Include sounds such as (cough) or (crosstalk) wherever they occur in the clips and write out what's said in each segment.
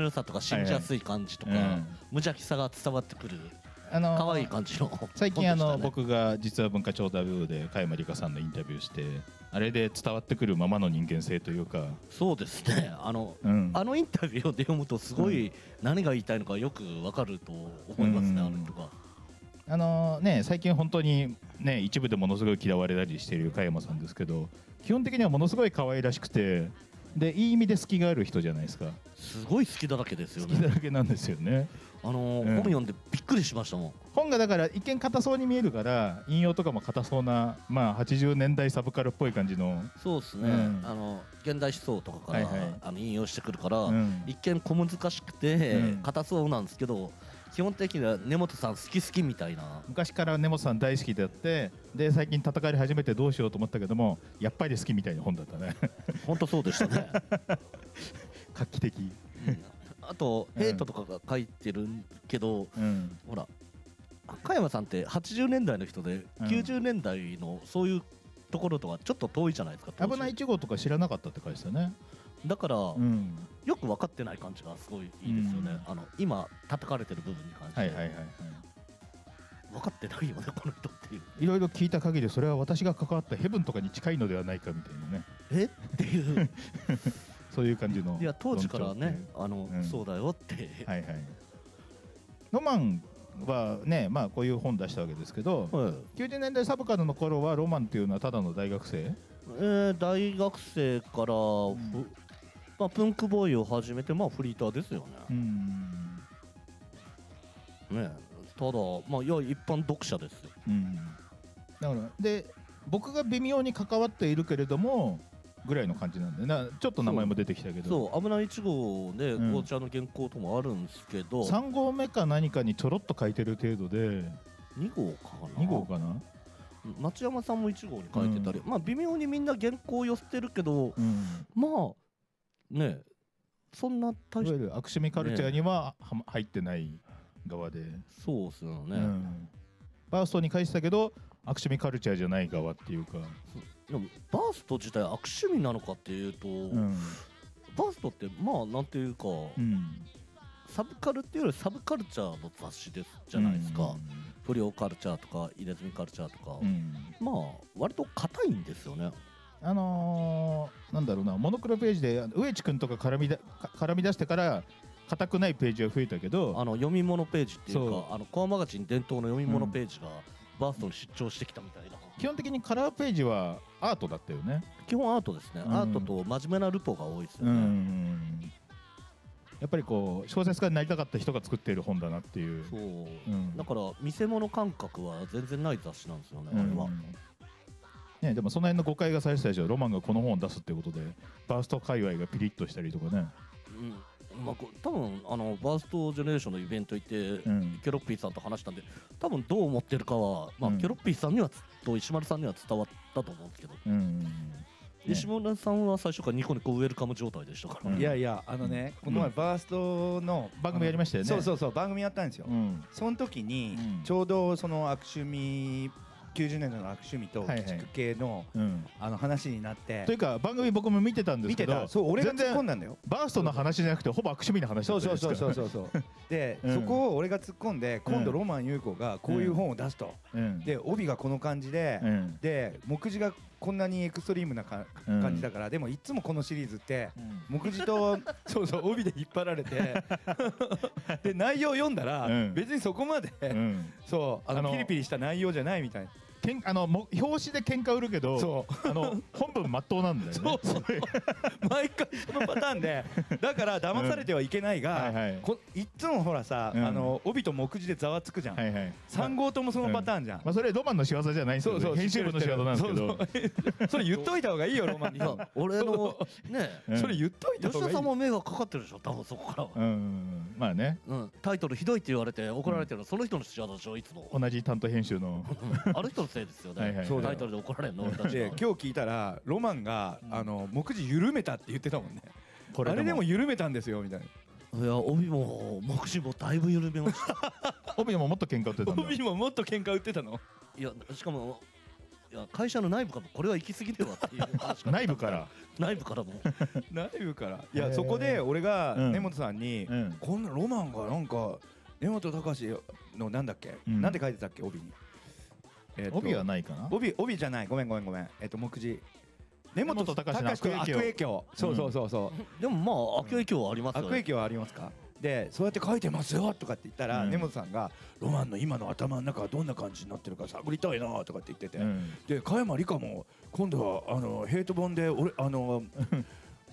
の良さとか信じやすい感じとか、はいはい。うん無邪気さが伝わってくるあの可愛い感じの。最近あの、(laughs) 僕が実は文化庁タブーで加山里香さんのインタビューしてあれで伝わってくるままの人間性というか、そうですね。あのうん、あのインタビューを読むとすごい何が言いたいのかよくわかると思いますね、うん。あの人が。あのね最近本当にね一部でものすごい嫌われたりしている加山さんですけど基本的にはものすごい可愛らしくてでいい意味で隙がある人じゃないですか。すごい好きだらけですよ好きだね。らけなんですよね。あの、うん。本読んでびっくりしましたもん。本がだから一見硬そうに見えるから引用とかも硬そうなまあ80年代サブカルっぽい感じの、そうですね、うん。あの現代思想とかから、はいはい。あの引用してくるから、うん。一見小難しくてうん。硬そうなんですけど、基本的には根本さん好き好きみたいな。昔から根本さん大好きであってで最近叩かれ始めてどうしようと思ったけどもやっぱり好きみたいな本だったね。本当そうでしたね。(laughs) 画期的、うん。あと、うんヘイトとかが書いてるけど、うん、ほら加山さんって80年代の人で、うん。90年代のそういうところとはちょっと遠いじゃないですか危ない1号とか知らなかったって書いてたね、だから、うん、よく分かってない感じがすごいいいですよね、うん。あの今叩かれてる部分に関して、はいはいはいはい。分かってないよねこの人っていう。いろいろ聞いた限りそれは私が関わったヘブンとかに近いのではないかみたいなね。え？っていう。(laughs) そういう感じの。いや当時からねあの、うん。そうだよって、はいはい。ロマンはねまあこういう本出したわけですけど、はい。90年代サブカルの頃はロマンっていうのはただの大学生？えー大学生から、ふまあ、プンクボーイを始めてまあフリーターですよね、うん。ねただまあいや一般読者ですよ。うん。だからで僕が微妙に関わっているけれどもぐらいの感じなんでなちょっと名前も出てきたけど。そう。危ない1号でうん。紅茶の原稿ともあるんですけど、3号目か何かにちょろっと書いてる程度で。2号かな？2号かな、町山さんも1号に書いてたり、まあ微妙にみんな原稿を寄せてるけどうん、まあねそんない大しわゆる悪趣味カルチャーにはは入ってない側で、そうっすよね、うん、バーストに書いてたけど悪趣味カルチャーじゃない側っていうか、でもバースト自体悪趣味なのかっていうと、うん。バーストってまあなんていうか、うん、サブカルっていうよりサブカルチャーの雑誌ですじゃないですか、不良カルチャーとか入れ墨カルチャーとか、うん、うん。まあ割と硬いんですよねあのーなんだろうなモノクロページで植地君とか絡みだか絡み出してから硬くないページは増えたけどあの読み物ページっていうそかあのコアマガジン伝統の読み物ページがバーストに出張してきたみたいな、基本的にカラーページはアートだったよね。基本アートですね、うん。アートと真面目なルポが多いですようね、ん。やっぱりこう小説家になりたかった人が作っている本だなっていう。そう、うん。だから見せ物感覚は全然ない雑誌なんですよね、あれは。うんね、でもその辺の誤解がされてたでしょロマンがこの本を出すってことでバースト界隈がピリッとしたりとかね、うん。まあ、こ多分あのバーストジェネレーションのイベント行って、うん。ケロッピーさんと話したんで多分どう思ってるかは、まあうん。ケロッピーさんにはつと石丸さんには伝わったと思うんですけど、うん石丸さんは最初からニコニコウェルカム状態でしたから、うんいやいやあのね、この前バーストの番組やりましたよね。そうそうそう番組やったんですよ、うん。その時にうん。ちょうどその悪趣味90年代の悪趣味と鬼畜系のうん、あの話になって。というか番組僕も見てたんです見けどそう俺が突っ込んだんだよ。バーストの話じゃなくてほぼ悪趣味な話だそうそうそうそうそうそう。で、(laughs) うん。そこを俺が突っ込んで今度ロマン優子がこういう本を出すと、うん。で帯がこの感じで、うん。で目次がこんなにエクストリームな感じだから、でもいつもこのシリーズってうん。目次と (laughs) そうそう帯で引っ張られて (laughs) で内容読んだら、うん。別にそこまで、うん。そうあのピリピリした内容じゃないみたいなけんあのも表紙で喧嘩売るけどそあの本文まっとうなんだよね。そうそう。(laughs) 毎回そのパターンで。だから騙されてはいけないが、はいはい。こいっつもほらさ、うん。あの帯と目次でざわつくじゃん、はいはい。3号ともそのパターンじゃん、まあそれロマンの仕業じゃないんですよ。編集部の仕業なんですけど。そうそう。(laughs) それ言っといた方がいいよロマンに。(laughs) 俺のね。うん。それ言っといた方がいい。吉田さんも目がかかってるでしょ多分そこから。は、うん。まあね。うん、タイトルひどいって言われて怒られてるのはその人の仕業でしょいつも。同じ担当編集の。うん。あの人のせいですよね。はいはいそうだよ。タイトルで怒られるの？俺たち今日聞いたらロマンが、あの目次緩めたって言ってたもんね。こあれでも緩めたんですよみたいな。いや帯も目次もだいぶ緩めました。(laughs) 帯でももっと喧嘩売ってたんだ。帯ももっと喧嘩売ってたの？いやしかもいや会社の内部からもこれは行き過ぎではっていう内部から？内部からも。(laughs) 内部から？いやそこで俺がうん。根本さんにうん。こんなロマンがなんか根本隆のなんだっけ？うん。なんて書いてたっけ帯に？えーと帯はないかな？帯帯じゃない。ごめんごめんごめん。えっと目次。根本本隆の悪悪影響。影響。そうそうそうそう。(laughs) でもまあ悪影響はありますよね。悪影響はありますか？でそうやって書いてますよとかって言ったら、うん。根本さんが「ロマンの今の頭の中はどんな感じになってるか探りたいな」とかって言ってて、うん。で加山里香も今度はあのヘイト本で俺あの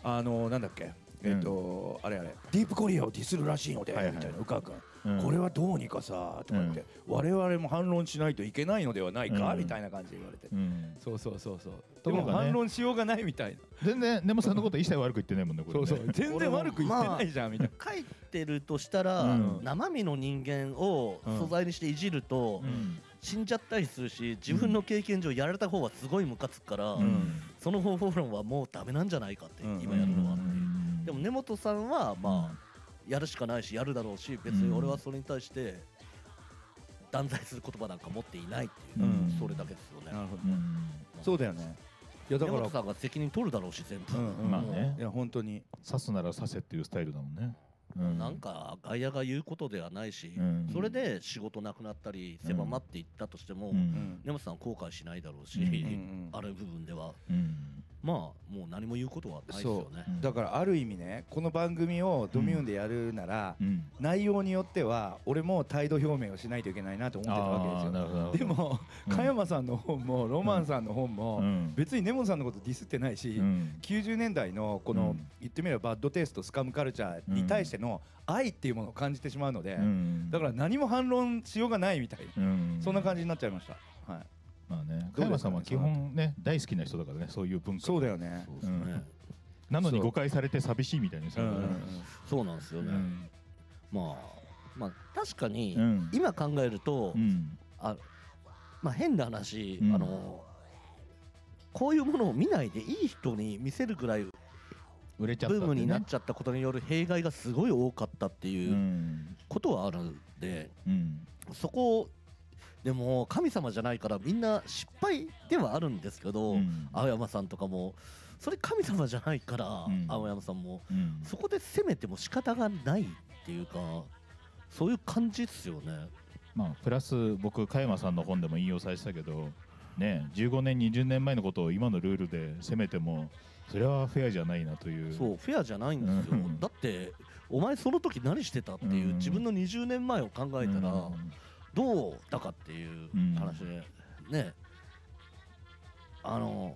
あのなんだっけ？えっ、と、あれあれ。ディープコリアをディスるらしいので、はいはい。みたいな宇川君、うんこれはどうにかさとか言って、我々も反論しないといけないのではないか、うん。みたいな感じで言われて、うん。そうそうそうそう。でも反論しようがないみたいな、全然根本さんのこと一切悪く言ってないもんねこれね。そうそう全然悪く言ってないじゃんみたいな。書いてるとしたら、うん。生身の人間をうん素材にしていじると、うん。死んじゃったりするし自分の経験上やられた方はすごいムカつくから、うん。その方法論はもうダメなんじゃないかって、うん。今やるのは、うん。でも根本さんはまあ、やるしかないしやるだろうし別に俺はそれに対して断罪する言葉なんか持っていないっていう、うん。それだけですよね、なるほどね。うん。そうだよね。いやだからさんが責任取るだろうし全部、うんうん。まあね。いや本当に。刺すなら刺せっていうスタイルだもんね。うん。なんか外野が言うことではないし、うん。それで仕事なくなったり狭まっていったとしても、うん。根本さんは後悔しないだろうし、うんうんうん。ある部分では。うんまあもう何も言うことはないですよね。う。んだからある意味ねこの番組をドミューンでやるなら、うん。内容によっては俺も態度表明をしないといけないなと思ってたわけですよ。でも、うん。加山さんの本もロマンさんの本も、うん。別にネモンさんのことディスってないし、うん。90年代のこの、うん。言ってみればバッドテイストスカムカルチャーに対しての愛っていうものを感じてしまうので、うん。だから何も反論しようがないみたいな、うん。そんな感じになっちゃいました、はい、まあね加山さんは基本ね大好きな人だからねそういう文化そうだよね。なのに誤解されて寂しいみたいにさうんうんうん。そうなんですよね。うん。まあまあ確かに、うん。今考えると、うん。あまあ変な話、うん。あのこういうものを見ないでいい人に見せるぐらい売れちゃったってブームになっねちゃったことによる弊害がすごい多かったってういうん。ことはあるんで、うん。そこをでも神様じゃないからみんな失敗ではあるんですけど、うん。青山さんとかもそれ神様じゃないから、うん。青山さんもうん。そこで責めても仕方がないっていうかそういう感じっすよね。まあプラス僕加山さんの本でも引用されてたけどね15年20年前のことを今のルールで責めてもそれはフェアじゃないなという。そうフェアじゃないんですよ、うん。だってお前その時何してたっていう、うん。自分の20年前を考えたら、うんどうだかっていう話で、ね。あの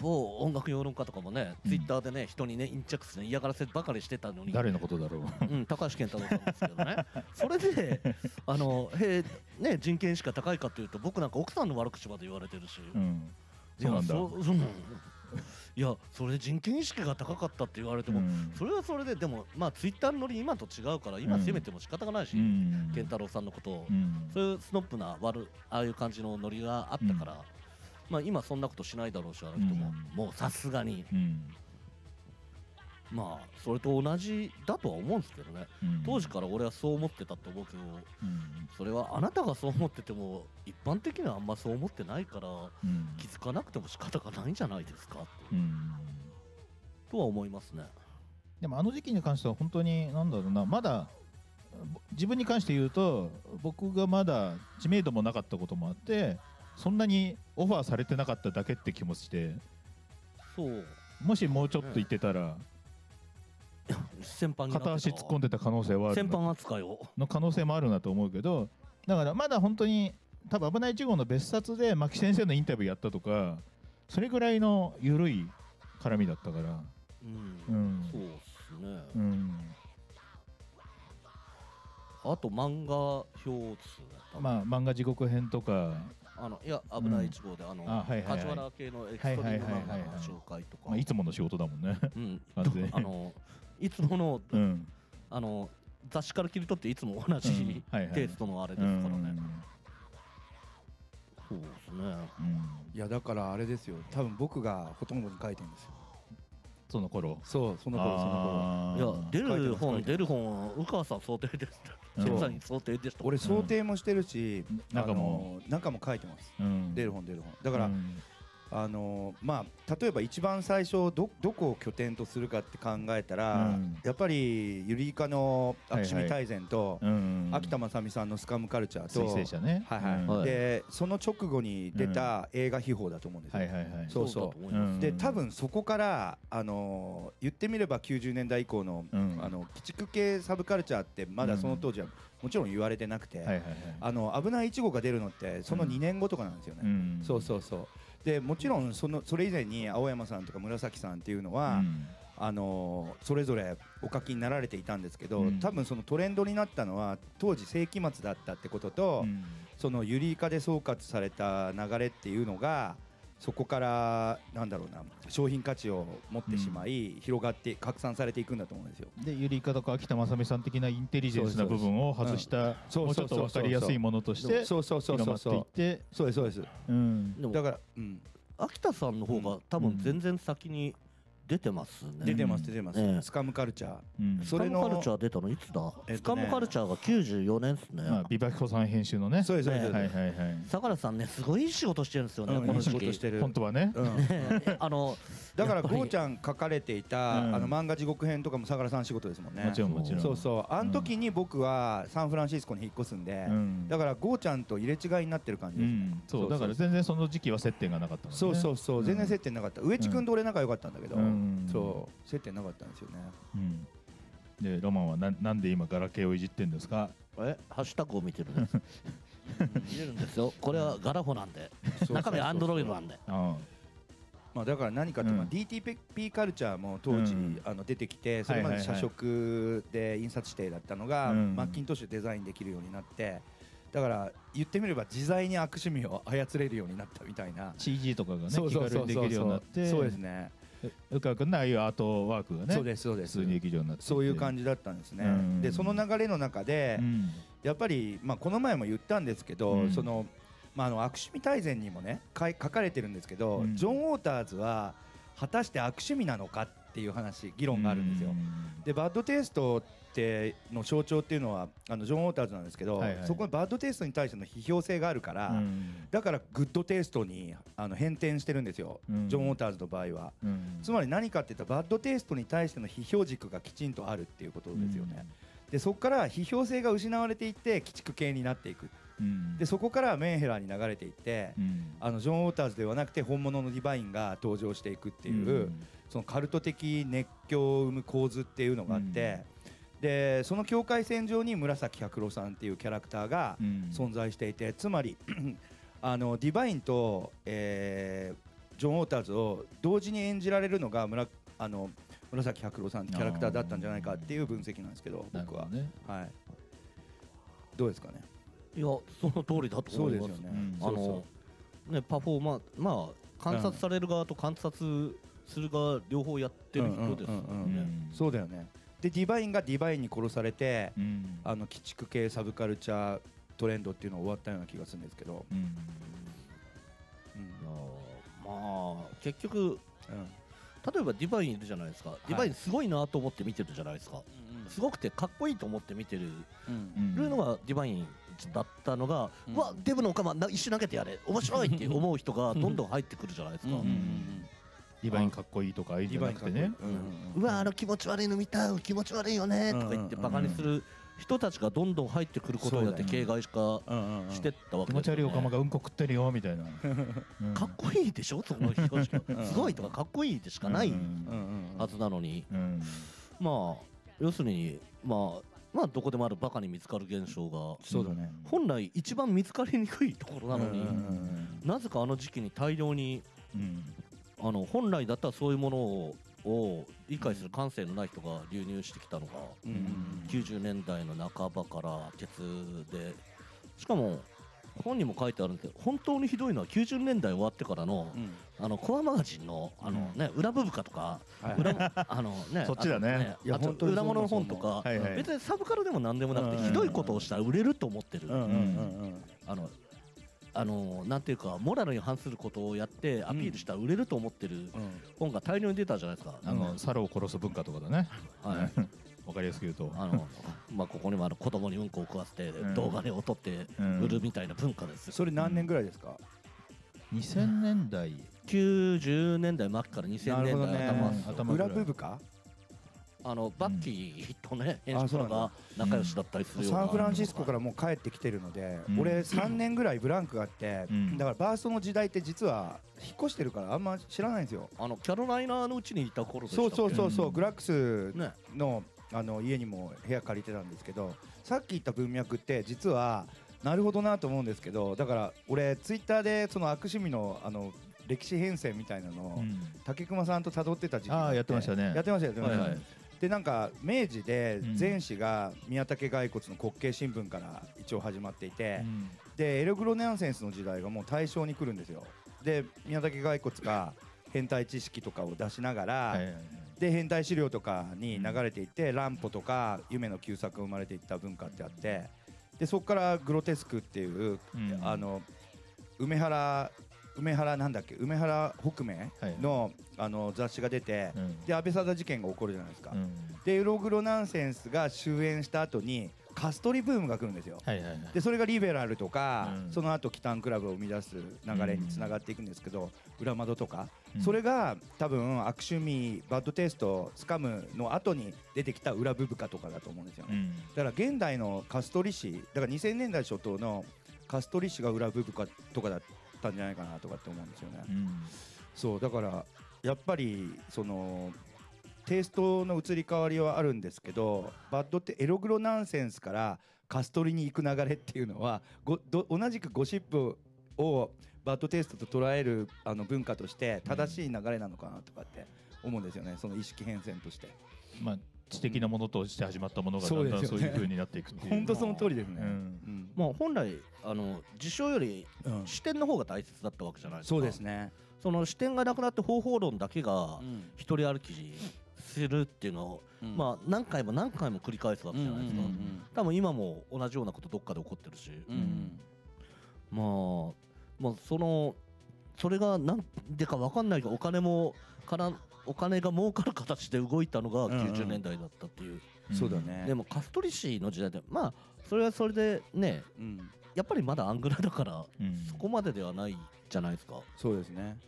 某音楽評論家とかもね、うん。ツイッターでね人にね陰着する嫌がらせばかりしてたのに。誰のことだろう。うん、高橋健太郎さんですけどね。それであのへね人権意識が高いかというと僕なんか奥さんの悪口まで言われてるし、うん。そうなんだ。そうん (laughs) いやそれ人権意識が高かったって言われても、うん。それはそれででもまあツイッターのノリ今と違うから今うん。責めても仕方がないし、うん。健太郎さんのことを、うん。そういうスノップな悪ああいう感じのノリがあったから、まあ今そんなことしないだろうしあの人も、うん。もうさすがに。うんまあそれと同じだとは思うんですけどね。うん。当時から俺はそう思ってたと思うけどうん。それはあなたがそう思ってても一般的にはあんまそう思ってないからうん。気づかなくても仕方がないんじゃないですか？ってうん。とは思いますね。でもあの時期に関しては本当になんだろうな。まだぼ自分に関して言うと僕がまだ知名度もなかったこともあってそんなにオファーされてなかっただけって気持ちでそう。もしもうちょっと言ってたら先般片足突っ込んでた可能性はある。な先般扱いを。の可能性もあるなと思うけどだからまだ本当に多分危ない1号の別冊で牧先生のインタビューやったとかそれぐらいの緩い絡みだったから。うん、うん。そうっすね、うん。あと漫画表数あまあ漫画地獄編とか。あのいや危ない1号で、あのあはいはいはい。梶原系のエクストリーム漫画の紹介とか、まあ、いつもの仕事だもんね。うん。(laughs) 完全に。あのいつものうん。あの雑誌から切り取っていつも同じうん。はいはい。テイストのあれですうんからね、そうですね。うん。いやだからあれですよ。多分僕がほとんどに書いてるんですよ。その頃？そうその頃そのあーいや出る本出る本宇川さん想定でした。想定でした。頃俺想定もしてるし、中もあの中も書いてます。うん。出る本出る本。だから、うんあのまあ例えば一番最初どどこを拠点とするかって考えたら、うん。やっぱりゆりいかの「悪趣味大全」と、うん秋田正美さんの「スカムカルチャー」水と、星者ね。はいはい。うん。はい。でその直後に出た映画秘宝だと思うんですよ、はいはいはい。そうで多分そこから、あの言ってみれば90年代以降の,、うん。あの鬼畜系サブカルチャーってまだその当時はもちろん言われてなくて、はいはいはい。あの危ないイチゴが出るのってそのうん2年後とかなんですよね。うん。そうそうそうでもちろんそのそれ以前に青山さんとか紫さんっていうのうは、ん。あのそれぞれお書きになられていたんですけど、うん。多分そのトレンドになったのは当時世紀末だったってことと、うん。そのユリイカで総括された流れっていうのがそこからなんだろうな商品価値を持ってしまい、広がって拡散されていくんだと思うんですよ。でゆりかとか秋田正美さん的なインテリジェンスな部分を外したそうもうちょっと分かりやすいものとしてそうそうそう広まってそうそいうって。そうですそうです。うん。だから、うん、秋田さんの方が多分全然先に出てますね、出てます出てます、ええ。スカムカルチャー。うん。スカムそれのカルチャー出たの？いつだ、えっとね。スカムカルチャーが94年っすね、まあビバキコさん編集のね。そうですそうです、はいはいはい相良さんねすごいいい仕事してるんですよね、うんいい仕この時期。事してる。本当はね。うんあのだからゴーちゃん書かれていた、うん。あの漫画地獄編とかも相良さん仕事ですもんね。もちろんもちろん。そうそう。あの時に僕はサンフランシスコに引っ越すんで、うん。だからゴーちゃんと入れ違いになってる感じうです、ん。そうそうそうだから全然その時期は接点がなかったね。そうそうそう、うん全然接点なかった。植地君と俺仲良かったんだけど、うん。そう接点なかったんですよね。うん。でロマンはななんで今ガラケーをいじってんですか？え？ハッシュタグを見てるね。(laughs) 見れるんですよ。これはガラフォなんで。中身アンドロイドなんで。あまあ、だから何かっていうん。DTP カルチャーも当時、うん。あの出てきてそれまで社食で印刷指定だったのが、うん。マッキントッシュデザインできるようになってだから言ってみれば自在に悪趣味を操れるようになったみたいな。CG とかがね気軽にできるようになって。そうですね。うか君のああいうアートワークがねそうですそうです。普通にできるようになってそういう感じじだったんですね。うん。でその流れの中で、うん。やっぱりまあこの前も言ったんですけど、うん。そのまああの悪趣味大全にもね書かれてるんですけど、うん。ジョン・ウォーターズは果たして悪趣味なのかっていう話議論があるんですよ。でバッドテイストっての象徴っていうのはあのジョン・ウォーターズなんですけど、はいはい。そこにバッドテイストに対しての批評性があるから、うん。だからグッドテイストにあの変転してるんですよ、うん。ジョン・ウォーターズの場合は。うん。つまり何かっていったらバッドテイストに対しての批評軸がきちんとあるっていうことですよね。でそこから批評性が失われていって鬼畜系になっていく。うんでそこからメンヘラに流れていって、うん。あのジョン・ウォーターズではなくて本物のディバインが登場していくっていう、そのカルト的熱狂を生む構図っていうのがあって、でその境界線上に紫百郎さんっていうキャラクターがうん。存在していて、つまり (clears throat) あのディバインと、えージョン・ウォーターズを同時に演じられるのが村あの紫百郎さんってキャラクターだったんじゃないかっていう分析なんですけど僕は、ね。はい、どうですかね？いやその通りだと思います。よね。うん。あそうそう。のねパフォーマンまあ観察される側と観察する側両方やってる人ですね。ん。そうだよね。でディバインがディバインに殺されて、うん。あの鬼畜系サブカルチャートレンドっていうのが終わったような気がするんですけど、うん。うん。まあ結局例えばディバインいるじゃないですか、ディバインすごいなと思って見てるじゃないですか。すごくてかっこいいと思って見てる。うん。うん。のがディバインだったのが、うん。うわデブのオカマな一瞬投げてやれ。面白いって (laughs) 思う人がどんどん入ってくるじゃないですか、うんうんうんディバインかっこいいとかああいうんじゃなくてね。うんうわあの気持ち悪いの見た気持ち悪いよね。とか言ってうんバカにする人たちがどんどん入ってくることによって形骸化してったわ気けですよ、ね、持ち悪いおかまがうんこ食ってるよみたいな。うん。かっこいいでしょ？その表紙が。うんすごいとかかっこいいでしかないはずなのに。うん。まあ要するにまあまあどこでもあるバカに見つかる現象が。そうだね。本来一番見つかりにくいところなのになぜかあの時期に大量にうん。あの本来だったらそういうものをを理解する感性のない人が流入してきたのがうん。うん90年代の半ばから鉄で。しかも本にも書いてあるんですけど本当にひどいのは90年代終わってからのうんあのコアマガジンのあの、ね裏部部下とかはい。裏あのね (laughs) そっちだね。あと裏物の本とか別にサブカルでも何でもなくうんてひどいことをしたら売れると思ってる、あのあのなんていうかモラルに反することをやってアピールしたら売れると思ってるうん。本が大量に出たじゃないですか。あの猿を殺す文化とかだね。はい。(laughs) わかりやすく言うと。あのまあここにもある子供にうんこを食わせてん。動画でを撮ってうん。売るみたいな文化ですよ。それ何年ぐらいですか？2000年代90年代末から2000年代ね。頭裏部部か？あのバッキーとねうなんだが仲良しだったりするような。サンフランシスコからもう帰ってきてるので、うん。俺3年ぐらいブランクがあって、うん。だからバーストの時代って実は引っ越してるからあんま知らないんですよ。あのキャロライナのうちにいた頃でしたそうっけ？そうそうそう、うん。グラックスね。のあの家にも部屋借りてたんですけどさっき言った文脈って実はなるほどなと思うんですけどだから俺ツイッターでその悪趣味のあの歴史変遷みたいなのを、うん。竹熊さんと辿ってた時期があーやってましたね。やってましたやってました、はいはい。でなんか明治でうん。前史が宮武骸骨の滑稽新聞から一応始まっていて、うん。でエログロネアンセンスの時代がもう大正に来るんですよ。で宮武骸骨が変態知識とかを出しながら、はいはいはい。で変態資料とかに流れていって、乱歩とか夢の旧作が生まれていった文化ってあってでそこからグロテスクっていう、うん。あの梅原梅原なんだっけ？梅原北明の,、あの雑誌が出て、うん。で安倍貞事件が起こるじゃないですか、うん。でエログロナンセンスが終焉した後にカストリブームが来るんですよ。はいはいはい。でそれがリベラルとか、うん。その後キタンクラブを生み出す流れにつながっていくんですけど、裏窓とか、うん。それが多分悪趣味バッドテイストスカムの後に出てきた裏ブブカとかだと思うんですよね、うん。だから現代のカストリ誌だから2000年代初頭のカストリ誌が裏ブブカとかだったんじゃないかなとかって思うんですよね、うん。そうだからやっぱりそのテイストの移り変わりはあるんですけどバッドってエログロナンセンスからカストリに行く流れっていうのはごど同じくゴシップをバッドテイストと捉えるあの文化として正しい流れなのかなとかって思うんですよね。その意識変遷として。まあ知的なものとして始まったものがだんだんそうですよね。そういう風になっていくっていう。本当その通りですね、うん。うん。まあ本来あの事象よりうん視点の方が大切だったわけじゃないですか。そうですね、その視点がなくなって方法論だけがうん。一人歩きするっていうのを、まあ何回も何回も繰り返すわけじゃないですか、うんうん多分今も同じようなことどっかで起こってるし、うんうん。まあまあそのそれがなんでか分かんないけどお金もからお金が儲かる形で動いたのがうんうん。90年代だったっていう、うん。そうだね。でもカストリシーの時代でまあそれはそれでねうん。やっぱりまだアングラだからうん。そこまでではないじゃないですか。そうですね。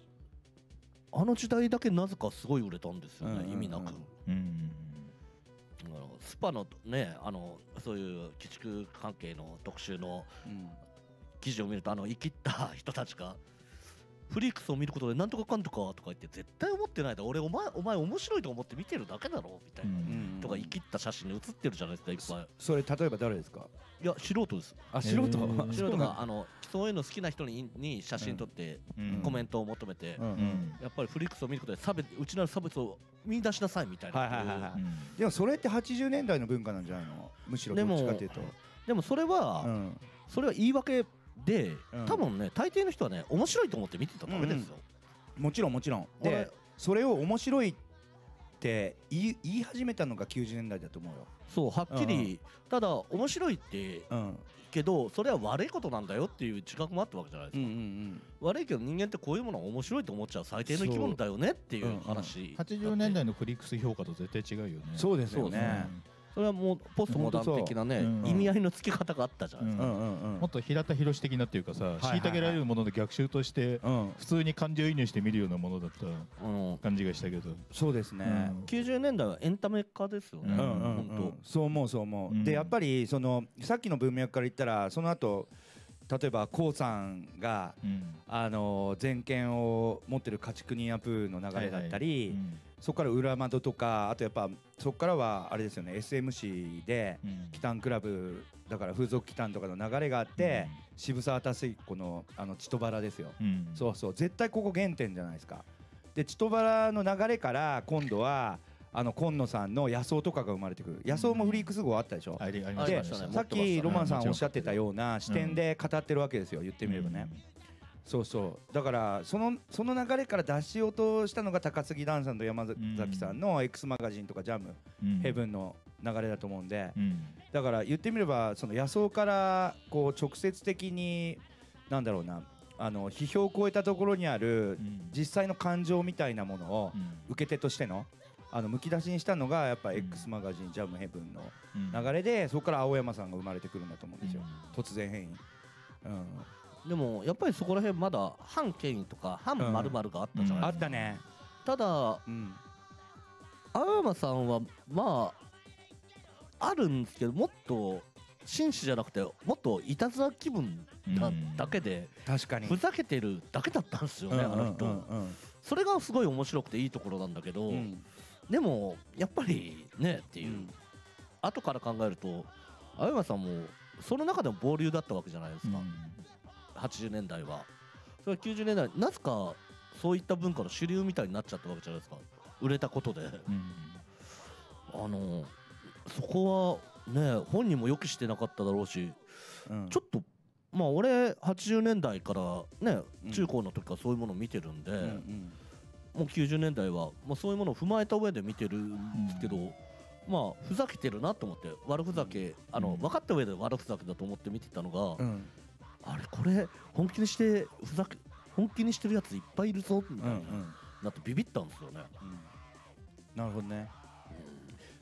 あの時代だけなぜかすごい売れたんですよね、うんうんうん。意味なく。うんあのスパのねあのそういう鬼畜関係の特集のうん。記事を見るとあの生きった人たちがフリークスを見ることでなんとかかんとかとか言って絶対思ってないだろ。俺お前お前面白いと思って見てるだけだろ。みたいな、うん。とか生きった写真に写ってるじゃないですかいっぱそれ例えば誰ですか？いいや素人です。あ素人？素人があのそういうの好きな人にに写真撮ってうん。コメントを求めて、うんやっぱりフリークスを見ることで差別うちなる差別を見出しなさいみたいな、はいはいはいはい。うんでもそれって80年代の文化なんじゃないの？むしろでもどっちかっていうと。でもそれは、うん。それは言い訳で、うん。多分ね大抵の人はね面白いと思って見てただけですよ、もちろんもちろん。俺でそれを面白いって言い言い始めたのが90年代だと思うよ。そうはっきり、ただ面白いってうん。けどそれは悪いことなんだよっていう自覚もあったわけじゃないですか、うんうん悪いけど人間ってこういうものを面白いと思っちゃう最低の生き物だよねっていう話。だって80年代のフリックス評価と絶対違うよね。そうですよねそれはもうポストモダン的なね、意味合いの付け方があったじゃないですか、もっと平田博的なっていうかさ虐げられるものの逆襲としてうん。普通に感情移入して見るようなものだった感じがしたけど。そうですね。うん。90年代はエンタメ化ですよね、そう思うそう思う、うん。でやっぱりそのさっきの文脈から言ったらその後例えば k o さんがうん。あの全権を持ってる家畜ニアプーの流れだったり、うんそこから裏窓とかあとやっぱそこからはあれですよね SMC でうん。キタンクラブだから風俗キタンとかの流れがあって、渋沢達彦のあのチトバラですよ、うん。そうそう。絶対ここ原点じゃないですか。でチトバラの流れから今度はあの今野さんの野草とかが生まれてくる。野草もフリークス号あったでしょ、ありありまあした。ねりましたね。さっきロマンさんうんおっしゃってたような視点で語ってるわけですよ。言ってみればね、そうそう。だからそのその流れから出しようとしたのが高杉ダンさんと山崎さんの X マガジンとかジャム、うん。ヘブンの流れだと思うんで。うん。だから言ってみればその野草からこう直接的になんだろうなあの批評を超えたところにあるうん。実際の感情みたいなものをうん。受け手としてのあのむき出しにしたのがやっぱうん。X マガジン、ジャムヘブンのうん。流れでそこから青山さんが生まれてくるんだと思うんですよ、突然変異、うん、でもやっぱりそこら辺まだ反権威とか反まるがあったじゃうんないですか、あったね、ただうん、青山さんはまああるんですけどもっと紳士じゃなくてもっといたずら気分だけで、確かに。ふざけてるだけだったんですよね、うんあの人、うん。うんそれがすごい面白くていいところなんだけど、うん。でもやっぱりねっていう、うん。後から考えると青山さんもその中でも暴流だったわけじゃないですか、80年代は。それは90年代なぜかそういった文化の主流みたいになっちゃったわけじゃないですか。売れたことで。うん。あのそこはね本人も予期してなかっただろうしうん。ちょっとまあ俺80年代からねうん。中高の時からそういうものを見てるんで、うんうん。もう90年代は、まあ、そういうものを踏まえた上で見てるんですけど、まあふざけてるなと思って悪ふざけあの、うん。分かった上で悪ふざけだと思って見てたのが、うんあれこれ本気にしてふざけ本気にしてるやついっぱいいるぞみたいな、うんうん。なってビビったんですよね。なるほどね。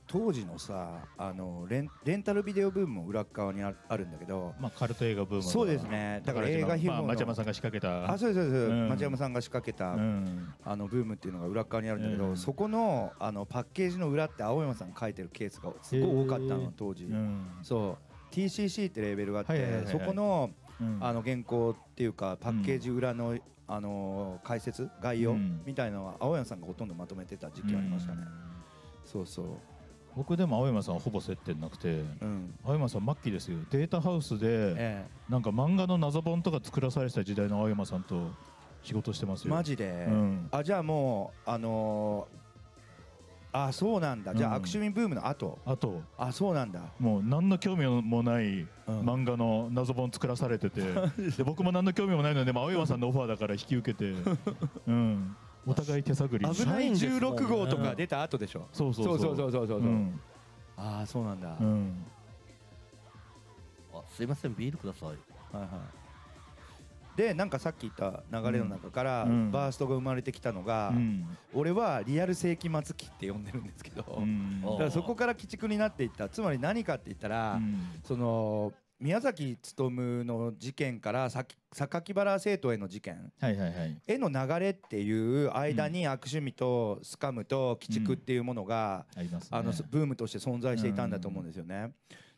当時のさあのレンレンタルビデオブームも裏側にああるんだけどまあカルト映画ブームがそうですね。だから映画秘まあ町山さんが仕掛けた。あそうですそうです、うん。町山さんが仕掛けた、うん。あのブームっていうのが裏側にあるんだけど、うん。そこのあのパッケージの裏って青山さんが書いてるケースがすごい多かったの当時、うん。そう。TCC ってレーベルがあって、はいはいはいはい。そこのうんあの原稿っていうかパッケージ裏の、あの解説概要うん。みたいなのは青山さんがほとんどまとめてた時期ありましたね、うん。そうそう。僕でも青山さんはほぼ接点なくてうん。青山さん末期ですよ。データハウスでえなんか漫画の謎本とか作らされてた時代の青山さんと仕事してますよ。えマジで、うん。あじゃあもうあのーあそうなんだ。じゃあ、悪趣ンブームの後。あとあそうなんだ。もう何の興味もない漫画の謎本作らされてて、(laughs) で僕も何の興味もないので、まあ、青山さんのオファーだから引き受けて、(laughs) うん、お互い手探り。危ない十六号とか出た後でしょそうそうそう。そうそうそうそう、ああそうなんだ、うん、あすいませんビールください。はいはい。でなんかさっき言った流れの中から、うん。バーストが生まれてきたのが、うん。俺はリアル世紀末期って呼んでるんですけど、うん。あだからそこから鬼畜になっていった。つまり何かって言ったら、うん。その宮崎勉の事件からさき榊原生徒への事件はいはいはい。への流れっていう間に悪趣味とスカムと鬼畜っていうものが、ありますね。あのブームとして存在していたんだと思うんですよね。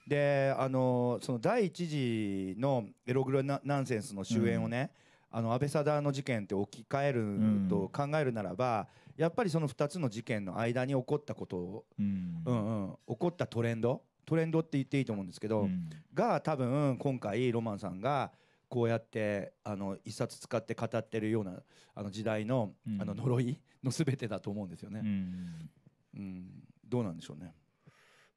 であのその第一次のエログロナナンセンスの終焉をね、あの安倍貞の事件って置き換えると考えるならば、やっぱりその2つの事件の間に起こったことを、うん。うんうん、起こったトレンドトレンドって言っていいと思うんですけど、うん。が多分今回ロマンさんがこうやってあの一冊使って語ってるようなあの時代の,、うん。あの呪いの全てだと思うんですよね。うん。うん。どうなんでしょうね。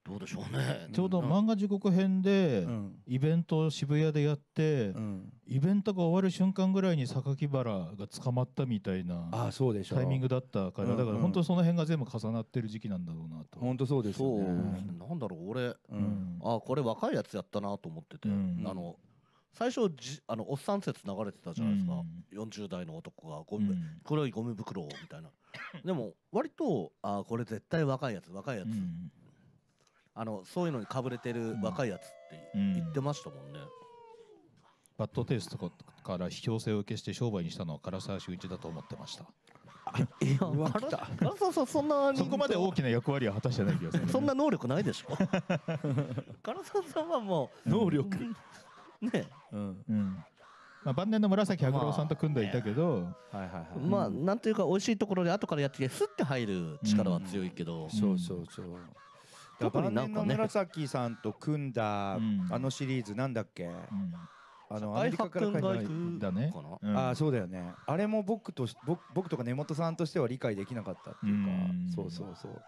どうでしょうね。(laughs) ちょうど漫画時刻編でうん。イベントを渋谷でやってうん、イベントが終わる瞬間ぐらいに榊原が捕まったみたいなああそうでしょタイミングだったからうんだから本当その辺が全部重なってる時期なんだろうなと。本当そうですよね。なんだろう俺。ううん。んあこれ若いやつやったなと思ってて、うん。あの最初じあのおっさん説流れてたじゃないですか、40代の男がゴミ、うん。黒いゴミ袋みたいな。でも割とあこれ絶対若いやつ若いやつ、うんあのそういうのにかぶれてる若いやつってうん言ってましたもんね、バッドテイストから批評性を受けして商売にしたのは唐沢修一だと思ってました。いやうわから来たからささそんなそこまで大きな役割は果たしてない気がする。そんな能力ないでしょ？(laughs) 唐沢さんはもう能力。ねうん。うんまあ、晩年の紫羽郎さんと組んでいたけど、はいはいはい。まあなんていうか美味しいところで後からやってきてスッて入る力は強いけど、そうそうそう。特になんかね。晩年の紫さんと組んだうん。あのシリーズなんだっけ？うん。あのアメリアイハッカから帰っくだね。ああそうだよね。あれも僕とし僕僕とか根本さんとしては理解できなかったっていうか。うん、そうそうそう。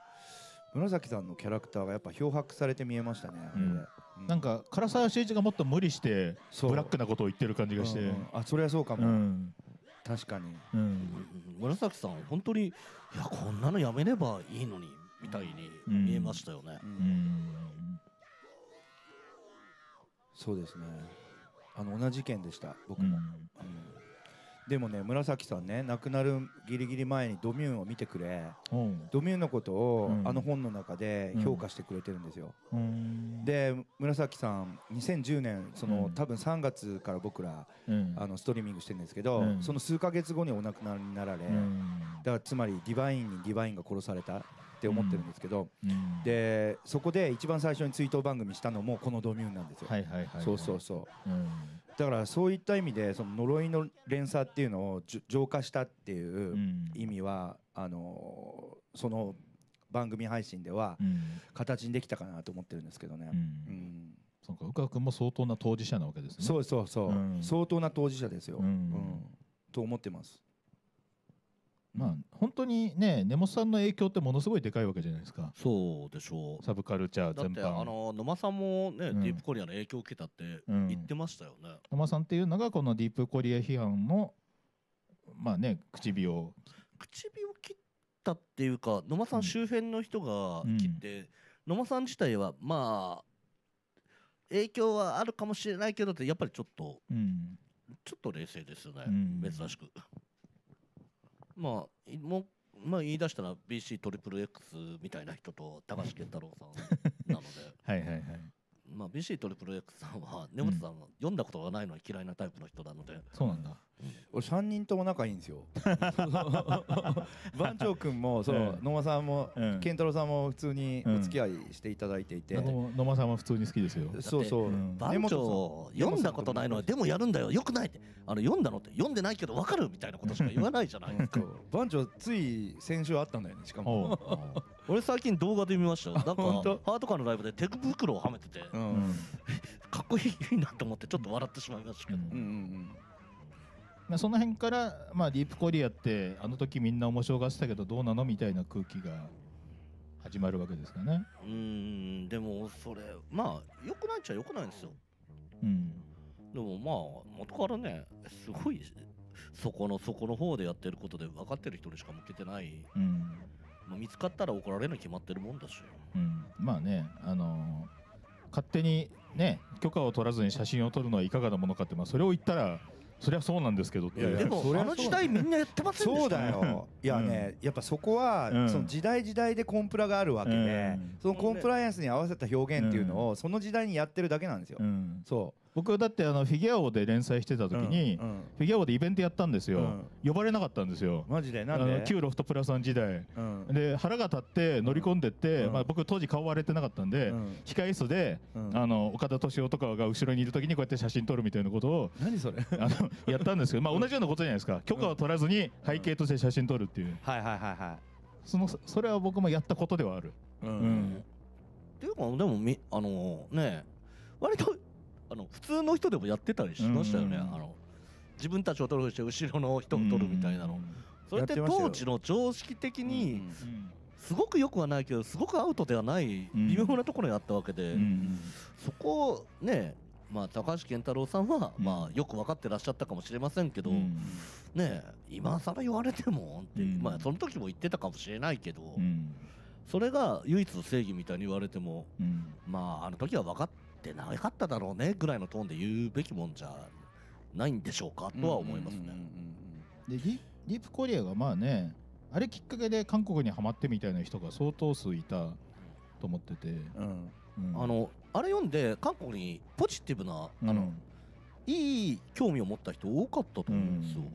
紫さんのキャラクターがやっぱ漂白されて見えましたね。なんか唐沢修一がもっと無理してそう。ブラックなことを言ってる感じがして、うんうん。あそれはそうかうも。ん。確かに。紫さん本当にいやこんなのやめればいいのにみたいに見えましたよね、ううん。んそうですね。あの同じ県でした僕も、うん。うんでもね紫さんね亡くなるギリギリ前にドミューンを見てくれ。おうドミューンのことをうん。あの本の中で評価してくれてるんですよ、うん。で紫さん2010年その、うん。多分3月から僕らうん。あのストリーミングしてるんですけど、うん。その数ヶ月後にお亡くなりになられ、うん。だからつまりディバインにディバインが殺されたって思ってるんですけど、うん。でそこで一番最初に追悼番組したのもこのドミューンなんですよ、はいはいはいはい。そうそうそう。うんだからそういった意味でその呪いの連鎖っていうのを浄化したっていううん。意味はあのーその番組配信ではうん。形にできたかなと思ってるんですけどね。う。ん。うん。そうか。宇川君も相当な当事者なわけですね。そうそうそう、うん。相当な当事者ですよ、うん。うん。と思ってます。まあ本当にね根本さんの影響ってものすごいでかいわけじゃないですか。そうでしょう。サブカルチャーだって全般あの野間さんもね、うん。ディープコリアの影響を受けたってうん。言ってましたよね、野間さんっていうのがこのディープコリア批判のまあね口火を。口火を切ったっていうか野間さん周辺の人が切って、野間さん自体はまあ影響はあるかもしれないけどってやっぱりちょっとうん。ちょっと冷静ですよね、うん。珍しくまあいもうまあ言い出したら BC トリプル X みたいな人と高橋健太郎さんなので。(laughs) はいはいはい。まあ BC トリプル X さんは根本さんが読んだことがないのに嫌いなタイプの人なので、そうなんだ俺三人とも仲いいんですよ。(laughs) 番長君もそう、うん。野間さんも、うん。健太郎さんも普通にお付き合いしていただいていて、野野間さんは普通に好きですよ。そうそう、うん番長読んだことないのはでもやるんだよ。よくないって。あの読んだのって読んでないけど分かるみたいなことしか言わないじゃないですか。(laughs) 番長つい先週あったんだよねしかおも。う。(laughs) 俺最近動画で見ましたよ。なんかハートカーのライブで手袋をはめてて。かっこいいなと思ってちょっと笑ってしまいましたけど、うんうんうんまあその辺からまあディープコリアってあの時みんな面白がってたけどどうなのみたいな空気が始まるわけですかね。うーんでもそれまあよくないっちゃよくないんですよ。うん。でもまあ元からねすごいそこのそこの方でやってることで分かってる人にしか向けてない、うん。まあ、見つかったら怒られるに決まってるもんだし。うん。まあねあのー勝手にね許可を取らずに写真を撮るのはいかがなものかってまあそれを言ったらそりゃそうなんですけどっていやいやでもあの時代みんなやってませんでした？そうだよ。いやね、やっぱそこは、うん。その時代時代でコンプラがあるわけで、うん。そのコンプライアンスに合わせた表現っていうのを、その時代にやってるだけなんですよ。うん。そ僕だってあのフィギュア王で連載してたう。時に、うんうん。フィギュア王でイベントやったんですよ、うん。呼ばれなかったんですよ。マジで？あなんで？の旧ロフトプラスワン時代。うん。で腹が立って乗り込んでって、うん。まあ、僕当時顔割れてなかったんで、うん。控え室で、うん。あの岡田敏夫とかが後ろにいる時にこうやって写真撮るみたいなことを何それ？あのやったんですけど、まあ、同じようなことじゃないですか。許可を取らずに背景として写真撮るっていう。はいはいはいはそのそれは僕もやったことではある。い。ううん。っていうかでもみあのね割とあの普通の人でもやってたりしましたよね、うん。あの自分たちを撮るして後ろの人を撮るみたいなの、それって当時の常識的にうんすごく良くはないけどすごくアウトではないうん微妙なところにあったわけで、そこをねまあ高橋健太郎さんは、うんまあよく分かってらっしゃったかもしれませんけど、うん。ね今更言われてもって、うん。まあその時も言ってたかもしれないけど、うん。それが唯一の正義みたいに言われてもうん。まああの時は分かってなかっただろうねぐらいのトーンで言うべきもんじゃないんでしょうかとは思いますね。でディディープコリアがまあねあれきっかけで韓国にはまってみたいな人が相当数いたと思ってて、うん。うん。あのあれ読んで韓国にポジティブな、うん。あのいい興味を持った人多かったと思うんですよ。うん。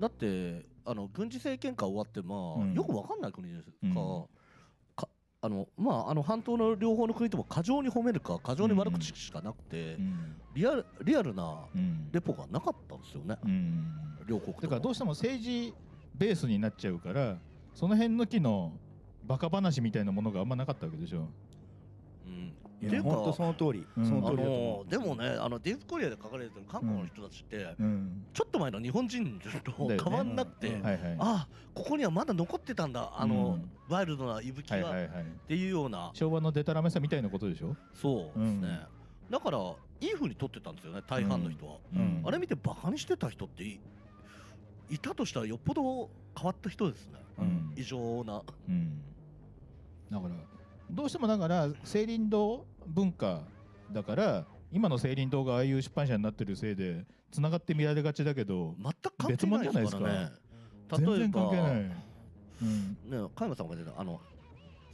だってあの軍事政権下終わってまあ、うん。よくわかんない国ですかあのまああの半島の両方の国とも過剰に褒めるか過剰に悪口しかなくて、うん。リアルリアルなうん。レポがなかったんですよね、うん。両国とだからどうしても政治ベースになっちゃうからその辺抜きのバカ話みたいなものがあんまなかったわけでしょ。うんいっていうかや本当その通り、うん。あその通りだと思のでもねあのディープコリアで書かれてる韓国の人たちって、うん。ちょっと前の日本人と変わんなくて、うん。はいはいあここにはまだ残ってたんだあの、うん。ワイルドな息吹が、はいはいはい。っていうような。昭和のデタラメさみたいなことでしょ？そうですね、だからいい風に撮ってたんですよね大半の人は、うん。あれ見てバカにしてた人っていいたとしたらよっぽど変わった人ですね、うん。異常な。うん、だからどうしてもだから青林堂文化だから今の青林堂がああいう出版社になってるせいでつながって見られがちだけど全く関係ないですからね。全然例えば関係ない、うん。ね加山さんが出たあの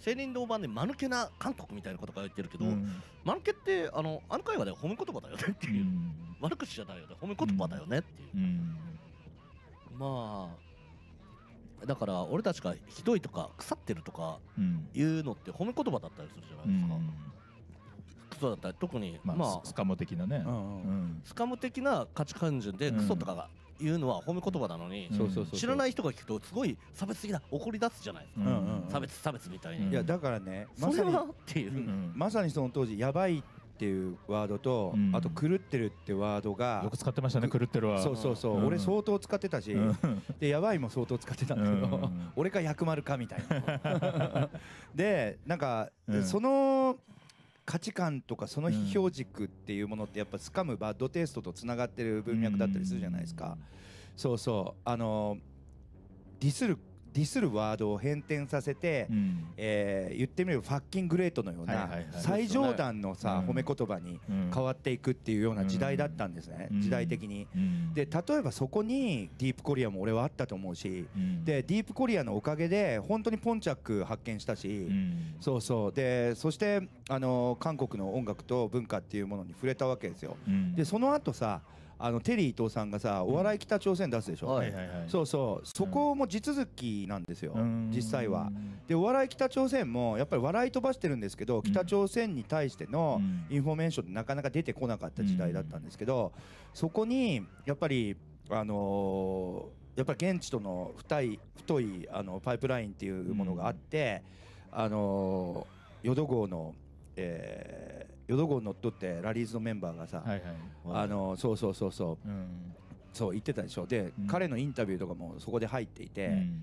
青林堂版で間抜けな韓国みたいなことが言ってるけど、うん。間抜けってあのあの会話で褒め言葉だよねってういう、ん。悪口じゃないよね褒め言葉だよねっていう、うん。まあだから俺たちがひどいとか腐ってるとかうん。いうのって褒め言葉だったりするじゃなういですか、んクソだったり特にまあ、まあスカム的なね、うんううん。んスカム的な価値観順でうんクソとかが言うのは褒め言葉なのに、う。ん知らない人が聞くとすごい差別的な怒り出すじゃないですか、うんうんうん。差別差別みたいに、うんいやだからねまさにそれはっていう、うんまさにその当時やばいっていうワードと、うん。あと狂ってるってワードがよく使ってましたね狂ってるわそうそうそう、うん。俺相当使ってたし、うん。でやばいも相当使ってたんだけど、うん俺か薬丸かみたいな。(laughs) でなんか、うん。その価値観とかその批評軸っていうものってやっぱスカムバッドテイストとつながってる文脈だったりするじゃないですか、そうそう。あのディスるディスるワードを変転させて、うん。えー言ってみればファッキングレートのような最上段のさ、うん。褒め言葉にうん。変わっていくっていうような時代だったんですね、うん。時代的に。うん。で例えばそこにディープコリアも俺はあったと思うしうん。でディープコリアのおかげで本当にポンチャック発見したし、うん。そうそう。でそしてあの韓国の音楽と文化っていうものに触れたわけですよ。うん。でその後さあのテリー伊藤さんがさお笑い北朝鮮出すでしょ、はいはいはい。はいそう。そうそこも地続きなんですよ、うん。実際は。でお笑い北朝鮮もやっぱり笑い飛ばしてるんですけど北朝鮮に対してのうん。インフォメーションってなかなか出てこなかった時代だったんですけどそこにやっぱりあのーやっぱり現地との太い太いあのパイプラインっていうものがあって、あのー淀号の、えー淀号に乗っ取ってラリーズのメンバーがさ、はいはい。あのーそうそうそうそう。うん。そう言ってたでしょ。で、うん。彼のインタビューとかもそこで入っていて、うん。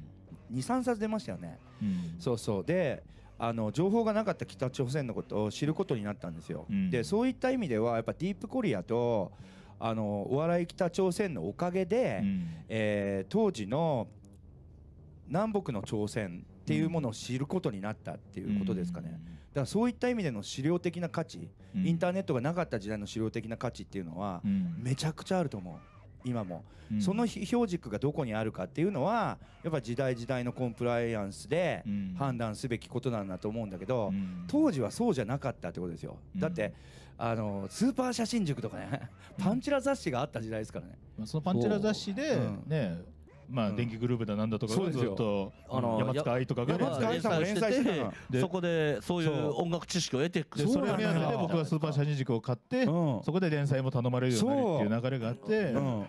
23冊出ましたよね。うん。そうそう。であの情報がなかった北朝鮮のことを知ることになったんですよ。うん。でそういった意味ではやっぱディープコリアとあのお笑い北朝鮮のおかげで、うん。えー当時の南北の朝鮮っていうものを知ることになったっていうことですかね。だからそういった意味での資料的な価値、うん。インターネットがなかった時代の資料的な価値っていうのはうん。めちゃくちゃあると思う今も。うん。その批評軸がどこにあるかっていうのはやっぱ時代時代のコンプライアンスでうん。判断すべきことなんだと思うんだけど、うん。当時はそうじゃなかったってことですよ、うん。だってあのスーパー写真塾とかねパンチラ雑誌があった時代ですからね、まあそのパンチラ雑誌でう。ん。ねまあうん。電気グループだなんだとかずっとあの山塚愛とかが山塚愛さんも連載してたのでそこでそういう音楽知識を得ていくでそれを目当てで僕はスーパー写真塾を買ってうん。そこで連載も頼まれるようになるっていう流れがあって。う。ん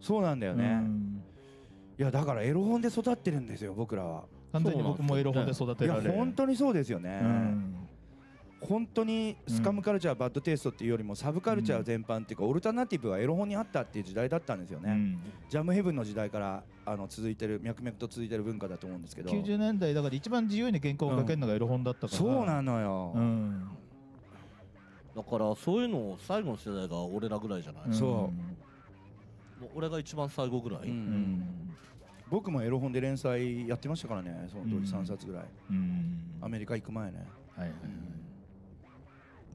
そうなんだよね、うん。いやだからエロ本で育ってるんですよ僕らは。完全に僕もエロ本で育てられ本当にそうですよね、うん本当にスカムカルチャー、バッドテイストっていうよりもサブカルチャー全般っていうか、オルタナティブがエロ本にあったっていう時代だったんですよね、うん。ジャムヘブンの時代からあの続いてる脈々と続いてる文化だと思うんですけど。90年代だから一番自由に原稿を書けるのがエロ本だったから。そうなのよ、うん。だからそういうのを最後の世代が俺らぐらいじゃない、うん。そう。もう俺が一番最後ぐらい、うん。うん。僕もエロ本で連載やってましたからねその当時うん3冊ぐらい、うん。アメリカ行く前ね。はいはいはい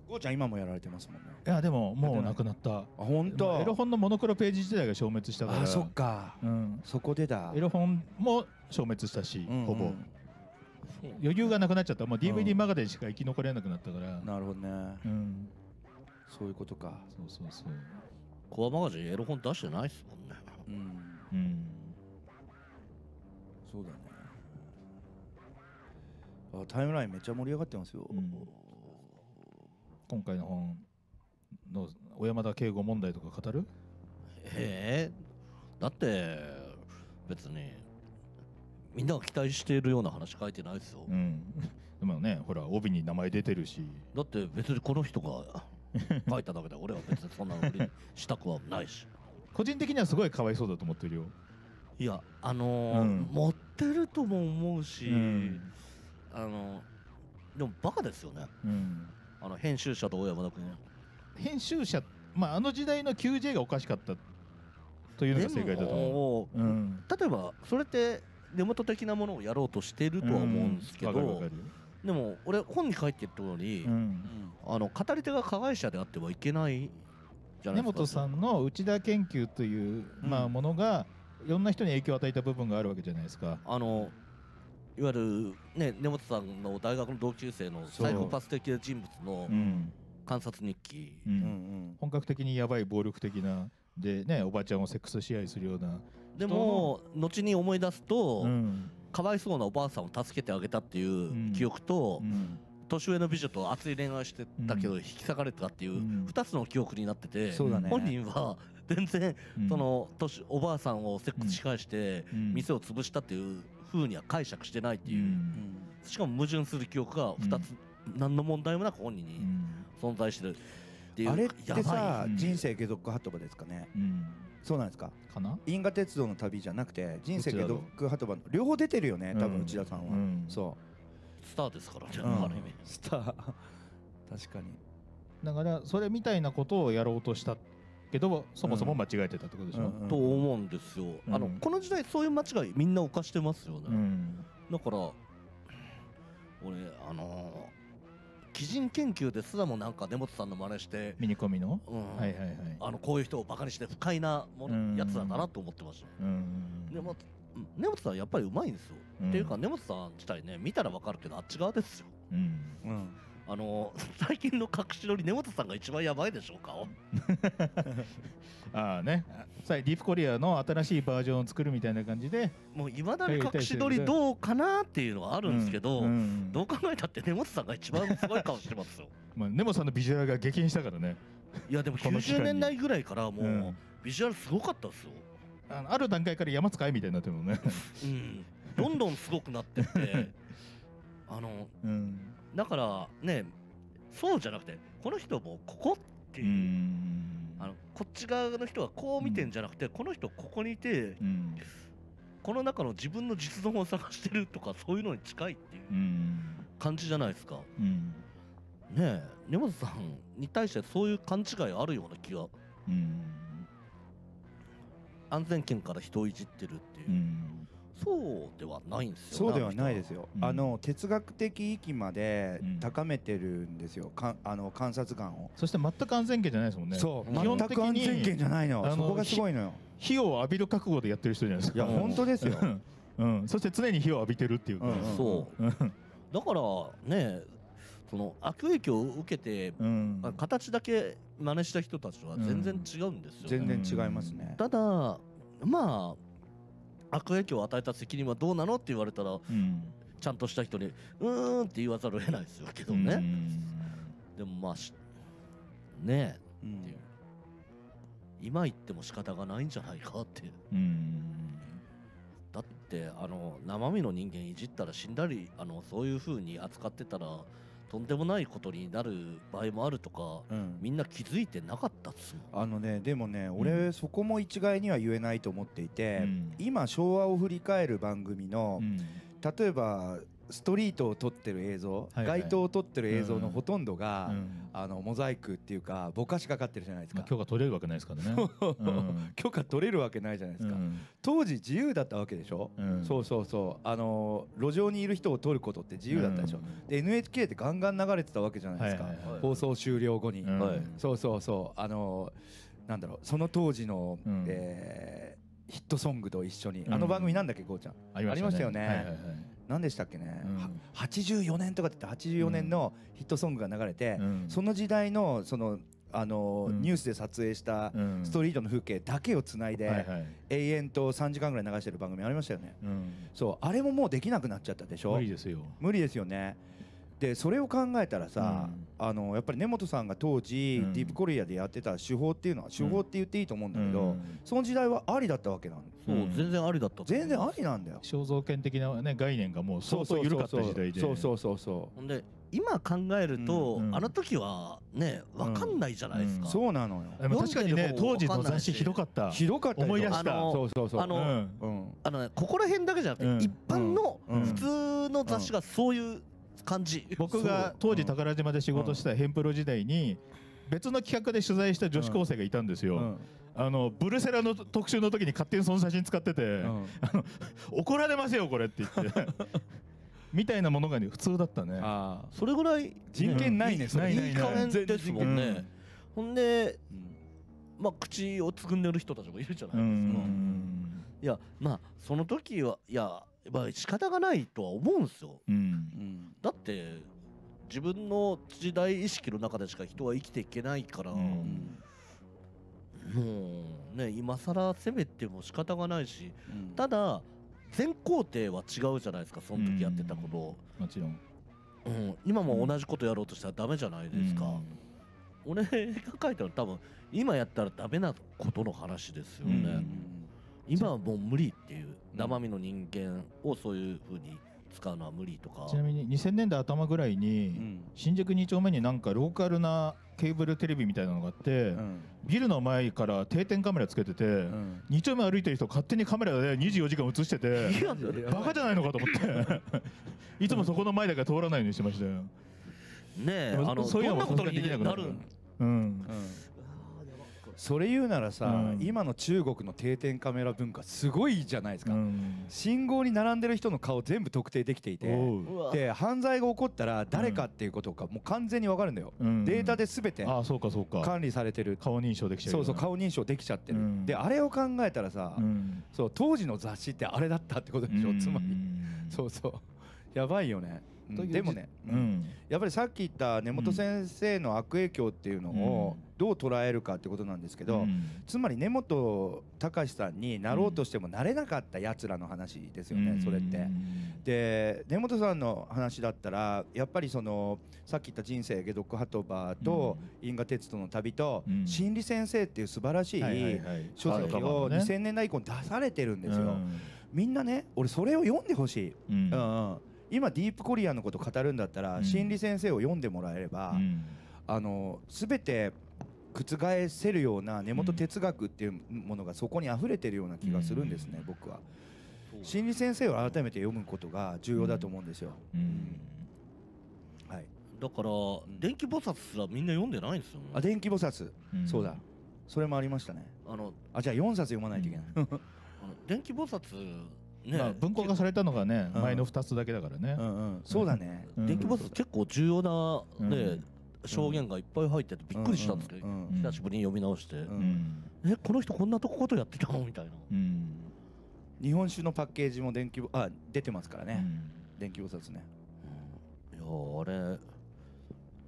ゴーちゃん今もやられてますもんね。いやでももうなくなった。あ本当？エロ本のモノクロページ自体が消滅したから。あそっか。うん。そこでだ。エロ本も消滅したしうんうん。ほぼ。余裕がなくなっちゃった。もう DVD マガジンしか生き残れなくなったから。なるほどね。うん。そういうことか。そうそうそう。コアマガジンエロ本出してないっすもんね。うん。うん。そうだね。あタイムラインめっちゃ盛り上がってますよ、うん今回の本の小山田圭吾問題とか語る？へえだって別にみんなが期待しているような話書いてないですよ、うん。(laughs) でもねほら帯に名前出てるし。だって別にこの人が (laughs) 書いただけで俺は別にそんなにしたくはないし。個人的にはすごいかわいそうだと思ってるよ。いやあのーうん。持ってるとも思うし、うん。あのでもバカですよね。うんあの編集者と大山田君編集者まああの時代の QJ がおかしかったというのが正解だと思もううん。例えばそれって根元的なものをやろうとしてるとは思うんですけど、わかるわかる。でも俺本に書いてる通り、うん。あの語り手が加害者であってはいけないじゃないですか。根本さんの内田研究という、まあ、うんものがいろんな人に影響を与えた部分があるわけじゃないですか。あのいわゆるね根本さんの大学の同級生のサイコパス的な人物のうん。観察日記、ううんん。本格的にやばい暴力的なでねおばちゃんをセックス支配するような、でも後に思い出すと、うん。かわいそうなおばあさんを助けてあげたっていううん。記憶と、うん。年上の美女と熱い恋愛してたけど引き裂かれたっていううん。2つの記憶になってて、本人は全然うん。その年おばあさんをセックス支配してうん。店を潰したっていう風には解釈してないってういう、うん。しかも矛盾する記憶が2つ、何の問題もなく本人にうん。存在してるっていう。あれってやばさうん。人生解読ハトバですかね。うん。そうなんですか？かな？因果鉄道の旅じゃなくて人生解どっちだろ読ハトバの？両方出てるよね多分うん。内田さんは。うん。そスターですからね、ううん。ある意味。スター。確かに。だからそれみたいなことをやろうとしたけどそもそも間違えてたってことでしょ？うんと思うんですよ、うん。あのこの時代そういう間違いみんな犯してますよね、うん。だから俺あのー基人研究ですらもなんか根本さんの真似して、ミニコミの、うん。はいはいはい。あのこういう人をバカにして不快なもの、うんやつなんだなと思ってました。うん。でもうん根本さんやっぱりうまいんですよ、うん。っていうか根本さん自体ね見たらわかるけどあっち側ですよ。うん。うんあのー最近の隠し撮り根本さんが一番やばいでしょうか？(laughs) ああね。さあディープコリアの新しいバージョンを作るみたいな感じで。もういまだに隠し撮りどうかなっていうのはあるんですけど、うんうんどう考えたって根本さんが一番すごい顔してますよ。まあ、根本さんのビジュアルが激変したからね。いやでもこの期間に。90年代ぐらいからもう、うん。ビジュアルすごかったですよ、あのある段階から山使いみたいになってるもんね、うん、どんどんすごくなってって。(laughs) あのうんだからねそうじゃなくてこの人もここってういう、ん。あのこっち側の人がこう見てんじゃなくて、この人ここにいてうん。この中の自分の実存を探してるとかそういうのに近いっていううん。感じじゃないですか。うん。ねえ根本さんに対してそういう勘違いあるような気が。うん。安全圏から人をいじってるっていう、うんそうではないんですよそうではないですよ、うんあの哲学的域までうん。高めてるんですよ、かあの観察眼を、そして全く安全圏じゃないですもんね。そう基本全く安全圏じゃないの。そこがすごいのよ。火を浴びる覚悟でやってる人じゃないですか。いや本当ですよ、うん、そして常に火を浴びてるっていう。か、うん。うんそう。うん。だからねその悪影響を受けて、うん。あ形だけ真似した人たちは全然違うんですよ、全然違いますね、ただまあ悪影響を与えた責任はどうなの？って言われたらうん。ちゃんとした人にうーんって言わざるを得ないですよけどね、でもまあしねえ。うん。っていう今言っても仕方がないんじゃないかって。だってあの生身の人間いじったら死んだりあのそういう風に扱ってたらとんでもないことになる場合もあるとかうん。みんな気づいてなかったっすあのねでもねう俺そこも一概には言えないと思っていて、うん。今昭和を振り返る番組の、うん。例えばストリートを撮ってる映像、はいはい。街頭を撮ってる映像のうん。ほとんどが、うん。あのモザイクっていうかぼかしかかってるじゃないですか。まあ、許可取れるわけないですからね。う。ん。(laughs) 許可取れるわけないじゃないですか、うん。当時自由だったわけでしょ、うん。そうそうそう。あのー路上にいる人を撮ることって自由だったでしょ、うん。で NHK ってガンガン流れてたわけじゃないですか、はいはいはい。放送終了後に、うん。はい。そうそうそう。あのーなんだろうその当時の、うん。えーヒットソングと一緒に、うんあの番組なんだっけこうちゃん？ありまありましたよね。はいはいはい何でしたっけね、うん。は84年とかって言って84年のヒットソングが流れて、うん。その時代のそのあのーうん。ニュースで撮影したうん。ストリートの風景だけをつないで、はいはい。永遠と3時間ぐらい流してる番組ありましたよね。うん。そうあれももうできなくなっちゃったでしょ？無理ですよ。無理ですよねでそれを考えたらさ、うん。あのやっぱり根本さんが当時、うん。ディープコリアでやってた手法っていうのは手法って言っていいと思うんだけど、うん。その時代はありだったわけなのそう、うん。全然ありだった全然ありなんだよ。肖像権的な、ね、概念がもう相当緩かった時代で。そうそうそうそほんで今考えると、うん。うん。あの時はね分かんないじゃないですか、うそうなのよ。でも確かにね当時の雑誌ひどかった。ひどかった思い出した。あのそうそうそう。あのうん。うん。あのねここら辺だけじゃなくて、うん。一般のうん。普通の雑誌がそういう感じ、僕が当時宝島で仕事したヘンプロ時代に別の企画で取材した女子高生がいたんですよ。うん。あのブルセラの特集の時に勝手にその写真使ってて、うん。怒られますよこれって言って。(laughs) みたいなものがね普通だったね。それぐらい人権ないねいそれ。いい加減ですもんね、うん。ほんでうん。まあ口をつぐんでる人たちもいるじゃなういですか、ん。いやまあその時はいやまあ仕方がないとは思うんですよ。うん。うん。だって自分の時代意識の中でしか人は生きていけないから、うん。うんもうね今更責めても仕方がないしうん。ただ全工程は違うじゃないですかその時やってたこと、もちろん。うん。今も同じことやろうとしたらダメじゃないですか、うん。俺が書いたの多分今やったらダメなことの話ですよね、うん。今はもう無理っていう。うん生身の人間をそういうふうに使うのは無理とか。ちなみに2000年代頭ぐらいに、うん。新宿2丁目になんかローカルなケーブルテレビみたいなのがあって、うん。ビルの前から定点カメラつけてて、うん。2丁目歩いてる人勝手にカメラで24時間映しててバカじゃないのかと思って。(laughs) いつもそこの前だから通らないようにしてましたよ、ねえあのそういうのもどんなことにできなくなる。なるんうん。うんそれ言うならさ、うん。今の中国の定点カメラ文化すごいじゃないですか、うん。信号に並んでる人の顔全部特定できていてで犯罪が起こったら誰かっていうことがもう完全に分かるんだよ、うん。データで全てああそうかそうか。管理されてる。顔認証できちゃうそうそうよ顔認証できちゃってる、うん。であれを考えたらさ、うん。そう当時の雑誌ってあれだったってことでしょ、うん。つまり。そうそう。やばいよね、うん。でもね、ううん。ん。やっぱりさっき言った根本先生の悪影響っていうのをどう捉えるかってことなんですけど、うん。つまり根本隆さんになろうとしてもなれなかったやつらの話ですよね、うん。それって。で根本さんの話だったらやっぱりそのさっき言った「人生解毒鳩場」と「因果鉄道の旅」とうん「心理先生」っていう素晴らしい書籍をね。2000年代以降に出されてるんですよ。うん。みんなね俺それを読んでほしい、うん今ディープコリアンのこと語るんだったら、うん。心理先生を読んでもらえれば、うん。あの全て覆せるような根本哲学っていうものがそこに溢れてるような気がするんですね、うん。僕は。心理先生を改めて読むことが重要だと思うんですよ、うん。はい、だからん電気菩薩すらみんな読んでないんですよ。あ電気菩薩、うん。そうだ。それもありましたね。あのあじゃあ4冊読まないといけない、あの電気菩薩ね、まあ文庫化されたのがねうん。前の2つだけだからね。うんうん、そうだね、うん。電気菩薩結構重要なね、うん。証言がいっぱい入っててびっくりしたんですけど、うん。うん。久しぶりに読み直して、うん。うん。えこの人こんなとこことやってたの？みたいな。うん。日本酒のパッケージも電気ぼあ出てますからね、うん。電気菩薩ね。いやーあ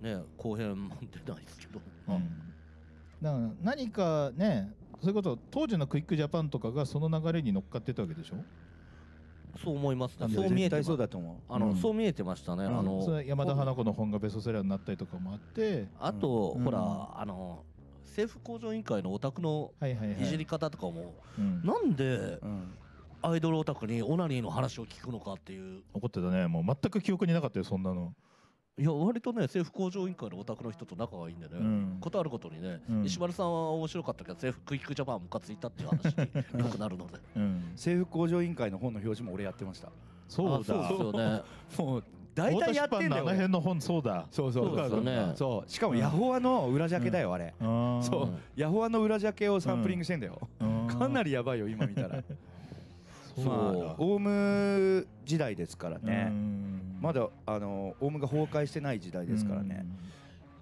れね後編も出ないですけど、うん。だから何かねそういうこと当時のクイックジャパンとかがその流れに乗っかってたわけでしょ？そう思いますね。そう見えてそうだと思う。あの、うん。そう見えてましたね、うん。あの山田花子の本がベストセラーになったりとかもあって。あと、うん。ほらあの政府向上委員会のオタクのはいじり方とかも、うん。なんでうん。アイドルオタクにオナニーの話を聞くのかっていう。怒ってたね。もう全く記憶になかったよそんなのいや割とね政府向上委員会のオタクの人と仲がいいんでね、うん。ことあることにね、うん。石丸さんは面白かったけど政府クイックジャパンはムカついたっていう話によくなるので。(laughs) うん。政府向上委員会の本の表紙も俺やってました。そうだ。あそうですよね。(laughs) もう大体やってんだよ。辺の本そうだそうそうそう。ですよね。そう。しかもヤホアの裏ジャケだよあれ、そそう。ヤホアの裏ジャケをサンプリングしてんだよ、かなりりやばいよ今見たら。(laughs) そうまあだオウム時代ですからね、うんまだあのオウムが崩壊してない時代ですからね、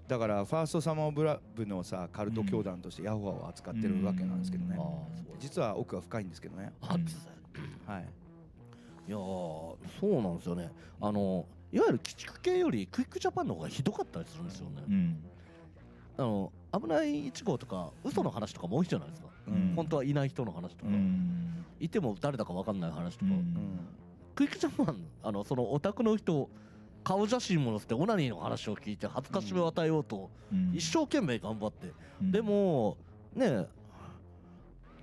だからファーストサマーブラブのさカルト教団としてヤホアを扱ってるわけなんですけどね、実は奥は深いんですけどね。はい。いやーそうなんですよね。あのいわゆる鬼畜系よりクイックジャパンの方がひどかったりするんですよね、うん。あの危ない1号とか嘘の話とかも多いじゃないですか、うん。本当はいない人の話とか、うん。いても誰だか分かんない話とか、クイックジャパンあのそのオタクの人顔写真も載せてオナニーの話を聞いて恥ずかしめを与えようとうん。一生懸命頑張って、うん。でもね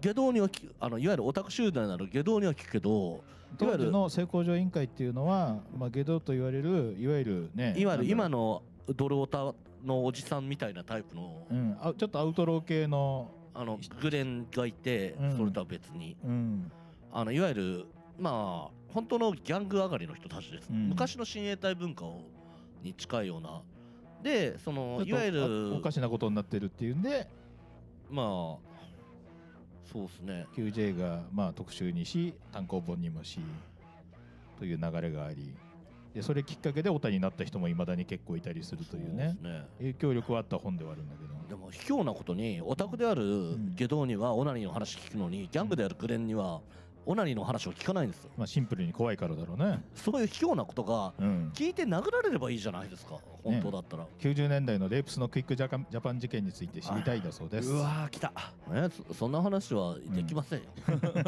下道にはきあのいわゆるオタク集団なる下道には聞くけどいわゆる当時の性向上委員会っていうのは、まあ、下道と言われるいわゆるねいわゆる今の、のドルオタのおじさんみたいなタイプのうん、あちょっとアウトロー系の、あのグレンがいてうん。それとは別に。うん。あのいわゆるまあ本当のギャング上がりの人たちです、うん。昔の親衛隊文化をに近いような。でそのいわゆるおかしなことになってるっていうんでまあそうですね。QJ がまあ特集にし単行本にもしという流れがあり。でそれきっかけでオタになった人もいまだに結構いたりするというね。ね。影響力はあった本ではあるんだけど。でも卑怯なことにオタクであるん。下道にはオナニーの話聞くのにギャングであるグレンにはオナニーの話を聞かないんですよ。まあシンプルに怖いからだろうね。そういう卑怯なことがうん。聞いて殴られればいいじゃないですか。本当だったら、90年代のレイプスのクイックジャジャパン事件について知りたいだそうです。うわー来た。ね、そそんな話はできませんよ、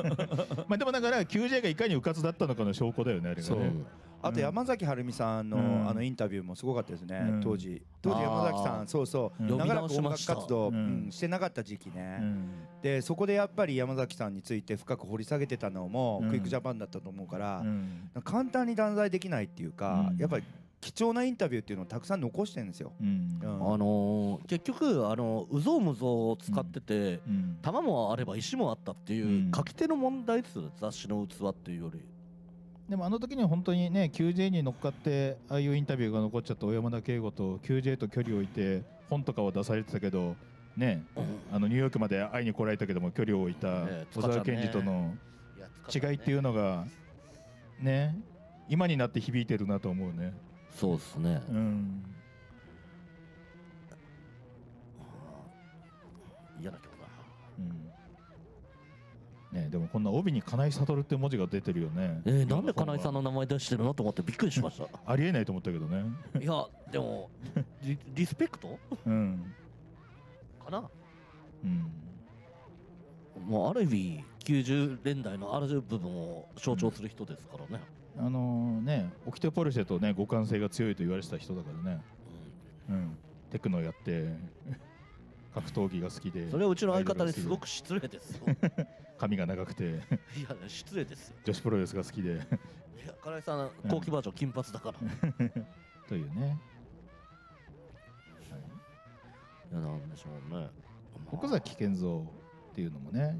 (laughs) まあでもだから QJ がいかに迂闊だったのかの証拠だよねあれがそう。ねあと山崎晴美さんの,、うん。あのインタビューもすごかったですね、うん。当時。当時。山崎さんそうそう、うん。長らく音楽活動、うん。うんしてなかった時期ね、うん。でそこでやっぱり山崎さんについて深く掘り下げてたのも、うん。クイックジャパンだったと思うから、うん。簡単に断罪できないっていうか、うん。やっぱり貴重なインタビューっていうのをたくさん残してるんですよ。うん。うん。あのー結局あのうぞうむぞうを使ってて、うん。玉もあれば石もあったっていう、うん。書き手の問題ですよ雑誌の器っていうより。でもあの時には本当にね QJ に乗っかってああいうインタビューが残っちゃった小山田圭吾と QJ と距離を置いて本とかは出されてたけどねあのニューヨークまで会いに来られたけども距離を置いたね小沢健二との違いっていうのがね今になって響いてるなと思うね。そうですね、うん嫌な曲だうんね、でもこんな帯に金井悟って文字が出てるよね。えー、なんで金井さんの名前出してるのと思ってびっくりしまし (laughs) ありえないと思ったけどね。た (laughs) いやでもリリスペクト？うん。かなうん。もうある意味90年代のある部分を象徴する人ですからね、あのね、オキテポルシェとね、互換性が強いと言われてた人だからね。うん。テクノやって、(laughs) 格闘技が好きで、それはうちの相方ですごく失礼ですよ。(laughs) 髪が長くて、いや失礼ですよ。女子プロレスが好きで、いや金井さん後期バージョン金髪だから、い (laughs) というね。やなんでしょうね、まあ。奥崎健三っていうのもね、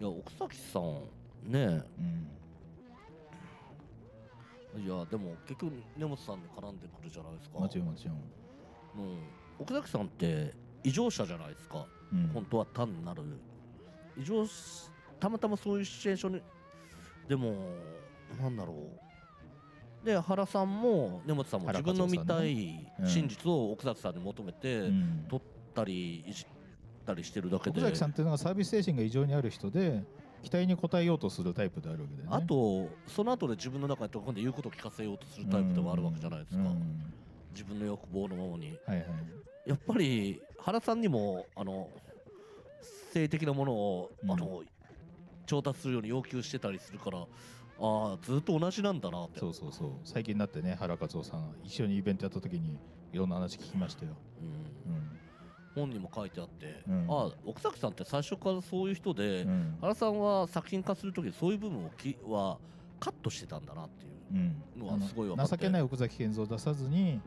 いや奥崎さんね。うん、いやでも結局根本さんに絡んでくるじゃないですか。もちろんもちろん。うん。奥崎さんって異常者じゃないですか。うん。本当は単なる。異常したまたまそういうシチュエーションにでもなんだろう。で原さんも根本さんも原自分の見たいうん。真実を奥崎さんに求めてうん。撮ったりいじったりしてるだけで。奥崎さんっていうのはサービス精神が異常にある人で期待に応えようとするタイプであるわけでね。あとその後で自分の中で今度言うことを聞かせようとするタイプでもあるわけじゃないですか、うん。自分の欲望のままに。はいはいやっぱり原さんにもあの性的なものを、うん。あの調達するように要求してたりするからああずっと同じなんだなって。そうそうそう。最近になってね原克夫さん一緒にイベントやった時にいろんな話聞きましたよ、うん。うん本にも書いてあって、うん。ああ奥崎さんって最初からそういう人で、うん。原さんは作品化する時そういう部分をきはカットしてたんだなっていううん。のはすごい分かって。あの情けない奥崎健三を出さずに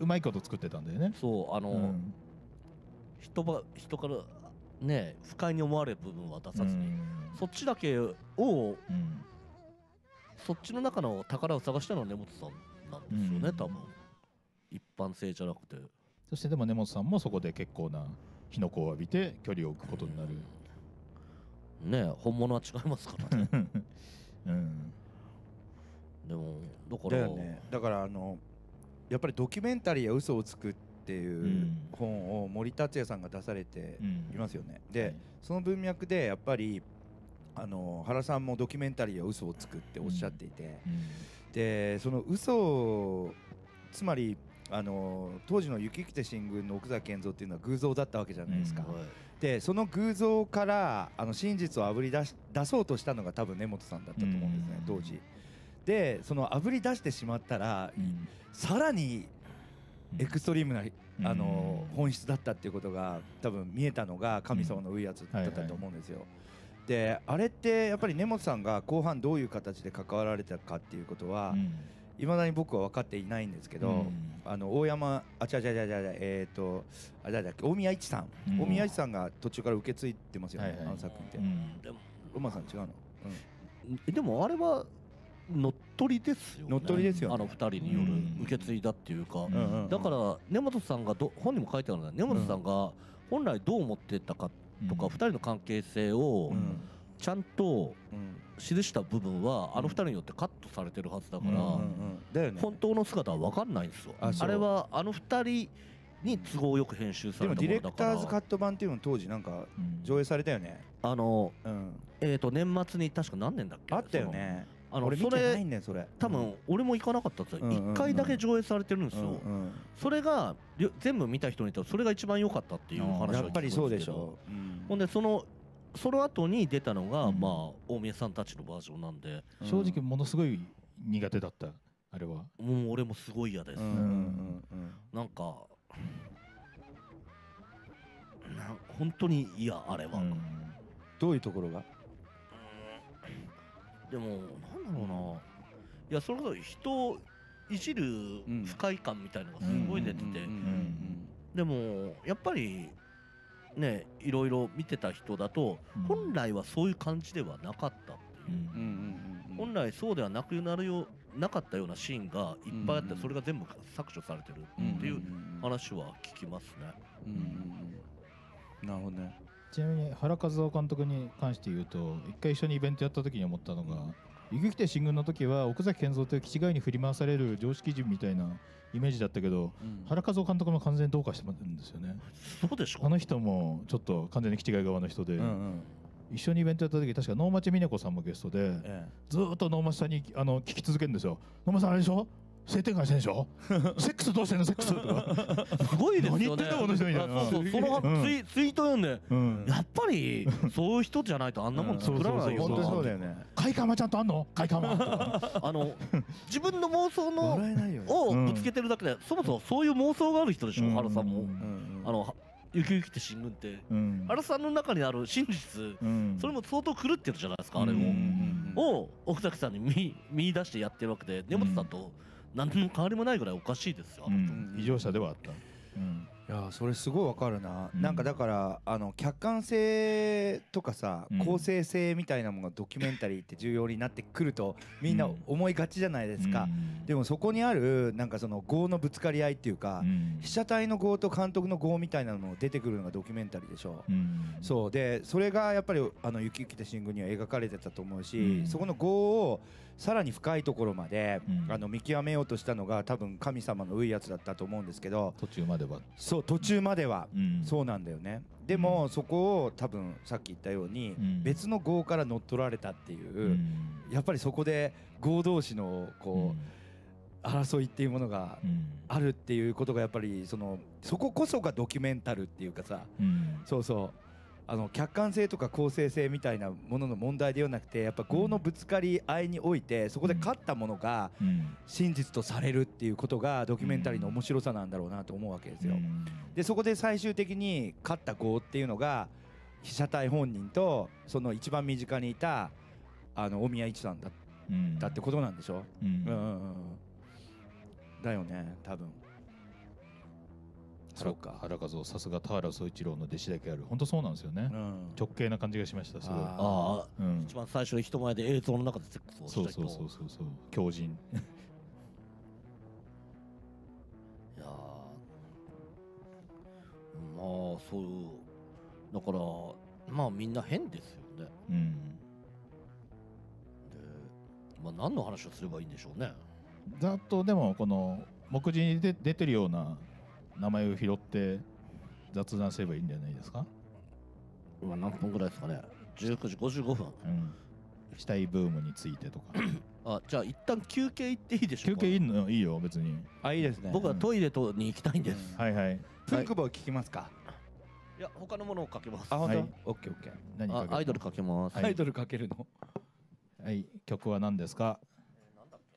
うまいこと作ってたんだよね。そうあの、うん。人ば人からね不快に思われる部分は出さずに、うん。そっちだけをうん。そっちの中の宝を探したのは根本さんなんですよね、うん多分一般性じゃなくてそしてでも根本さんもそこで結構な火の粉を浴びて距離を置くことになる。ねえ本物は違いますからね。(laughs) うん。でもだからだよね。だからあのやっぱりドキュメンタリーや嘘をつくっていううん。本を森達也さんが出されてうん。いますよね。で、はい。その文脈でやっぱりあの原さんもドキュメンタリーや嘘をつくっておっしゃっていて、うん。でその嘘をつまりあの当時の雪来て新軍の奥崎健三っていうのは偶像だったわけじゃないですか。うんはいでその偶像からあの真実をあぶり出し出そうとしたのが多分根本さんだったと思うんですね、うん当時。でそのあぶり出してしまったら、うんさらにエクストリームな、うんあの本質だったっていうことが多分見えたのが神様のウイやつだったと思うんですよ。であれってやっぱり根本さんが後半どういう形で関わられたかっていうことはうんいま、未だに僕は分かっていないんですけど、うん。あの大山あ違う違う違う違うえっ、とあれ誰だっけ大宮一さん、うん。大宮一さんが途中から受け継いでますよね、はいはいあの作品って、うん。でもロマンさん違うの、でもあれは乗っ取りですよね。乗っ取りですよね。あの二人によるうん。受け継いだっていうか、うんうんうん。だから根本さんがど本にも書いてあるのは根本さんが本来どう思ってたかとか、うん。二人の関係性をうんちゃんとうん。記した部分はあの二人によってカットされてるはずだから、本当の姿は分かんないんですよあれはあの二人に都合よく編集されでもディレたものだからクターズカット版っていうの当時なんかうん。上映されたよね。あのうん。えー、と年末に確か何年だっけ？あったよね。あの俺見てないんだよそれ。多分俺も行かなかったんですよ、うんうんうん。1回だけ上映されてるんですよ、うんうん。それが全部見た人に言ったらそれが一番良かったっていう話はやっぱりそうでしょうん。ほんでそのその後に出たのが、うん。まあ大宮さんたちのバージョンなんで。うん。正直ものすごい苦手だったあれは。もう俺もすごい嫌です、うん。うんうんうんなんかな本当に嫌あれは、うん。どういうところが？でもなんだろうな。いやそれこそ人をいじるん。不快感みたいのがすごい出てて、でもやっぱりねいろいろ見てた人だと、うん。本来はそういう感じではなかったっていう、うん。うんうんうん本来そうではなくなるよなかったようなシーンがいっぱいあって、うん。それが全部削除されてるうんっていう話は聞きますね。うんうんうん。なるほどね。ちなみに原和夫監督に関して言うと一回一緒にイベントやった時に思ったのが「行く来て進軍」の時は奥崎健三という気違いに振り回される常識人みたいなイメージだったけど原和夫監督も完全にどうかしてるんですよね。そうでしょあの人もちょっと完全に気違い側の人で、うんうん。一緒にイベントやった時確か能町みね子さんもゲストでえ。ずーっと能町さんにあの聞き続けるんですよ。能町さんあれでしょ？性転換してんでしょ？(laughs) セックスどうしてんのセックスとか。すごいですよね。何言ってんだこの人みたいなあそうそうそのうん。ツイツイート読んで、うん。やっぱりそういう人じゃないとあんなもん作らないよ。本当にな。そうだよね。快感はちゃんとあんの？快感はあの自分の妄想のをぶつけてるだけで、そもそもそういう妄想がある人でしょ、原さんも。うんうんあのゆきゆきって新軍って、うん。原さんの中にある真実、うん。それも相当狂ってるじゃないですか、あれうんも。うん。を奥崎さんに見見出してやってるわけで根本さんと何の変わりもないぐらいおかしいですよ、うん。異常者ではあった、うん。いやそれすごいわかるな、うん。なんかだからあの客観性とかさ、うん。公正性みたいなものがドキュメンタリーって重要になってくるとみんな思いがちじゃないですか、うん。でもそこにあるなんかその業のぶつかり合いっていうか、うん。被写体の業と監督の業みたいなのが出てくるのがドキュメンタリーでしょ、うん。そう。でそれがやっぱりあの「雪雪て新軍」には描かれてたと思うし、うん。そこの業をさらに深いところまで、うん。あの見極めようとしたのが多分神様のういやつだったと思うんですけど途中までは、そう途中までは、うん。そうなんだよね。でも、そこを多分さっき言ったように、うん。別の業から乗っ取られたっていう、うん。やっぱりそこで業同士のこう、争いっていうものがうん。あるっていうことがやっぱりそのそここそがドキュメンタルっていうかさ。うん。そうそうあの客観性とか公正性みたいなものの問題ではなくてやっぱ業のぶつかり合いにおいてそこで勝ったものがうん。真実とされるっていうことがドキュメンタリーの面白さなんだろうなと思うわけですよ。うん。でそこで最終的に勝った業っていうのが被写体本人とその一番身近にいたあの大宮一さんだうんったってことなんでしょ、うんうんうん。だよね多分そうか。原和夫さすが田原総一郎の弟子だけある。本当そうなんですよね、うん。直系な感じがしましたすごい。あああうん。一番最初に人前で映像の中でセックスをした人そうそうそうそうそう。強靭。(laughs) いやー。まあそういう。だからまあみんな変ですよね。うん。でまあ何の話をすればいいんでしょうね。ざっとでもこの目次に出出てるような名前を拾って雑談すればいいんじゃないですか、今何分ぐらいですかね。19時55分。うん、死体ブームについてとか。(coughs) あじゃあ一旦休憩行っていいでしょうか？休憩いいの？いいよ別に。あいいですね。僕はトイレとに行きたいんです、はいはい。プンクボー聞きますか？いや他のものをかけます。あ本当、はい。オッケーオッケー。何かけアイドルかけます、はい。アイドルかけるの？はい。曲は何ですかなんだっけ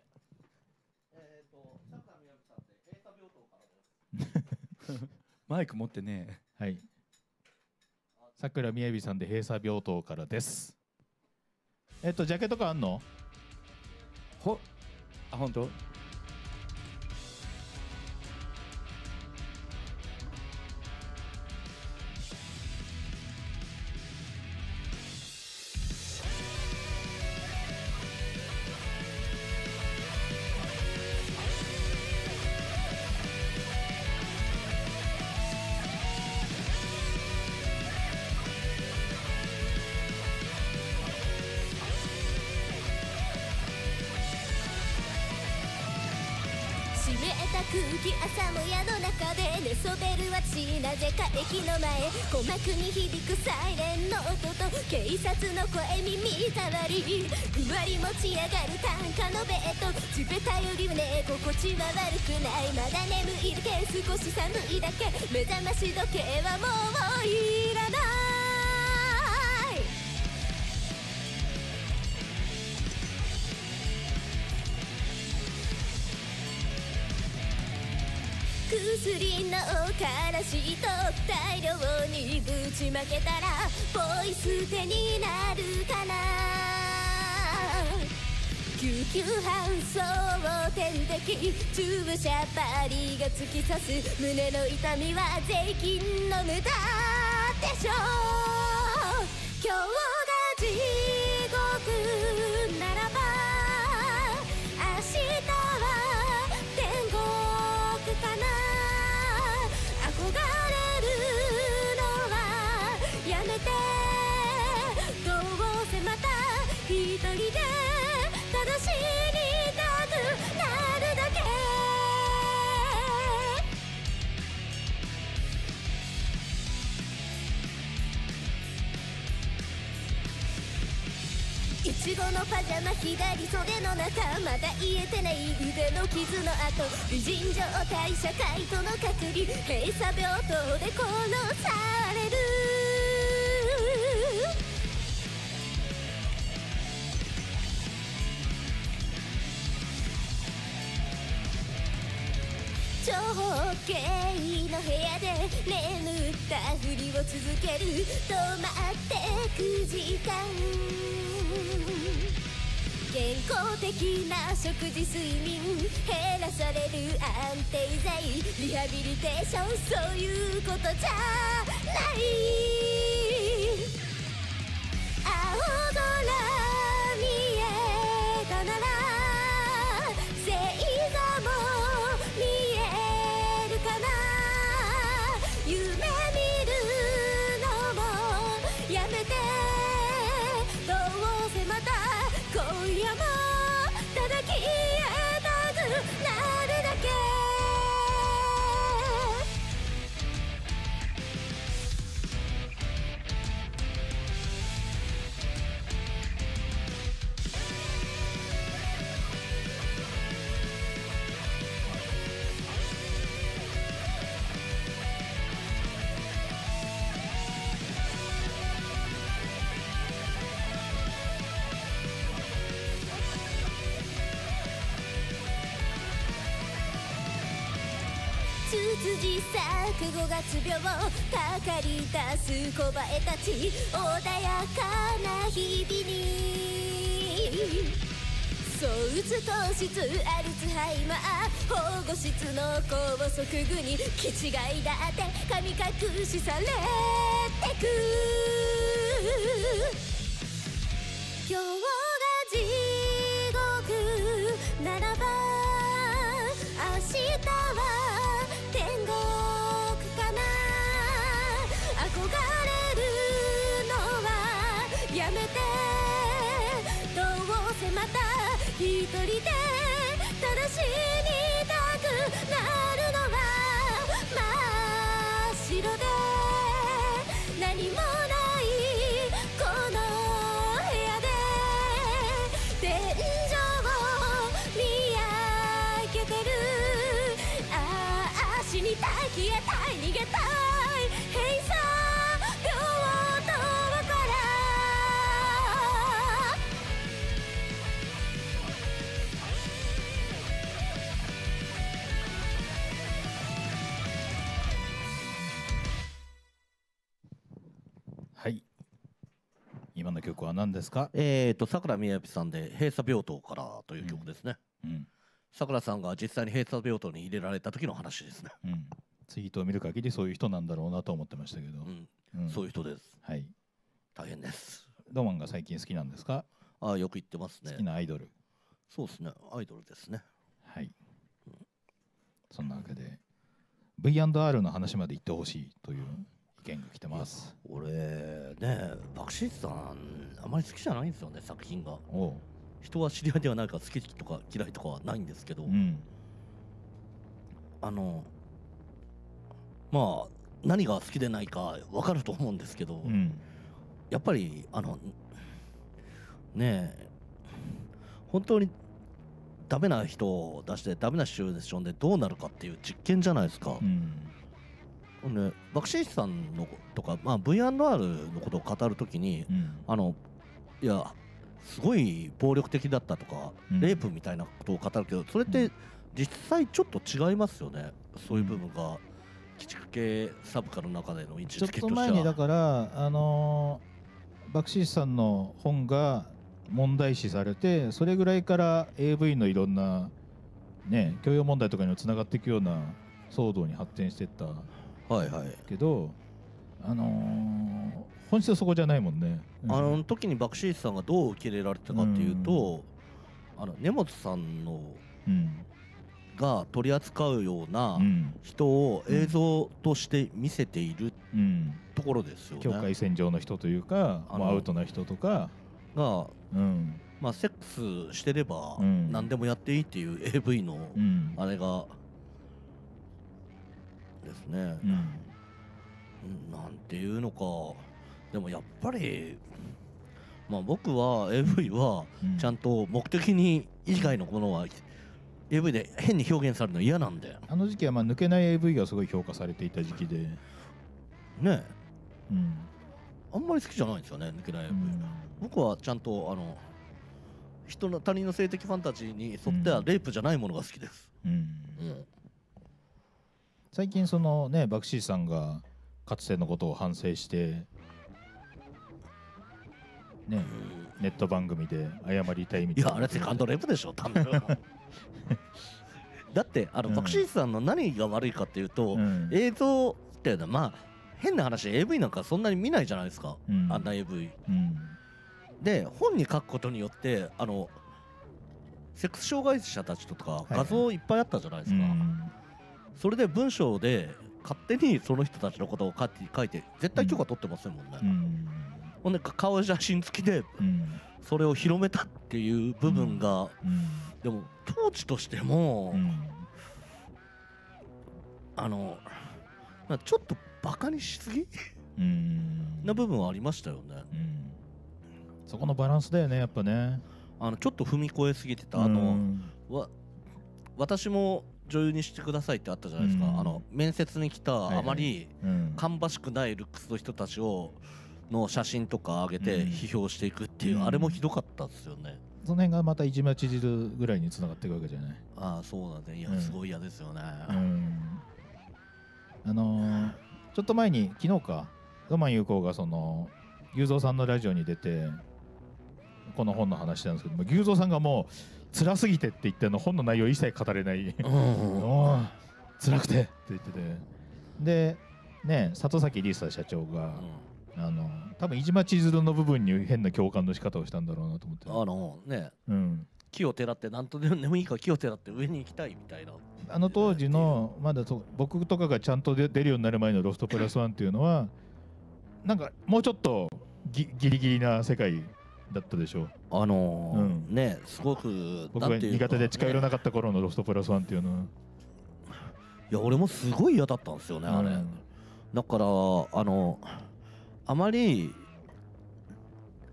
えっ、と佐久間みやびさんで閉鎖病棟からです (laughs) マイク持ってね。はい。さくらみやびさんで閉鎖病棟からです。えっとジャケとかあんの？ほあ本当「空気朝もやの中で寝そべる私なぜか駅の前鼓膜に響くサイレンの音と警察の声耳障り。ふわり持ち上がる単価のベッド地べたよりね心地は悪くない。まだ眠いだけ少し寒いだけ。目覚まし時計はもういい。薬のからしと大量にぶちまけたらポイ捨てになるかな。救急搬送点滴注射針が突き刺す胸の痛みは税金の無駄でしょう。死後のパジャマ左袖の中まだ癒えてない腕の傷の跡。美人状態社会との隔離。閉鎖病棟で殺される。径の部屋で眠ったふりを続ける。止まって9時間。健康的な食事睡眠。減らされる安定剤。リハビリテーション。そういうことじゃない。青月病かかり出す小バエたち穏やかな日々に躁うつ糖質アルツハイマー保護室の高速具に気違いだって神隠しされてく。今日が地獄ならば明日は一人でただ死にたくなるのは真っ白で何もですか、えーとさくらみやびさんで「閉鎖病棟から」という曲ですね。うん。さくらさんが実際に閉鎖病棟に入れられた時の話ですね。うん、ツイートを見る限りそういう人なんだろうなと思ってましたけど、そういう人です。はい。大変です。ドマンが最近好きなんですか、ああよく言ってます好きねなアイドル。そうですね。アイドルですね。はい。そんなわけで。V&R の話まで言ってほしいという意見が来てます。俺ね爆心さんあまり好きじゃないんですよね作品が。人は知り合いではないから好きとか嫌いとかはないんですけど、うん。あのまあ何が好きでないか分かると思うんですけど、うん。やっぱりあのねえ本当にダメな人を出してダメなシチュエーションでどうなるかっていう実験じゃないですか。うんほんで爆心さんのとか、まあ、V&R のことを語るときにうん。あのいやすごい暴力的だったとか、うん。レイプみたいなことを語るけどそれって実際ちょっと違いますよね？そういう部分が鬼畜系サブカルの中での位置ちょっづけとしては。と前にだからあのー爆死さんの本が問題視されてそれぐらいから AV のいろんなね教養問題とかにもつながっていくような騒動に発展していったはいはい。けどあのー本質はそこじゃないもんね。うん。あの時に爆心さんがどう受け入れられたかっていうと、あの根本さんのうん。が取り扱うようなうん。人を映像として見せているうん、ところですよね。境界線上の人というか、あのまあ、アウトな人とか、がうん。まあ、セックスしてればうん。何でもやっていいっていう AV のうん。あれがですね、うん。うんなんていうのか。でもやっぱり、まあ、僕は AV はうん。ちゃんと目的に以外のものは AV で変に表現されるの嫌なんで。あの時期はまあ抜けない AV がすごい評価されていた時期で、ねうん。あんまり好きじゃないんですよね抜けない AV、うん。僕はちゃんとあの人の他人の性的ファンタジーに沿ってはうん。レイプじゃないものが好きです、うん。うん最近そのねバクシーさんがかつてのことを反省してねネット番組で謝りたいみたいな。いやあれセカンドレイプでしょ多分 (laughs) だってあの、うん。バクシーさんの何が悪いかっていうと、うん。映像っていうのはまあ変な話 AV なんかそんなに見ないじゃないですか、うん。あんな AV うん。で本に書くことによってあのセックス障害者たちとかい。画像いっぱいあったじゃないですか、うんそれで文章で勝手にその人たちのことを書いて書いて絶対許可取ってませんもんね、うん。ほんで顔写真付きでうん。それを広めたっていう部分が、うん。でも当時としても、うん。あのちょっとバカにしすぎ？うん。な部分はありましたよね。うん。そこのバランスだよねやっぱね。あのちょっと踏み越えすぎてたあの、うん。わ私も女優にしてくださいってあったじゃないですか、うん。あの面接に来たあまりうん。芳しくないルックスの人たちをの写真とか上げてうん。批評していくっていう、うん。あれもひどかったですよね。その辺がまたいじめちじるぐらいにつながっていくわけじゃない？ああそうだね。いや、うん。すごい嫌ですよね、うん。あのーちょっと前に昨日かロマン有効がその雄三さんのラジオに出てこの本の話なんですけども雄三さんがもう辛すぎてって言ってあの本の内容一切語れない。(laughs) 辛くてって言ってて。でね里崎梨沙社長が、あの多分飯島千鶴の部分に変な共感の仕方をしたんだろうなと思って。あのね。うん、木をてらって何とでもいいから木をてらって上に行きたいみたいな。あの当時のまだと僕とかがちゃんと出出るようになる前のロフトプラスワンっていうのはなんかもうちょっとギギリギリな世界だったでしょう。あのーうん。ねすごく僕が苦手で近寄らねなかった頃のロフトプラスワンっていうの。は、いや俺もすごい嫌だったんですよねあれ、うん。だからあのあまり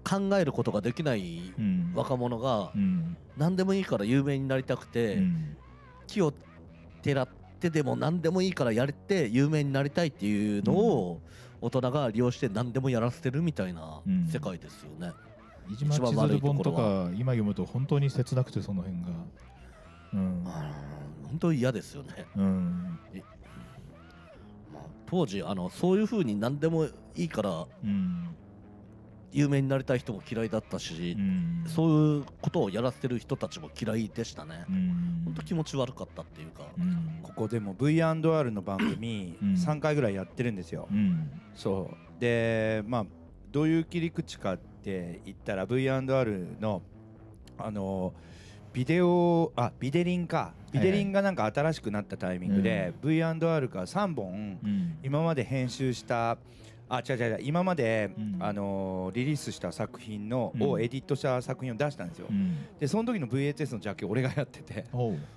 考えることができないうん。若者がうん。何でもいいから有名になりたくて、うん。木をてらってでも何でもいいからやれて有名になりたいっていうのを大人が利用して何でもやらせてるみたいなうん。世界ですよね。飯島千鶴本とか今読むと本当に切なくてその辺が。うん。本当に嫌ですよね。うん。まあ当時あのそういう風に何でもいいからうん。有名になりたい人も嫌いだったしう、ん。そういうことをやらせてる人たちも嫌いでしたね。うん。本当気持ち悪かったっていうか。うん。ここでも V&R の番組うん。3回ぐらいやってるんですよ。うん。そう。でまあどういう切り口かって言ったら V&R のあのビデオあビデリンか。ビデリンがなんか新しくなったタイミングで、V&R が3本うん。今まで編集したあ違う違う今まで、うん。あのーリリースした作品の、うん。をエディットした作品を出したんですよ、うん。でその時の VHS のジャケ俺がやってて。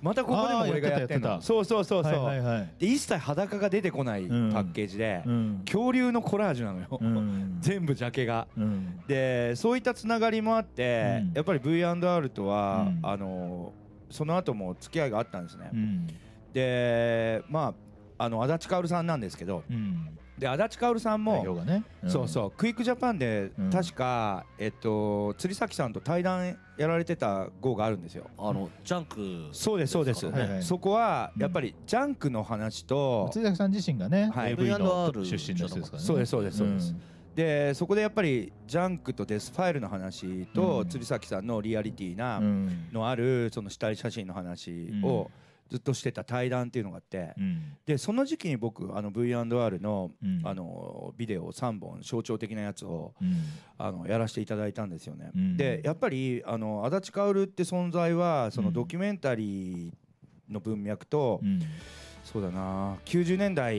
またここでも俺がやってんの。そうそうそうそう、はいはいはい。で一切裸が出てこないパうん。ッケージで、うん。恐竜のコラージュなのよ、うん。(laughs) 全部ジャケが。うん。でそういったつながりもあって、うん。やっぱり V&R とは、うん。あのその後も付き合いがあったんですね。うん。でまああの足立薫さんなんですけどうんで足立薫さんも、代表がね。そうそうクイックジャパンでうん。確か、えっと釣崎さんと対談やられてた号があるんですよ。あのジャンクそうですそうです、はいはい。そこはやっぱりジャンクの話と、釣崎さん自身がねはい。AV の出身の人ですからね。そうですそうですそうです。でそこでやっぱりジャンクとデスファイルの話と、うん。釣崎さんのリアリティなうん。のあるその死体写真の話をずっとしてた対談っていうのがあって、うん。でその時期に僕あの V&R の,、うん。あのビデオ3本象徴的なやつをうん。あのやらせていただいたんですよね。うん。でやっぱりあの足立薫って存在はそのうん。ドキュメンタリーの文脈と、うんそうだな。90年代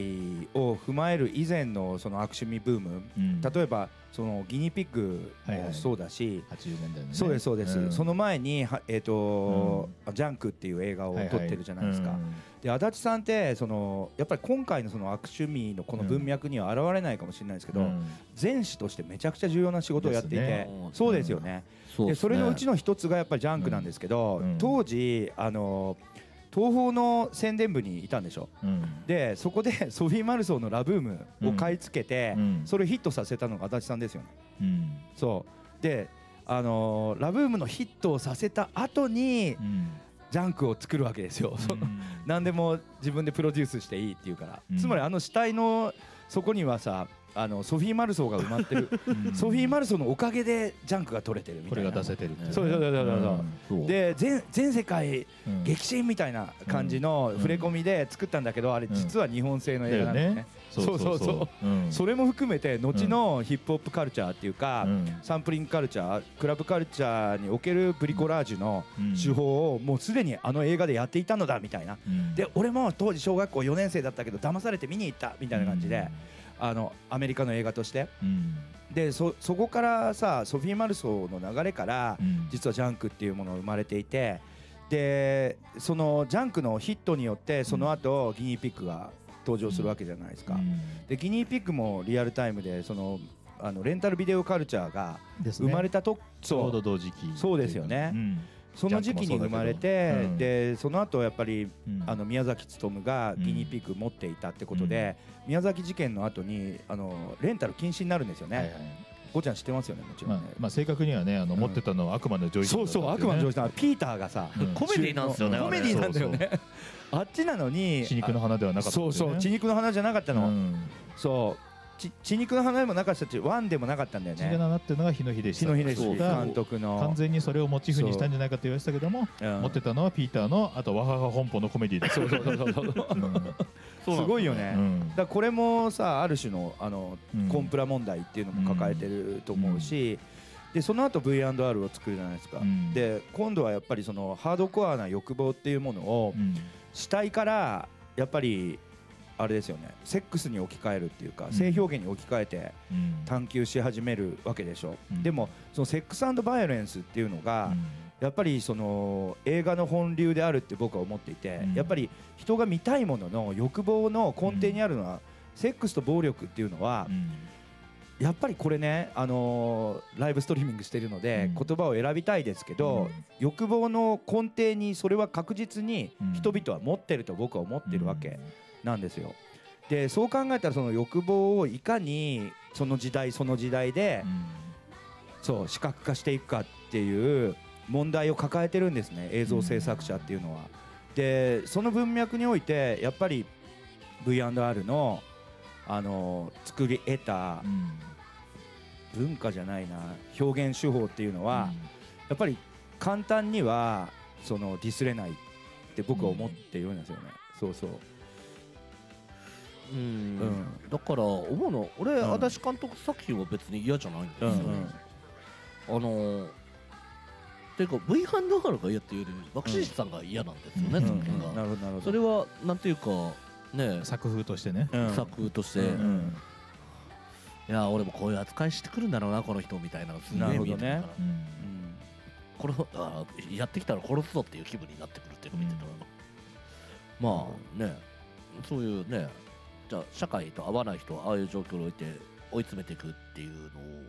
を踏まえる以前のその悪趣味ブーム。うん。例えばそのギニピッグもはいはい。そうだし、80年代のね。そうですそうです、ん。その前にはえっ、と、ジャンクっていう映画を撮ってるじゃないですか。ははで足立さんってそのやっぱり今回のその悪趣味のこの文脈には現れないかもしれないですけど、うん。前史としてめちゃくちゃ重要な仕事をやっていて、ね。そうですよね。でそれのうちの一つがやっぱりジャンクなんですけど、うん。当時あの東宝の宣伝部にいたんでしょ。うん。でそこで (laughs) ソフィー・マルソーの「ラブーム」を買い付けて、うん。それをヒットさせたのが足立さんですよね。うん。そう。であのーラブームのヒットをさせた後にうん。ジャンクを作るわけですよ。そ何でも自分でプロデュースしていいっていうから、うん。つまりあの死体のそこにはさあのソフィー・マルソーが埋まってる。(laughs) うん。ソフィー・マルソーのおかげでジャンクが取れてるみたいな。これが出せてるそうそうそうそうそう。で全全世界うん。激震みたいな感じの触れ込みで作ったんだけどあれ実は日本製の映画なんだよね。そうそうそう。うん。それも含めて後のヒップホップカルチャーっていうか、うん。サンプリングカルチャークラブカルチャーにおけるブリコラージュの手法をもうすでにあの映画でやっていたのだみたいな。うん。で俺も当時小学校4年生だったけど騙されて見に行ったみたいな感じで、あのアメリカの映画として。うん。でそそこからさソフィー・マルソーの流れからうん。実はジャンクっていうものが生まれていてでそのジャンクのヒットによってその後ギニーピックが登場するわけじゃないですか。うん。でギニーピックもリアルタイムでそのあのレンタルビデオカルチャーが生まれたと、ちょうそうど同時期そうですよね。うんその時期に生まれて、うんでその後やっぱりうん。あの宮崎勉がギニーピック持っていたってことで、宮崎事件の後にあのレンタル禁止になるんですよね。はいはい。ごちゃん知ってますよねもちろんね。まあまあ正確にはねあのうん。持ってたのは悪魔のジョイそうそう悪魔の上司さんピーターがさ、うん。コメディなんですよね。コメディなんだよね。あっちなのに死肉の花ではなかったそうそう血肉の花じゃなかったの。うん。そうち血肉の花でもなかったしワンでもなかったんだよ血がね。なってるのが日野秀日野秀そう。氏監督の。完全にそれをモチーフにしたんじゃないかと言われてたけどもうん。持ってたのはピーターのあとワハハ本舗のコメディだそうそうそうそう。そううんすごいよね。うん。だからこれもさある種のあの、うん。コンプラ問題っていうのも抱えてると思うし、でその後 V&R を作るじゃないですか、うん。で今度はやっぱりそのハードコアな欲望っていうものをうん。死体からやっぱりあれですよね。セックスに置き換えるっていうか、うん。性表現に置き換えてうん。探求し始めるわけでしょ、うん。でもそのセックスバイオレンスっていうのが、うん。やっぱりその映画の本流であるって僕は思っていて、うん。やっぱり人が見たいものの欲望の根底にあるのは、セックスと暴力っていうのはう、ん。やっぱりこれね、あのーライブストリーミングしてるので、うん。言葉を選びたいですけど、欲望の根底にそれは確実に人々は持ってると僕は思ってるわけなんですよ。でそう考えたらその欲望をいかにその時代その時代で、そう視覚化していくかっていう問題を抱えてるんですね映像制作者っていうのは。でその文脈においてやっぱり V&R のあの作り得たうん文化じゃないな表現手法っていうのは、やっぱり簡単にはそのディスれないって僕は思っているんですよね。そうそう。うん。うん。だから思うの俺、うん。足立監督作品は別に嫌じゃないんですよ、うんうん。あのーていうか V&R が嫌っていうより爆心さんが嫌なんですよね、うん。作品が、なるほどなるほど。それはなんていうかね、作風としてね。うん。作風として、うんいや俺もこういう扱いしてくるんだろうなこの人みたいなのがすげえ見えてくるから、なるほうん。これあやってきたら殺すぞっていう気分になってくるっていうのを見てたら、まあね。そういうねじゃあ社会と合わない人をああいう状況において追い詰めていくっていうのを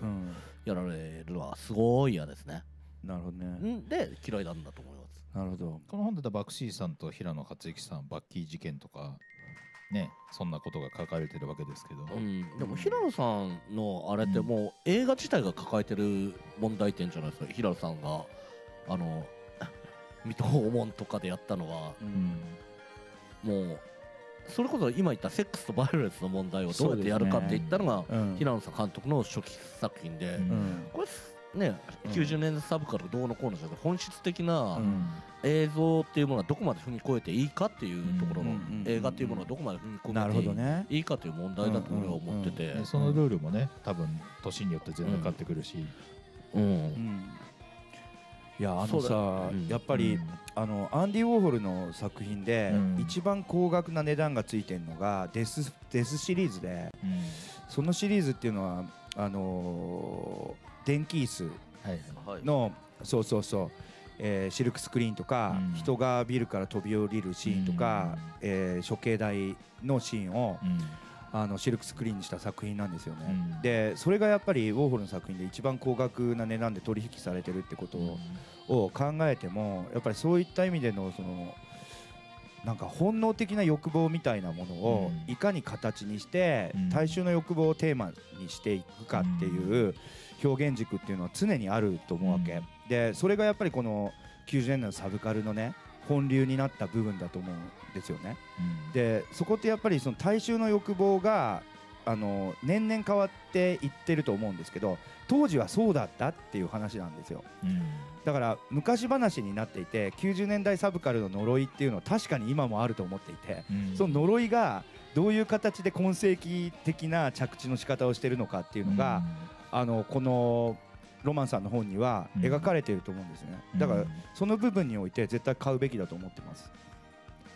うん。やられるのはすごい嫌ですね、なるほどね。ん。で嫌いなんだと思います。なるほど。この本だったらバクシーさんと平野克之さんバッキー事件とかねそんなことが書かれてるわけですけど、うん、でも平野さんのあれってもう映画自体が抱えてる問題点じゃないですか。平野さんがあの (laughs) 水戸黄門とかでやったのは。うん。もうそれこそ今言ったセックスとバイオレンスの問題をどうやってやるかって言ったのが、うん。平野さん監督の初期作品で、これね、うん。90年代サブからどうのこうのじゃなくて本質的なうん。映像っていうものはどこまで踏み越えていいかっていうところの映画っていうものはどこまで踏み込なるめていい,、ほどね。いいかという問題だと俺は思ってて、でそのルールもね多分年によって全然変わってくるし、うん。うんいやあのさやっぱりあのアンディ・ウォーホルの作品でうん。一番高額な値段がついてるのがデスデスシリーズでうん。そのシリーズっていうのはあのー電気椅子のそうそうそう、えーシルクスクリーンとか、うん。人がビルから飛び降りるシーンとか、えー処刑台のシーンをうんあのシルクスクリーンにした作品なんですよね。うん。でそれがやっぱりウォーホルの作品で一番高額な値段で取引されてるってことをを考えてもやっぱりそういった意味でのそのなんか本能的な欲望みたいなものをうん。いかに形にしてうん。大衆の欲望をテーマにしていくかっていう表現軸っていうのは常にあると思うわけ、うん。でそれがやっぱりこの90年代のサブカルのね本流になった部分だと思うんですよね。うんでそこってやっぱりその大衆の欲望があの年々変わっていってると思うんですけど当時はそうだったっていう話なんですよ。うんだから昔話になっていて90年代サブカルの呪いっていうのは確かに今もあると思っていてうんその呪いがどういう形で今世紀的な着地の仕方をしているのかっていうのが、あのこのロマンさんの本にはうん。描かれていると思うんですね。だからその部分において絶対買うべきだと思ってます、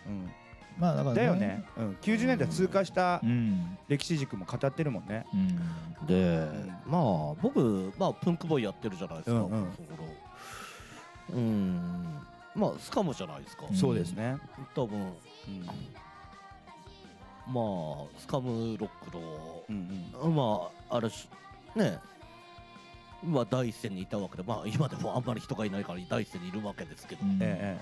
うん、まあだからだよね、うん、90年代通過したうん。歴史軸も語ってるもんね。うん。で、まあ僕、まあ、プンクボーイやってるじゃないですか、うんうん。そこのうん。まあスカムじゃないですか、うん。そうですね、多分。うん。まあスカムロックのうんうん。まあある種ねまあ第一線にいたわけでまあ今でもあんまり人がいないから第一線にいるわけですけど、うん。ええ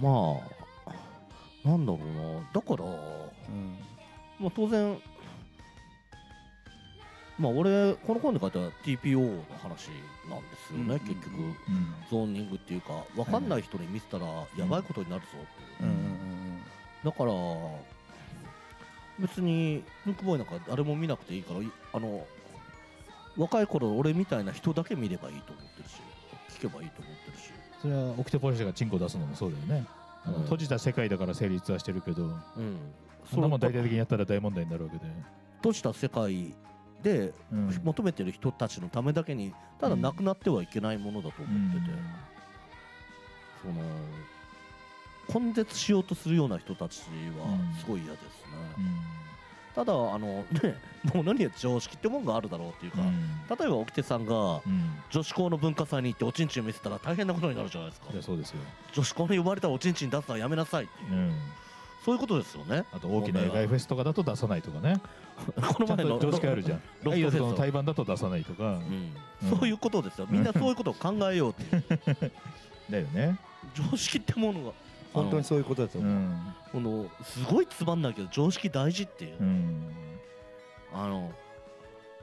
まあなんだろうな。だからええうん。まあ当然まあ俺この本に書いてある TPO の話なんですよね、うん。結局。うん。ゾーニングっていうか分かんない人に見せたらやばいことになるぞっていう、うんうんだから別にヌックボーイなんか誰も見なくていいからいあの若い頃の俺みたいな人だけ見ればいいと思ってるし聞けばいいと思ってるし。それはオキテポリシがチンコ出すのもそうだよね。あのうん。閉じた世界だから成立はしてるけどうん。そんなもん大々的にやったら大問題になるわけで。閉じた世界でうん。求めてる人たちのためだけにただなくなってはいけないものだと思ってて、その根絶しようとするような人たちはうん。すごい嫌ですね、うんただあのねもう何や常識ってもんがあるだろうっていうか、うん。例えば沖手さんがうん。女子校の文化祭に行っておちんちん見せたら大変なことになるじゃないですか。いやそうですよ。女子校に呼ばれたらおちんちん出すのはやめなさい。っていう、うん。そういうことですよね。あと大きな映画フェスとかだと出さないとかね。(laughs) この前のと常識あるじゃん。ロックフェスト対バンだと出さないとか。うん。うん。そういうことですよ。みんなそういうことを考えようっていう。(laughs) だよね。常識ってものが本当にそういうことだとう思う、んこのすごいつまんないけど常識大事っていう、うん。あの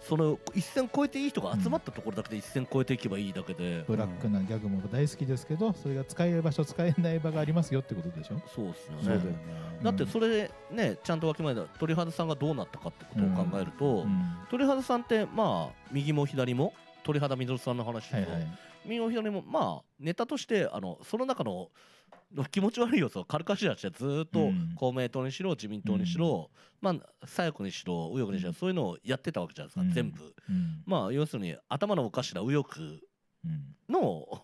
その一線越えていい人が集まったところだけで一線越えていけばいいだけで、ブラックなギャグも大好きですけどそれが使える場所使えない場がありますよってことでしょ？そうですよね。だよね。だってそれねちゃんとわきまえた鳥肌さんがどうなったかってことを考えると、うん。鳥肌さんってまあ右も左も鳥肌みどるさんの話ですよ、はい。はい右も左もまあネタとしてあのその中の気持ち悪い要素を軽かしらしてずーっとうん。公明党にしろ自民党にしろ、まあ左翼にしろ右翼にしろ、うん。そういうのをやってたわけじゃないですか、うん。全部。うん。まあ要するに頭のおかしな右翼うん。の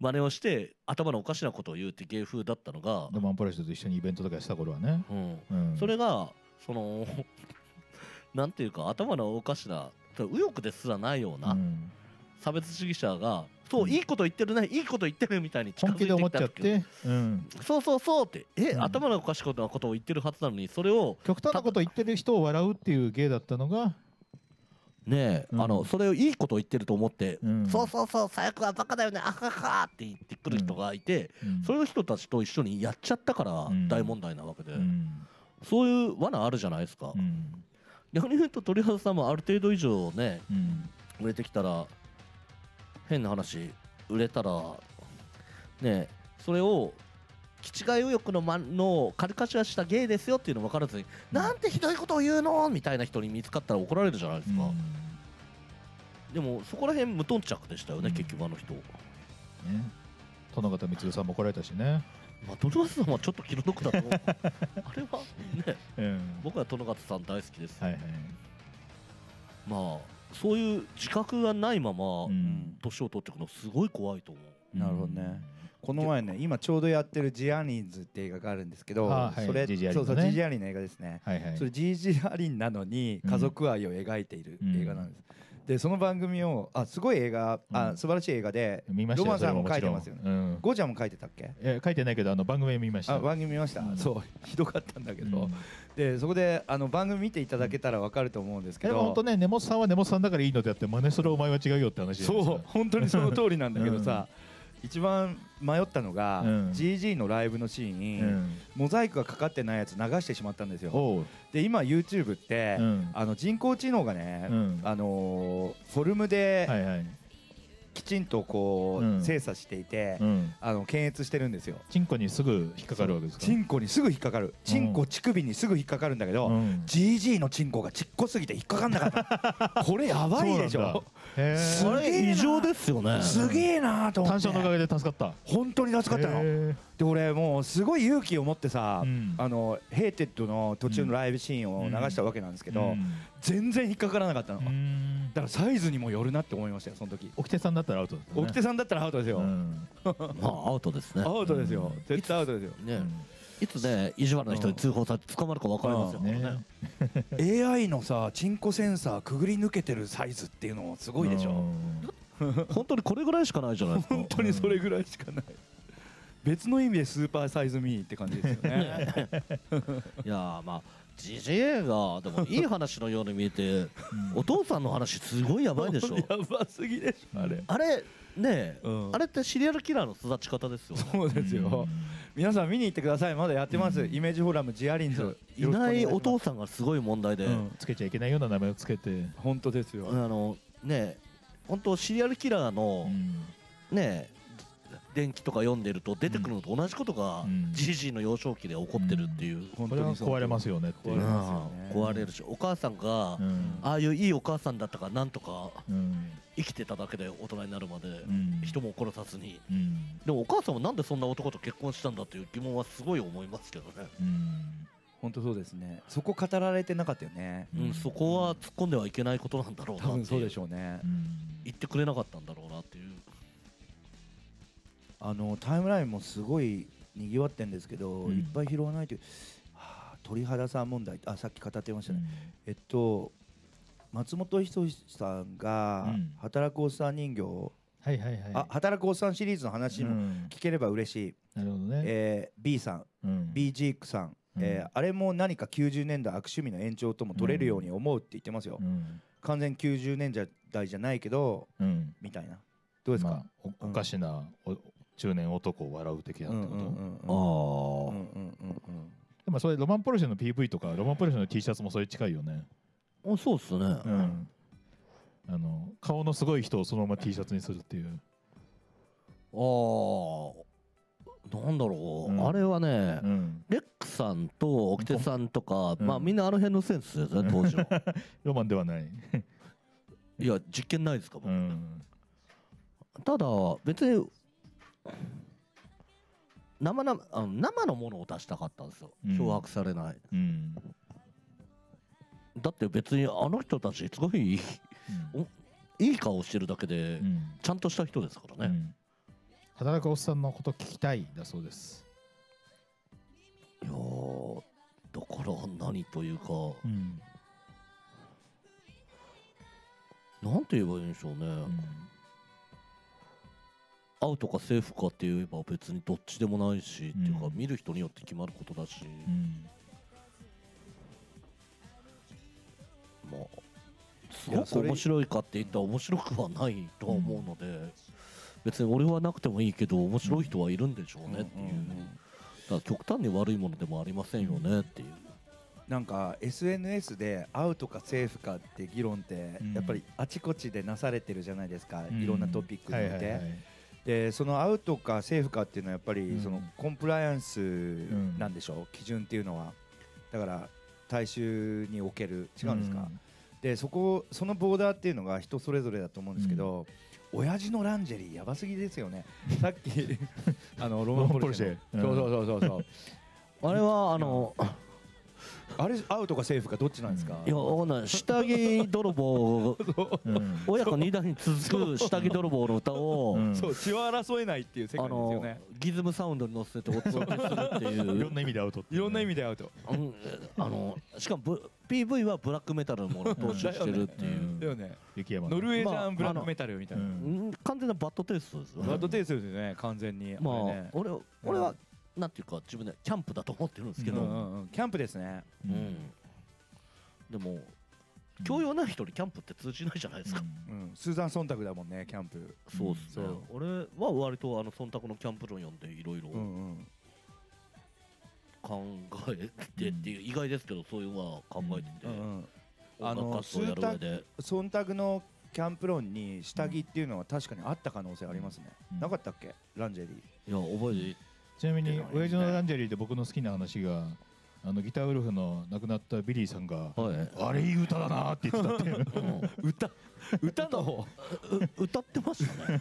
真似をして頭のおかしなことを言うって芸風だったのが、ロマンポレスと一緒にイベントとかした頃はね、うん。うん、それがその (laughs) なんていうか頭のおかしな右翼ですらないようなうん。差別主義者がそう、うんいいこと言ってるねいいこと言ってるみたいに近づいて本気で思っちゃって、うん、そうそうそうってえ、うん。頭のおかしいことなことを言ってるはずなのにそれを極端なこと言ってる人を笑うっていう芸だったのが、ねえ、うん。あのそれをいいこと言ってると思って、うん。そうそうそう最悪はバカだよねあははって言ってくる人がいて、うん。そういう人たちと一緒にやっちゃったからん。大問題なわけで、うん。そういう罠あるじゃないですか、うん逆に言うと鳥肌さんもある程度以上ねうん。売れてきたら変な話売れたらねそれを気違い右翼のまのカルカチュアした芸ですよっていうの分からずに、なんてひどいことを言うのみたいな人に見つかったら怒られるじゃないですか、でもそこら辺無頓着でしたよね、うん。結局あの人。ね。殿方光さんも怒られたしね、まあ鳥羽さんはちょっと気の毒だと思う。あれはねうん、僕は殿方さん大好きです、はいはい、まあそういう自覚がないままうん。年を取っていくのすごい怖いと思う。なるほどね。この前ね今ちょうどやってる「ジアニーズ」って映画があるんですけど、あはい。それジジアリそうそうジジアリンの映画ですね、はいはい。それジジアリンなのにうん家族愛を描いているうん。映画なんです、でその番組をあすごい映画あうん。素晴らしい映画で見ましたよロマンさんも書いてますよね。うん。ゴーちゃんも書いてたっけ？え書いてないけどあの番組見ました。あ番組見ました、うん。そうひどかったんだけど、うん。でそこであの番組見ていただけたらわかると思うんですけど、でも本当ね根本さんは根本さんだからいいのであって真似するお前は違うよって話そう本当にその通りなんだけどさ、一番迷ったのが、うん。GG のライブのシーン、うん。モザイクがかかってないやつ流してしまったんですよ。で今 YouTube って、うん。あの人工知能がね、うん。あのーフォルムではいはい。きちんとこう、うん。精査していて、うん。あの検閲してるんですよ。チンコにすぐ引っかかるわけですか？チンコにすぐ引っかかる。チンコ乳首にすぐ引っかかるんだけど、うん。GG のチンコがちっこすぎて引っかかんなかった。(laughs) これやばいでしょ。へすあげえ異常ですよね。すげえなーと思って。短小のおかげで助かった。本当に助かったの。へで俺もうすごい勇気を持ってさ、うん。あのヘイテッドの途中のライブシーンを流したわけなんですけど、うん。全然引っかからなかったの、うだんからサイズにもよるなって思いましたよその時。沖手さんだったらアウトだったね沖手さんだったらアウトですよ、うん。まあアウトですね。アウトですよ、うん絶対アウトですよ。ねうんいつね意地悪な人に通報されて捕まるか分かりますよね。ね AI のさチンコセンサーくぐり抜けてるサイズっていうのもすごいでしょ、本当にこれぐらいしかないじゃないですか。本当にそれぐらいしかない。別の意味でスーパーサイズミーって感じですよね。(laughs) いやーまあジジイがでもいい話のように見えてお父さんの話すごいやばいでしょ。(laughs) やばすぎでしょあれ、あれねえ、うん。あれってシリアルキラーの育ち方ですよね。そうですよ、皆さん見に行ってくださいまだやってます、うん。イメージフォーラムジアリンズ。いないお父ささんがすごい問題で、うん。つけちゃいけないような名前をつけて。本当ですよ、あのねえ本当シリアルキラーの、ねえ電気とか読んでると出てくるのと同じことが、うん。ジジイの幼少期で起こってるっていう、本これは壊れますよねっていう。壊れるしお母さんが、うん。ああいういいお母さんだったからなんとかうん。生きてただけで大人になるまで、うん。人も殺さずに。うん。でもお母さんはなんでそんな男と結婚したんだっていう疑問はすごい思いますけどね、うん。本当そうですね。そこ語られてなかったよね。うん。うんそこは突っ込んではいけないことなんだろうなってそうでしょうね。うん言ってくれなかったんだろうなあのタイムラインもすごいにぎわってんですけど、うん。いっぱい拾わないという、はあ、鳥肌さん問題あさっき語ってましたね、うん。えっと松本人志さんがうん。働くおっさん人形、はいはいはい。あ働くおっさんシリーズの話もうん。聞ければ嬉しい、なるほどね。えー B さんうん。B ジークさん、えーうんあれも何か90年代悪趣味の延長とも取れるように思うって言ってますよ、うん。完全90年代じゃないけどうん。みたいな。どうですか、まあおおかしなお中年男を笑う的なってこと？あうんうんうんでもそれロマンポルシェの PV とかロマンポルシェの T シャツもそれ近いよね。あそうっすね、うん。あの顔のすごい人をそのまま T シャツにするっていう。ああなんだろう、うん。あれはね、うん。レックさんと沖手さんとか、うん。まあみんなあの辺のセンスですね (laughs) 当時のロマンではない。いや実験ないですか、ただ別に生なあの生のものを出したかったんですよ、うん。漂白されない。うん。だって別にあの人たちすごいいいいい顔してるだけで、うん。ちゃんとした人ですからね、うん。働くおっさんのこと聞きたいだそうです。いやーだから何というか。うん。なんて言えばいいんでしょうね、うんアウトかセーフかって言えば別にどっちでもないし、っていうかうん。見る人によって決まることだし、うん。まあすごく面白いかって言ったら面白くはないとは思うので、別に俺はなくてもいいけど面白い人はいるんでしょうねっていう、うんうんうん。だから極端に悪いものでもありませんよねっていう、なんか SNS でアウトかセーフかって議論ってうん。やっぱりあちこちでなされてるじゃないですか、うん。いろんなトピックにおいて、でそのアウトかセーフかっていうのはやっぱりうん。そのコンプライアンスなんでしょう、基準っていうのは。だから大衆における違うんですか、でそこそのボーダーっていうのが人それぞれだと思うんですけど、親父のランジェリーやばすぎですよね。(laughs) さっきあのローマンポルシェそうそうそうそうそう。(laughs) あれはあのあれアウトかセーフかどっちなんですか、いやわかんない。下着泥棒。うん。うん親子2代に続く下着泥棒の歌を、うん。そう血は争えないっていう世界ですよね。ギズムサウンドに乗せてお届けするってい (laughs) いろうんな意味でアウトっていろんな意味ででアウト。うんあのしかも、ブ PV はブラックメタルのものを踏襲してるっていう、うん。だよね。雪山ノルウェージまあャンブラックメタルみたいな、うん。うん。完全なバッドテイストですよね。バッドテイストですよね完全に。まあ、ね俺俺はなんていうか自分でキャンプだと思ってるんですけど、うんうんうん。キャンプですね。うん。でも教養ない人にキャンプって通じないじゃないですか、うん。スーザン・ソンタグだもんねキャンプ。そうっすね。俺は割とあのソンタグのキャンプ論読んでいろいろうんうん考えてっていう、意外ですけどそういうのは考えてて、うんうん。あの音楽活動をやる上で。ソンタグのキャンプ論に下着っていうのは確かにあった可能性ありますね、うん。なかったっけ？ランジェリー。いや覚えてちなみに親父のランジェリーで僕の好きな話があのギターウルフの亡くなったビリーさんがはい。あれいい歌だなって言ってたって歌歌の方、う歌ってましたね。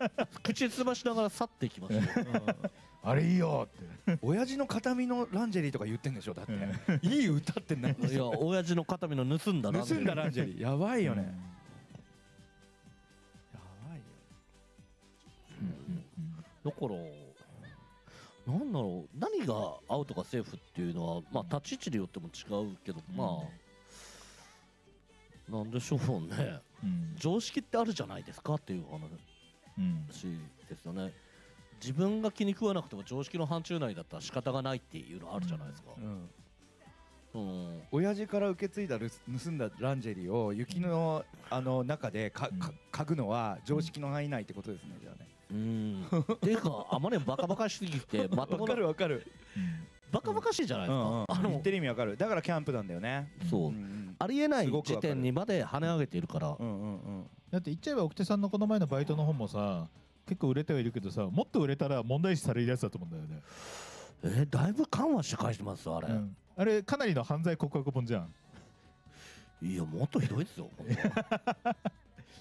(laughs) 口ずさみながら去っていきました。よあれいいよって。親父の形見のランジェリーとか言ってんでしょだって、うん。いい歌って何いや親父の形見の盗んだ盗んだランジェリー。やばいよね、うん。やばいよ。だからなんだろう何がアウトかセーフっていうのはまあ立ち位置によっても違うけど、まあなんでしょうね。うん。常識ってあるじゃないですかっていう話うんですよね。自分が気に食わなくても常識の範疇内だったら仕方がないっていうのあるじゃないですか、うん。その親父から受け継いだる盗んだランジェリーを雪のあの中でかうん。か嗅ぐのは常識の範囲内ってことですねじゃあねうん。っていうかあまりにバカバカしすぎて (laughs) まともわなかるわかる。バカバカしいじゃないですか、あの言ってる意味わかるだからキャンプなん。だよねそう、ありえないすごくわかる時点にまで跳ね上げているから、うん。うん。うん。だって言っちゃえば奥手さん。のこの前のバイトの本もさ結構売れてはいるけどさもっと売れたら問題視されるやつだと思うん。だよね、えーだいぶ緩和して返してますよあれ、うん。あれかなりの犯罪告白本じゃん。いやもっとひどいですよ本当は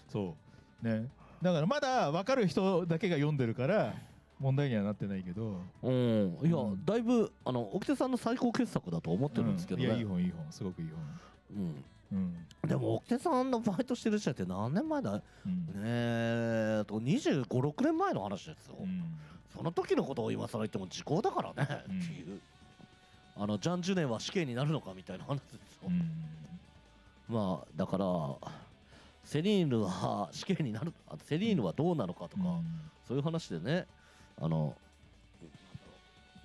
そうねだからまだ分かる人だけが読んでるから問題にはなってないけど。うん。いや、うん。だいぶあの奥手さんの最高傑作だと思ってるんですけどね、うんいやいい本いい本。すごくいい本。うん。うん。でも奥手さんのバイトしてる時代って何年前だ？ねうん。えと2 5 6年前の話ですよ、うん。その時のことを今更言っても時効だからね、うん。っていう。あのジャン・ジュネは死刑になるのかみたいな話ですよ、うん。まあだからセリーヌは死刑になるあセリーヌはどうなのかとか、そういう話でねあの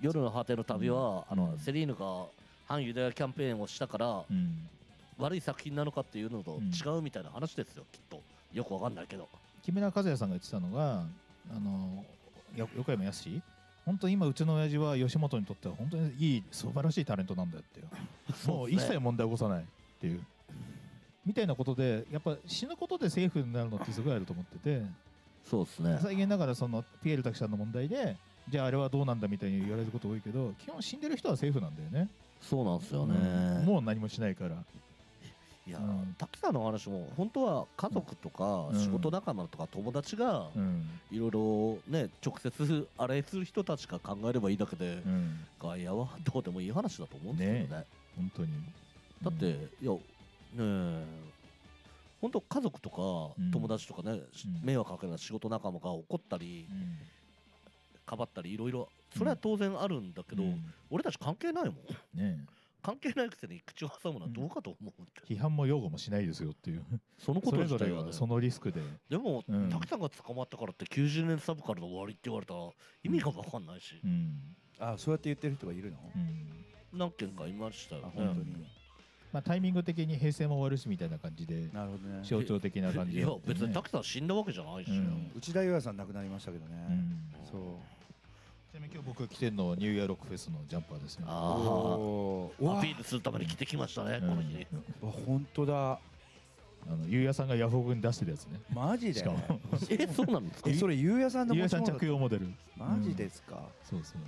夜の果ての旅は、あのうん。セリーヌが反ユダヤキャンペーンをしたから、うん。悪い作品なのかっていうのとうん。違うみたいな話ですよきっと。よくわかんないけど。木村和也さんが言ってたのがあのよ横山やすし本当今うちの親父は吉本にとっては本当にいい素晴らしいタレントなんだよっていう。(laughs) もう一切問題起こさないっていうみたいなことでやっぱ死ぬことでセーフになるのってすごいあると思ってて。そうですね。最近だからそのピエール滝さんの問題でじゃああれはどうなんだみたいに言われること多いけど基本死んでる人はセーフなんだよね。そうなんですよね、うん。もう何もしないから。いや、うん。滝さんの話も本当は家族とかうん。仕事仲間とか友達がうん。いろいろね直接あれする人たちが考えればいいだけで、うん。外野はどうでもいい話だと思うんですけどね。本当に。だって、いやねえ。本当家族とかうん。友達とかね、しうん。迷惑かけない仕事仲間が怒ったりうん。かばったりいろいろそれは当然あるんだけど、うん。俺たち関係ないもん。ね関係ないくせに口を挟むのはどうかと思うって、批判も擁護もしないですよっていう。そのことそれぞ自体はね。れがそのリスクで。でも、うん。たくさんが捕まったからって90年サブカルの終わりって言われたら意味が分かんないし、うん、あそうやって言ってる人がいるの？うん。何件かいましたよあね本当にまあ、タイミング的に平成も終わるしみたいな感じでなるほどね。象徴的な感じいや別にたくさん死んだわけじゃないし、うん。内田裕也さん亡くなりましたけどうねん。そう。ちなみに今日僕着てるのニューイヤーロックフェスのジャンパーですね。ああアピー。ルするために着てきましたね、うん。この日。うわ本当だ。あのゆうやさんがヤフオクに出してるやつね。マジで？しかも。えそうなんですか？えそれ裕也さんのゆうやさん着用モデル。マジですか？そうそう、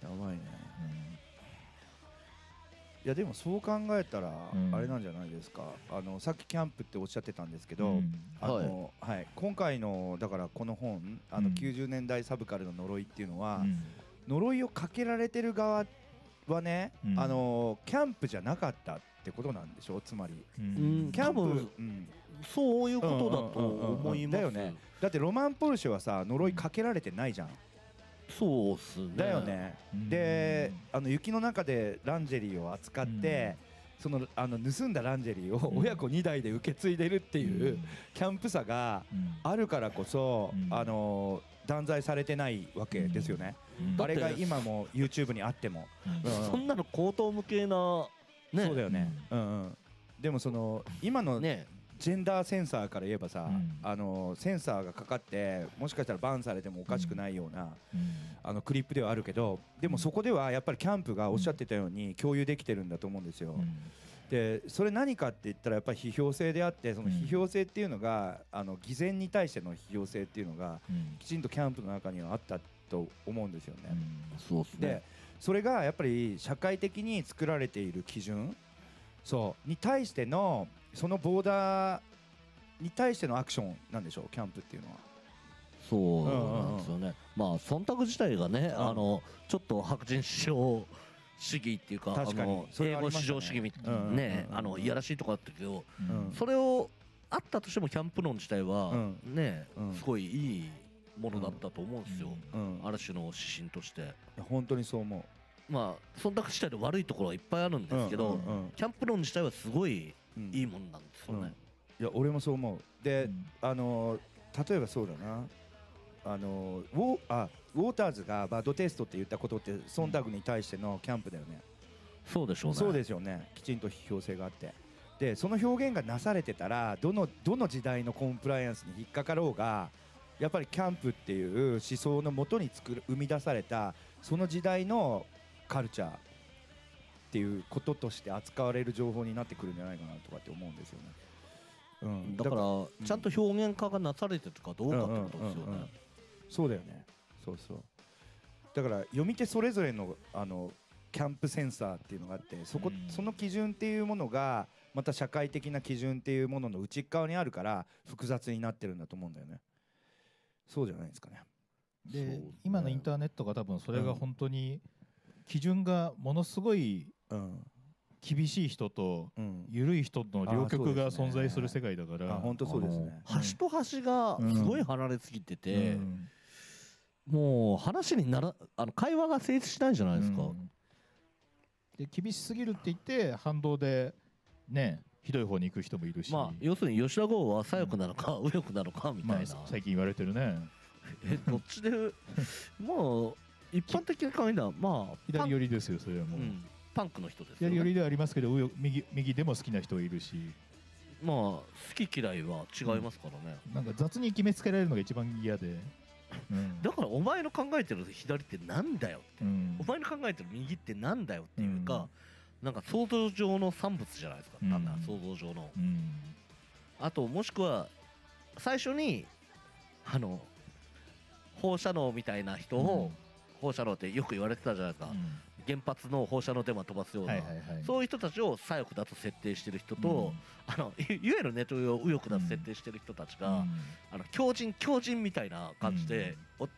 やばいね。うんいやでもそう考えたらうん。あれなんじゃないですか、あのさっきキャンプっておっしゃってたんですけど、うん。あのはい。今回のだからこの本あのうん。90年代サブカルの呪いっていうのは、うん。呪いをかけられてる側はね、うん。あのキャンプじゃなかったってことなんでしょ？つまり。うん。うん。キャンプ、うん。そういうことだと思います、うんうんうんうん。だよね。だってロマン・ポルシェはさ呪いかけられてないじゃん、そうっすね。だよね、うん。であの雪の中でランジェリーを扱って、そのあの盗んだランジェリーをうん。親子2代で受け継いでるっていう、キャンプさがうん。あるからこそ、うん。あの断罪されてないわけですよね、うん。あれが今も YouTube にあっても、そんなの高等無形なね。そうだよね、うんうん。でもその今のねジェンダーセンサーから言えばさ、うん。あのセンサーがかかってもしかしたらバンされてもおかしくないような、うん。あのクリップではあるけどでもそこではやっぱりキャンプがおっしゃってたように共有できてるんだと思うんですよ。うん。でそれ何かって言ったらやっぱり批評性であってその批評性っていうのが、あの偽善に対しての批評性っていうのがうん。きちんとキャンプの中にはあったと思うんですよね。そでね。それがやっぱり社会的に作られている基準そうに対してのそのボーダーに対してのアクションなんでしょうキャンプっていうのは。そうなんですよね、まあ忖度自体がね、うん。あのちょっと白人至上主義っていうか確かに。英語至上主義みたいなねあのいやらしいとこあったけど、うん。それをあったとしてもキャンプ論自体はうん。ね、うん。すごいいいものだったと思うんですよ、うん、ある種の指針として。本当にそう思まあ忖度自体で悪いところはいっぱいあるんう。ですけど、キャンプ論自体はすごいうんいいものなんですよね、いや俺もそう思う。で、うんあの例えばそうだな。あのウォーあウォーターズがバッドテストって言ったことって忖度に対してのキャンプだよね。そうでしょうねそうですよね。きちんと批評性があって。でその表現がなされてたらどのどの時代のコンプライアンスに引っかかろうがやっぱりキャンプっていう思想のもとに作る生み出されたその時代のカルチャーっていうこととして扱われる情報になってくるんじゃないかなとかって思うんですよね。うん、だからちゃんと表現化がなされてるかどうかってことですようんうんうん。うんねそうだよね。そうそう。だから読み手それぞれのあのキャンプセンサーっていうのがあってそこ、うん。その基準っていうものがまた社会的な基準っていうものの内側にあるから複雑になってるんだと思うんだよね。そうじゃないですかね。でね。今のインターネットが多分それが本当に基準がものすごいうん。厳しい人とうん。緩い人の両極が存在する世界だからあ本当そうですね。端と端がすごい離れすぎてて、うん。もう話にならあの会話が成立しないじゃないですか、うん。で厳しすぎるって言って反動でねひどい方に行く人もいるし。まあ要するに吉田剛は左翼なのか右翼なのかみたまあいな、最近言われてるね。えどっちで？(laughs) もう一般的に考えたらまあ左寄りですよそれはもう、うん、パンクの人ですよ、ね、左寄りではありますけど右右右でも好きな人いるし。まあ好き嫌いは違いますからね、なんか雑に決めつけられるのが一番嫌で、うん。だからお前の考えてる左ってなんだようん。お前の考えてる右ってなんだよっていうか、なんか想像上の産物じゃないですか、うん。なんだ想像上の。うん。あともしくは最初にあの放射能みたいな人を、放射能ってよく言われてたじゃないですか、原発の放射能電話飛ばすような、そういう人たちを左翼だと設定してる人と、あのいいわゆるネット上を右翼だと設定してる人たちが、うん。あの強人強人みたいな感じで、お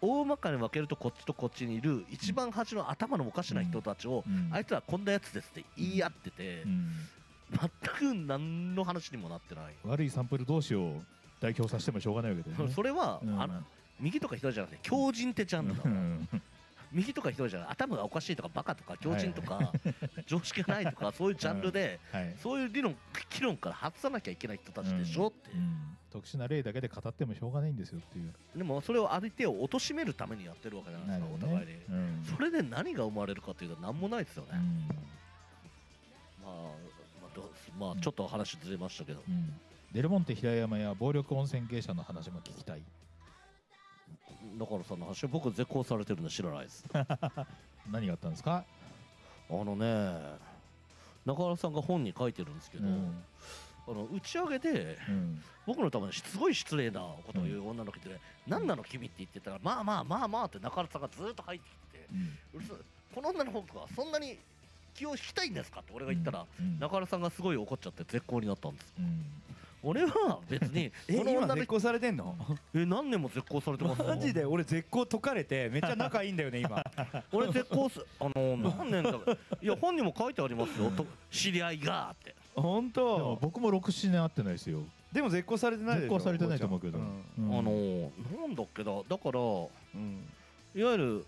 大まかに分けるとこっちとこっちにいる一番端の頭のおかしな人たちを、うん。あいつらこんなやつですって言い合ってて、うん。全く何の話にもなってない、悪いサンプル同士を代表させてもしょうがないわけだよね。それは、うん。あの右とか左じゃなくて強人ってジャンルだうん右とか左じゃない。頭がおかしいとかバカとか強靭とか、常識がないとかそういうジャンルで、はい。そういう理論議論から外さなきゃいけない人たちでしょって、う。ん。特殊な例だけで語ってもしょうがないんですよっていう。でもそれを相手を貶めるためにやってるわけじゃないですか、お互いに、うん。それで何が生まれるかっていうと何もないですよね、うん。まあ、まあまあちょっと話ずれましたけど、うん。デルモンテ平山や暴力温泉芸者の話も聞きたい中野さんの話は僕絶好されてるの知らないです。(laughs) 何があったんですか、あのね中原さんが本に書いてるんですけど、うん。あの打ち上げでうん。僕のためにすごい失礼なことを言う女の子いて、ね何なの君って言ってたらまあまあまあまあって中原さんがずっと入ってきてこの女の子がそんなに気を引きたいんですかって俺が言ったら、うん。中原さんがすごい怒っちゃって絶好になったんです。うん俺は別に (laughs) えこの女の子今絶交されてんの？(laughs) え何年も絶好されてますよ。マジで俺絶交解かれてめっちゃ仲いいんだよね今。(laughs) 俺絶好すあの何年だかいや本にも書いてありますよ。と知り合いがって。本でも当僕も67年会ってないですよ。でも絶交されてないでしょ？絶交されてないと思うけど、うんうん。あのなんだっけだだからうん。いわゆる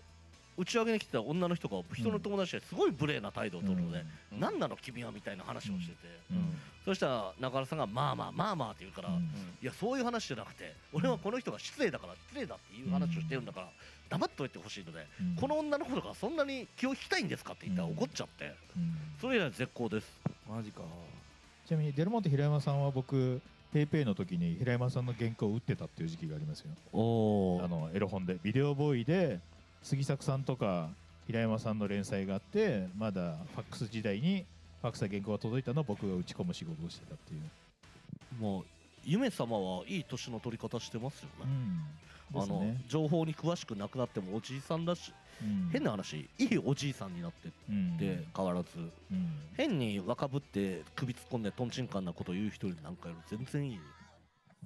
打ち上げに来てた女の人が人の友達ですごい無礼な態度を取るので、うん。何なの君はみたいな話をしてて、うん。そしたら中原さんがまあまあまあまあって言うから、うん。いやそういう話じゃなくて俺はこの人が失礼だから失礼だっていう話をしてるんだから黙っといてほしいので、うん。この女の子がそんなに気を引きたいんですかって言ったら怒っちゃって、うん。それ以来絶好です。マジか。ちなみにデルモンテ平山さんは僕ペイペイの時に平山さんの原稿を打ってたっていう時期がありますよ。おあのエロ本で。ビデオボーイで杉作さんとか平山さんの連載があってまだファックス時代にファックスで原稿が届いたのを僕が打ち込む仕事をしてたっていう、もう皆様いい年の取り方してますよね、うん、あの情報に詳しくなくなってもおじいさんだし、うん。変な話いいおじいさんになってうん。って変わらず、うん。変に若ぶって首突っ込んでとんちんかんなこと言う人よりなんかより全然いいいっ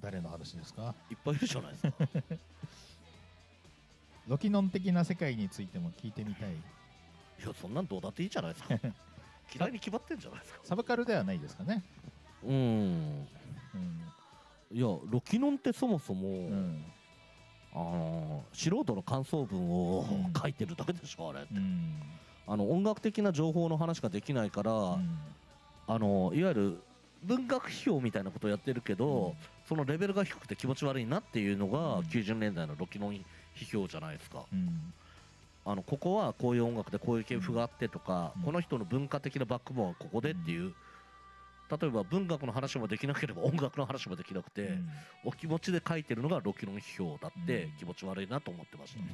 誰の話ですか？ぱいいるじゃないですか (laughs) ロキノン的な世界についても聞いてみたい。いやそんなんどうだっていいじゃないですか。(laughs) 嫌いに決まってんじゃないですか。サブカルではないですかね。うん。うん、いやロキノンってそもそも、うん。あの素人の感想文をうん。書いてるだけでしょあれ、うん。あの音楽的な情報の話ができないから、うん。あのいわゆる文学批評みたいなことをやってるけど、そのレベルが低くて気持ち悪いなっていうのが、うん。90年代のロキノン批評じゃないですか。うん。あのここはこういう音楽でこういう系譜があってとか、うん。この人の文化的なバックボーンはここでっていう、例えば文学の話もできなければ音楽の話もできなくて、うん。お気持ちで書いてるのがロキノン批評だって、うん。気持ち悪いなと思ってました。(laughs)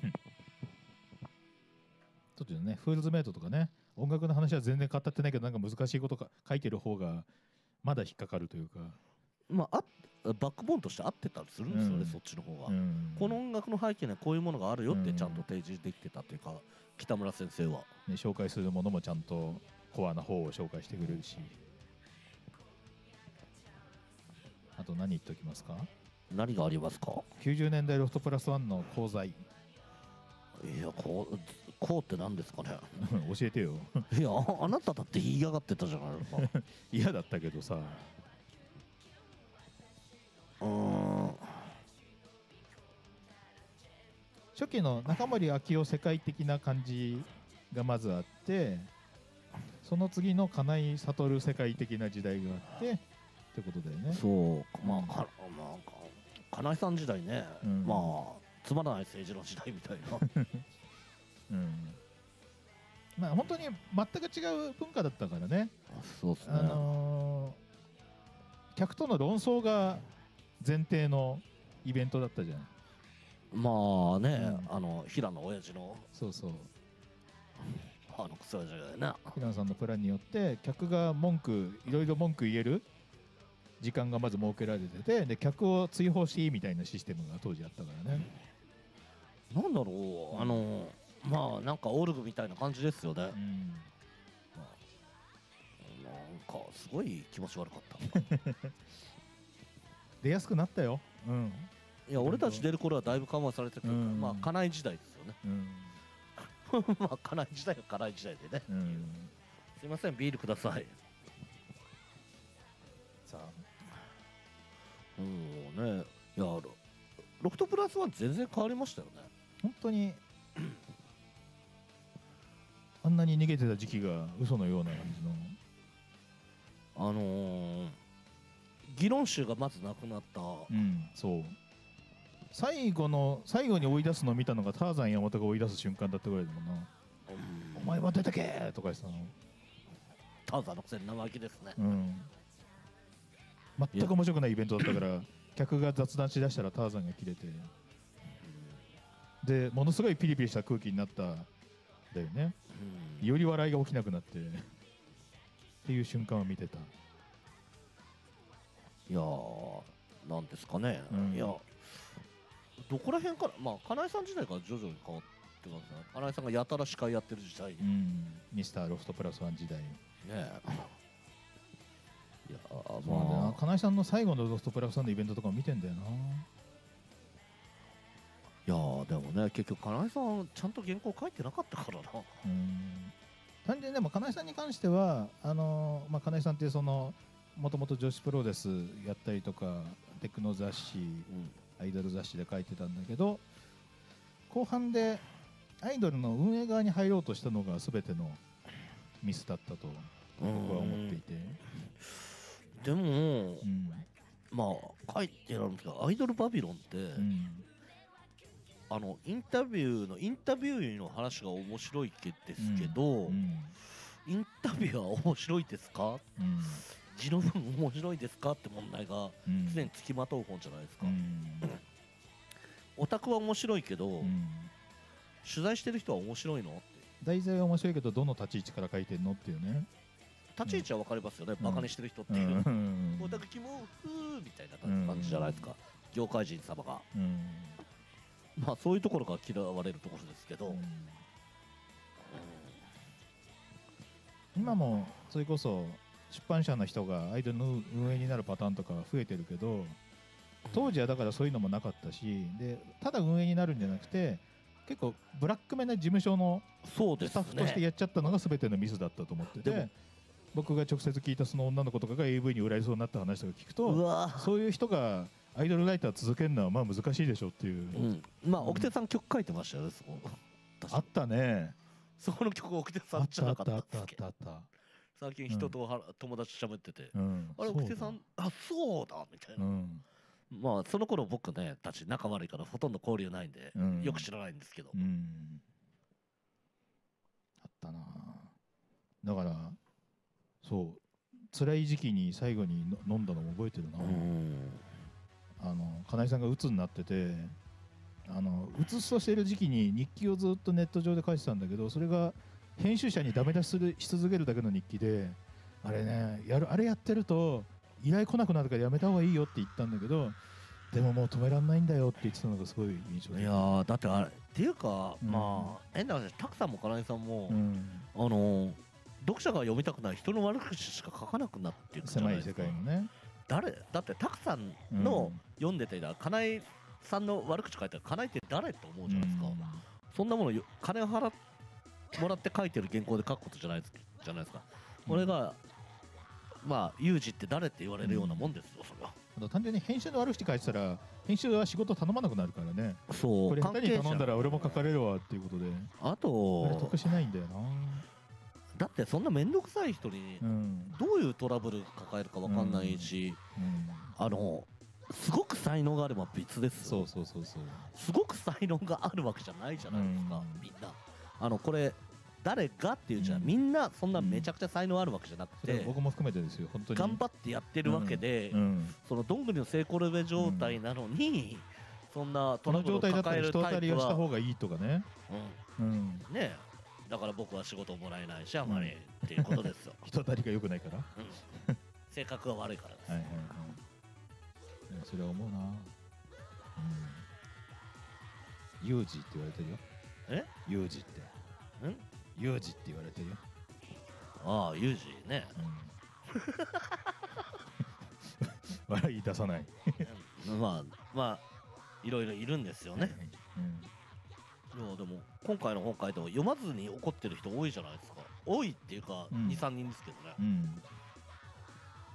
ちょっとね、フールズメイトとかね、音楽の話は全然語ってないけど、なんか難しいことか書いてる方がまだ引っかかるというか、まあ、あバックボーンとして合ってたりするんですよね、うん。そっちの方が、うん。この音楽の背景にはこういうものがあるよってうん。ちゃんと提示できてたというか、北村先生は。ね、紹介するものもちゃんとコアな方を紹介してくれるし、あと何言っておきますか？何がありますか ?90 年代ロフトプラスワンの講座、いやこうこうって何ですかね？(laughs) 教えてよ。いやああなただって言いやがってたじゃないですか。(laughs) 嫌だったけどさ、初期の中森明夫世界的な感じがまずあって、その次の金井悟世界的な時代があって、ってことだよね。そう。まあか、まあ、か金井さん時代ね、うん。まあつまらない政治の時代みたいな。(laughs) うん。まあ本当に全く違う文化だったからね、そうですね、あのー客との論争が前提のイベントだったじゃん。まあね、うん。あの平野親父の。そうそう。あのクソ親父だよね平野さんのプランによって客が文句いろいろ文句言える？時間がまず設けられててで客を追放していいみたいなシステムが当時あったからね。なんだろう。あのまあなんかオルグみたいな感じですよね、うん。なんかすごい気持ち悪かった (laughs) 出やすくなったよ。うん、いや俺たち出る頃はだいぶ緩和されてるけど、うん。まあ金井時代ですよね。うん。(laughs) まあ金井時代は金井時代でね。うん、すいませんビールください。さあ。うんねいやロロフトプラスは全然変わりましたよね。本当にんなに逃げてた時期が嘘のような感じの。あのー、議論集がまずなくなった、うんそう最後の最後に追い出すのを見たのがターザン山本が追い出す瞬間だったぐらいだもんな「お前は出てけ!」とか言ってたのターザンのくせに生意気ですねうん全く面白くないイベントだったから客が雑談しだしたらターザンが切れてでものすごいピリピリした空気になっただよねより笑いが起きなくなってっていう瞬間を見てたいやーなんですかね、うん。いやどこら辺からまあ金井さん時代から徐々に変わってますね。金井さんがやたら司会やってる時代ねうん。ミスターロフトプラスワン時代え。(laughs) いやーそうなんだよな。まあ金井さんの最後のロフトプラスワンのイベントとかも見てんだよな。いやーでもね結局金井さんちゃんと原稿書いてなかったからな。うん。単純にでも金井さんに関してはあのーまあ、金井さんってそのもともと女子プロレスやったりとかテクノ雑誌うん。アイドル雑誌で書いてたんだけど後半でアイドルの運営側に入ろうとしたのが全てのミスだったと僕は思っていて、でもうん。まあ書いてあるんですけどアイドルバビロンって、うん。あのインタビューのインタビューの話が面白いけですけど、うん。インタビューは面白いですか？うん字の文面白いですかって問題がうん。常につきまとう本じゃないですか、うん。オタクは面白いけど、うん。取材してる人は面白いのって。題材は面白いけどどの立ち位置から書いてんのっていうね。立ち位置は分かりますよね、うん。バカにしてる人ってういう、ん。オタクキモふーみたいな感じじゃないですか、業界人様が。うん。まあそういうところが嫌われるところですけど、うん。今もそれこそ出版社の人がアイドルの運営になるパターンとか増えてるけど当時はだからそういうのもなかったしでただ運営になるんじゃなくて結構ブラックめな事務所のスタッフとしてねやっちゃったのが全てのミスだったと思ってて僕が直接聞いたその女の子とかが AV に売られそうになった話とか聞くうとわ。そういう人がアイドルライター続けるのはまあ難しいでしょっていう、うん、まあ奥手さん曲書いてましたよねあったね。そこの曲奥手さんじゃなかたあっったあったあったあった最近人とは、友達と喋ってて、うん。あれ奥手さんあそうだみたいな、うん。まあその頃僕ねたち仲悪いからほとんど交流ないんで、うん。よく知らないんですけど、うん。あったな。だからそう。辛い時期に最後にの飲んだのも覚えてるな、うん。あの金井さんが鬱になっててあの鬱としている時期に日記をずっとネット上で書いてたんだけどそれが編集者にダメ出しするし続けるだけの日記であれねやるあれやってると依頼来なくなるからやめた方がいいよって言ったんだけどでももう止められないんだよって言ってたのがすごい印象的。いやーだってあれっていうか、うん。まあ変な話たくさんも金井さんも、うん、あのー読者が読みたくない人の悪口しか書かなくなっていくじゃな狭いですか。界のね。誰？だってたくさんの読んでて金井さんの悪口書いたら金井って誰？って思うじゃないですか、そんなものよ金を払っもらって書いてる原稿で書くことじゃないですじゃないですか、うんこれがまあユージって誰って言われるようなもんですよ、それは。単純に編集の悪口書いてたら編集は仕事頼まなくなるからね。そう。これ下手に頼んだら俺も書かれるわっていうことで。者ああれと得しないんだよな。だってそんな面倒くさい人にうん。どういうトラブル抱えるかわかんないし、うん。あのすごく才能があれば別ですよ。そうそうそうそう。すごく才能があるわけじゃないじゃないですか、うん。みんなあのこれ誰がっていうじゃ、うん。みんなそんなめちゃくちゃ才能あるわけじゃなくて、僕も含めてですよ本当に。頑張ってやってるわけで、うん。そのどんぐりの成功レベル状態なのに、そんなトラブルを状態だったら抱える人当たりをしたタイプは、方がいいとかね。うん。うん。ね。えだから僕は仕事をもらえないしあまり、っていうことですよ、(laughs) 人当たりが良くないから。はうん。性格が悪いからです、いはいはい。いやそれは思うな。うん。ユージって言われてるよえ？ユージって。ん？ユージって言われてるよ。ああユージね。うん。(laughs) 笑い出さない。う (laughs) んまあまあいろいろいるんですよね、うん。いやでも今回の本書いても読まずに怒ってる人多いじゃないですか。多いっていうか、うん。23人ですけどね、うん。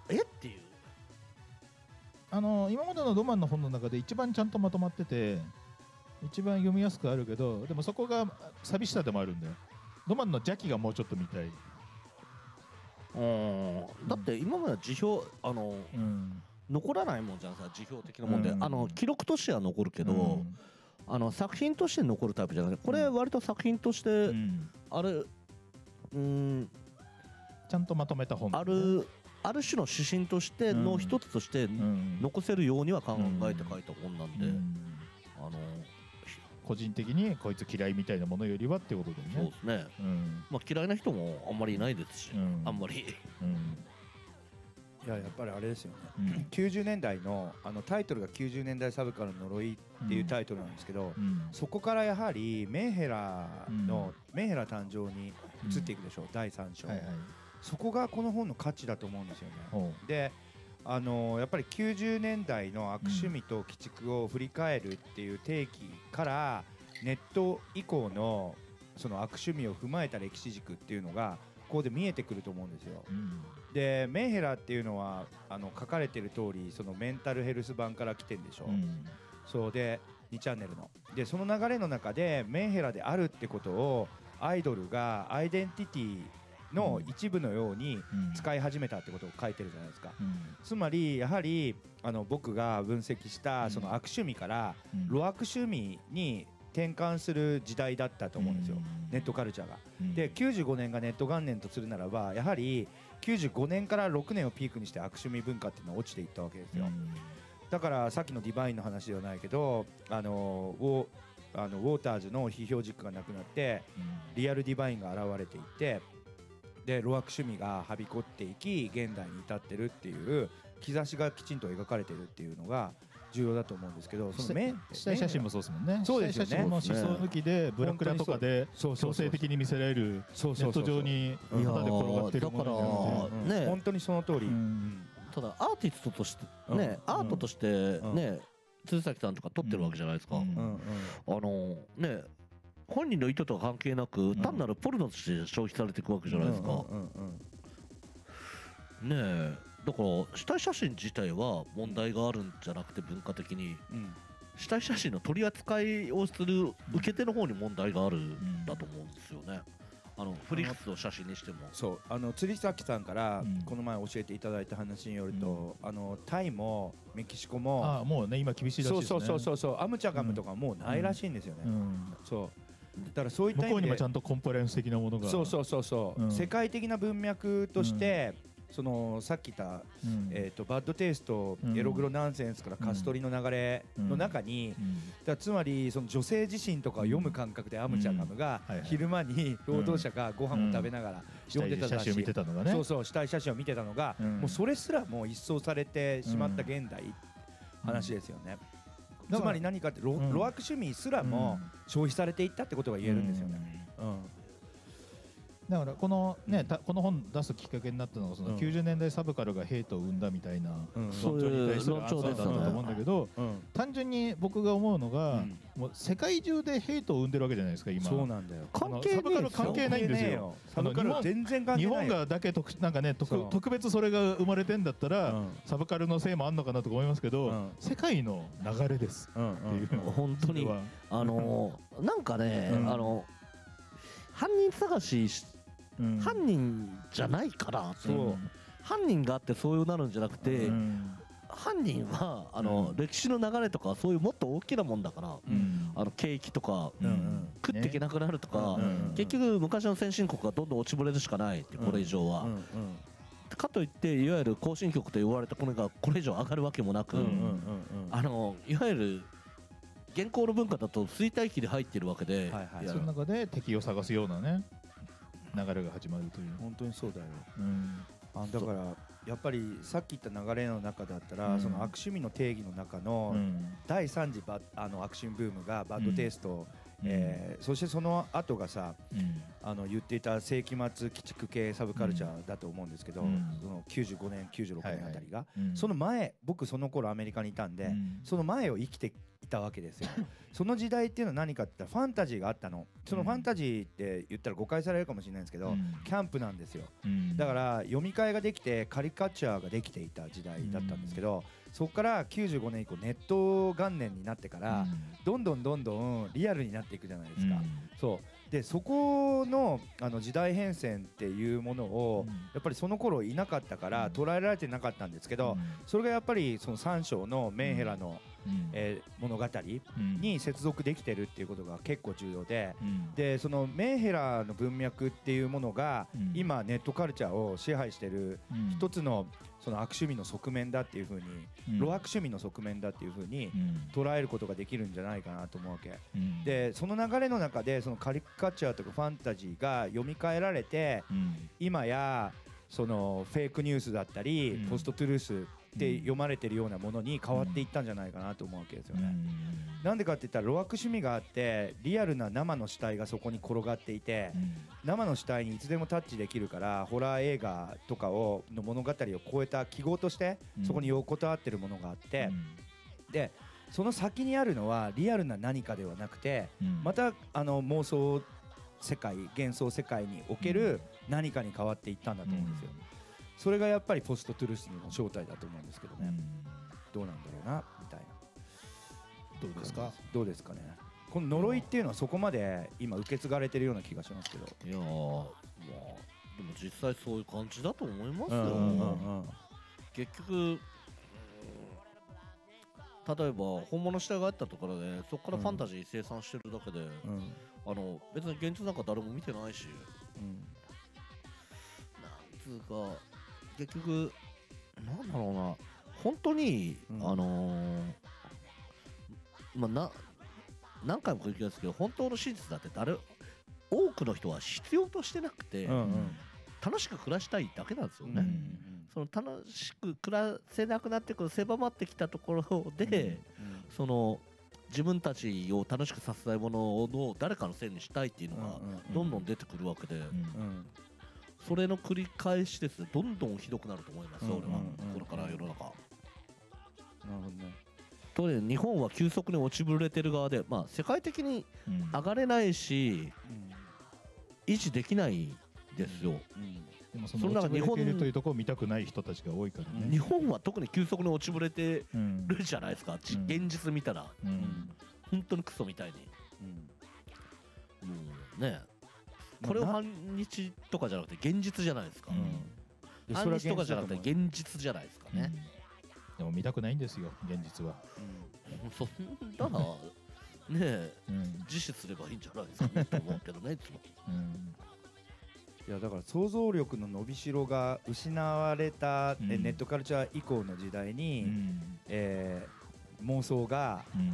え？っていう。あの今までのロマンの本の中で一番ちゃんとまとまってて一番読みやすくあるけどでもそこが寂しさでもあるんだよ。ロマンの邪気がもうちょっと見たい、うん。だって今までは辞表あのうん。残らないもんじゃんさ辞表的なもんで、うん。あの記録としては残るけど、うん。あの作品として残るタイプじゃなくてこれ割と作品として、うん。あるうん。ちゃんとまとめた本あるある種の指針としてのうん。一つとしてうん。残せるようには考えて書いた本なんで、うん。あの個人的にこいつ嫌いみたいなものよりはってことでね。そうですね、うん。まあ、嫌いな人もあんまりいないですし、うん。あんまり。うん。いややっぱりあれですよね。うん。90年代のあのタイトルが90年代サブカルの呪いっていうタイトルなんですけど、うん。そこからやはりメンヘラの、メンヘラ誕生に移っていくでしょう、第3章、はいはい。そこがこの本の価値だと思うんですよね。ほであのやっぱり90年代の悪趣味と鬼畜を振り返るっていう定義から、ネット以降のその悪趣味を踏まえた歴史軸っていうのがここで見えてくると思うんですよ。ううん。でメンヘラっていうのはあの書かれてる通りそのメンタルヘルス版から来てんでしょ、うん。そうで2チャンネルの。でその流れの中でメンヘラであるってことをアイドルがアイデンティティの一部のようにうん。使い始めたってことを書いてるじゃないですか。うん。つまりやはりあの僕が分析したその悪趣味からうん。路悪趣味に転換する時代だったと思うんですよ、ネットカルチャーが。うん。で95年がネット元年とするならばやはり95年から6年をピークにして悪趣味文化っていうのは落ちていったわけですよ、うん。だからさっきのディバインの話ではないけどあのウォーあのウォーターズの批評軸がなくなってリアルディバインが現れていってで路悪趣味がはびこっていき現代に至ってるっていう兆しがきちんと描かれてるっていうのが重要だと思うんですけどそのメン死体写真もそうですもんね。そうですよね。も思想抜きでブラクラとかで強制的に見せられるそうネットそうそう。上にいやただで転がってるものじゃなくてうんね。本当にその通り、うん。ただアーティストとしてうん。ね、アートとしてうん。ね、鶴崎さんとか撮ってるわけじゃないですか、うん。うん。うん。あのね本人の意図とは関係なく、ん。単なるポルノとして消費されていくわけじゃないですか、うんうんうんねえ。だから死体写真自体は問題があるんじゃなくて文化的に。うん。死体写真の取り扱いをする受け手の方に問題があるんだと思うんですよね。あのフリックスの写真にしても。そう。あの釣崎さんからうん。この前教えていただいた話によると、あのタイもメキシコもああもうね今厳しいらしいですね。そうそうそうそうそう。アムチャガムとかもうないらしいんですよね、うん。そうだからそういった向こうにもちゃんとコンプライアンス的なものがそうそうそうそう、うん。世界的な文脈として、そのさっき言った、うん。えー、とバッドテイスト、うん。エログロナンセンスからカストリの流れの中に、うん。だつまりその女性自身とかを読む感覚でアムチャガムが昼間に労働者がご飯を食べながら読んでた写真を見てたのがね。そうそう死体写真を見てたのが、うん。もうそれすらもう一掃されてしまった現代、話ですよね、つまり何かってロ、うん。路悪趣味すらも消費されていったってことが言えるんですよね、うんだからこのねたこの本出すきっかけになったのがそうん。の90年代サブカルがヘイトを生んだみたいな論調に対する論アンサーだったと思うんだけどうん。単純に僕が思うのがうん。もう世界中でヘイトを生んでるわけじゃないですか今。そうなんだよ。関係サブカル関係ないんですよ。サブカル全然関係日ないよ。本がだけ特なんかね特特別それが生まれてんだったら、うん。サブカルのせいもあんのかなとか思いますけど、うん。世界の流れですうんっていう。の本当にあのーなんかね、うん。あの犯人探ししうん。犯人じゃないからそう犯人があってそういうなるんじゃなくて、うん。犯人はあの、うん。歴史の流れとかそういうもっと大きなもんだから、うん。あの景気とか、食っていけなくなるとか、うん結局昔の先進国がどんどん落ちぶれるしかないってこれ以上は、かといっていわゆる後進国と言われたこれがこれ以上上がるわけもなく、あのいわゆる現行の文化だと衰退期で入ってるわけで、はいはいやその中で敵を探すようなね流れが始まるという、本当にそうだよ。うん。あだからやっぱりさっき言った流れの中だったら、うん。その悪趣味の定義の中のうん。第3次バあの悪趣味ブームがバッドテイスト、えーそしてその後がさうん。あの言っていた世紀末鬼畜系サブカルチャーだと思うんですけど、うん。その95年96はいはい年あたりが、うん。その前僕その頃アメリカにいたんで、うん。その前を生きていたわけですよ。(laughs) その時代っていうのは何かって言ったらファンタジーがあったの。そのファンタジーって言ったら誤解されるかもしれないんですけど、うん。キャンプなんですよ。うん。だから読み替えができてカリカチャーができていた時代だったんですけど、そこから95年以降ネット元年になってから、どんどんどんどんリアルになっていくじゃないですか、そうでそこのあの時代変遷っていうものを、うん。やっぱりその頃いなかったからうん。捉えられてなかったんですけど、それがやっぱりその三章のメンヘラの、うん。えー物語うんに接続できてるっていうことが結構重要で。うん。でそのメンヘラの文脈っていうものが、うん。今ネットカルチャーを支配してるうん。一つのその悪趣味の側面だっていうふうに、うん。露悪趣味の側面だっていうふうにうん。捉えることができるんじゃないかなと思うわけ。うん。でその流れの中でそのカリカチュアとかファンタジーが読み替えられてうん。今やそのフェイクニュースだったり、うん。ポストトゥルースって読まれてるようなものに変わっていったんじゃないかなと思うわけですよね。なんでかって言ったら露悪趣味があってリアルな生の死体がそこに転がっていて生の死体にいつでもタッチできるからホラー映画とかをの物語を超えた記号としてうん。そこに横たわってるものがあってでその先にあるのはリアルな何かではなくてうん。またあの妄想世界幻想世界における何かに変わっていったんだと思うんですよ。それがやっぱりポストトゥルースの正体だと思うんですけどね、どうなんだろうなみたいな。どうですか？どうですかね。この呪いっていうのはそこまで今受け継がれてるような気がしますけど。いやーまあでも実際そういう感じだと思いますよ、うん結局うん例えば本物死体があったところでそこからファンタジー生産してるだけで、うん。あの別に現実なんか誰も見てないし。うん。なんつうか結局なんだろうな。本当に、うん。あのーまあな何回も繰り返すけど本当の真実だって誰多くの人は必要としてなくて、うんうん。楽しく暮らしたいだけなんですよね。うんその楽しく暮らせなくなってくる狭まってきたところで、その自分たちを楽しくさせたいものを誰かのせいにしたいっていうのがどんどん出てくるわけで、うんそれの繰り返しです。どんどんひどくなると思います、うん俺は、うんこれから世の中。なるほどね。とに日本は急速に落ちぶれてる側で、まあ、世界的に上がれないし維持できないですよ、でもそその落ちぶれてい日本るというところを見たくない人たちが多いからね日本は特に急速に落ちぶれてうんるじゃないですか、現実見たら。うん。本当にクソみたいに。うん。ねこれを半日とかじゃなくて現実じゃないですか、で半日とかじゃなくて現実じゃないですかね、でも見たくないんですよ現実は。そんなら (laughs) ねえ。うん。自死すればいいんじゃないですかねと思うけどねいつも。うん。いやだから想像力の伸びしろが失われた、えうん。ネットカルチャー以降の時代に、うん。えー妄想がうん。も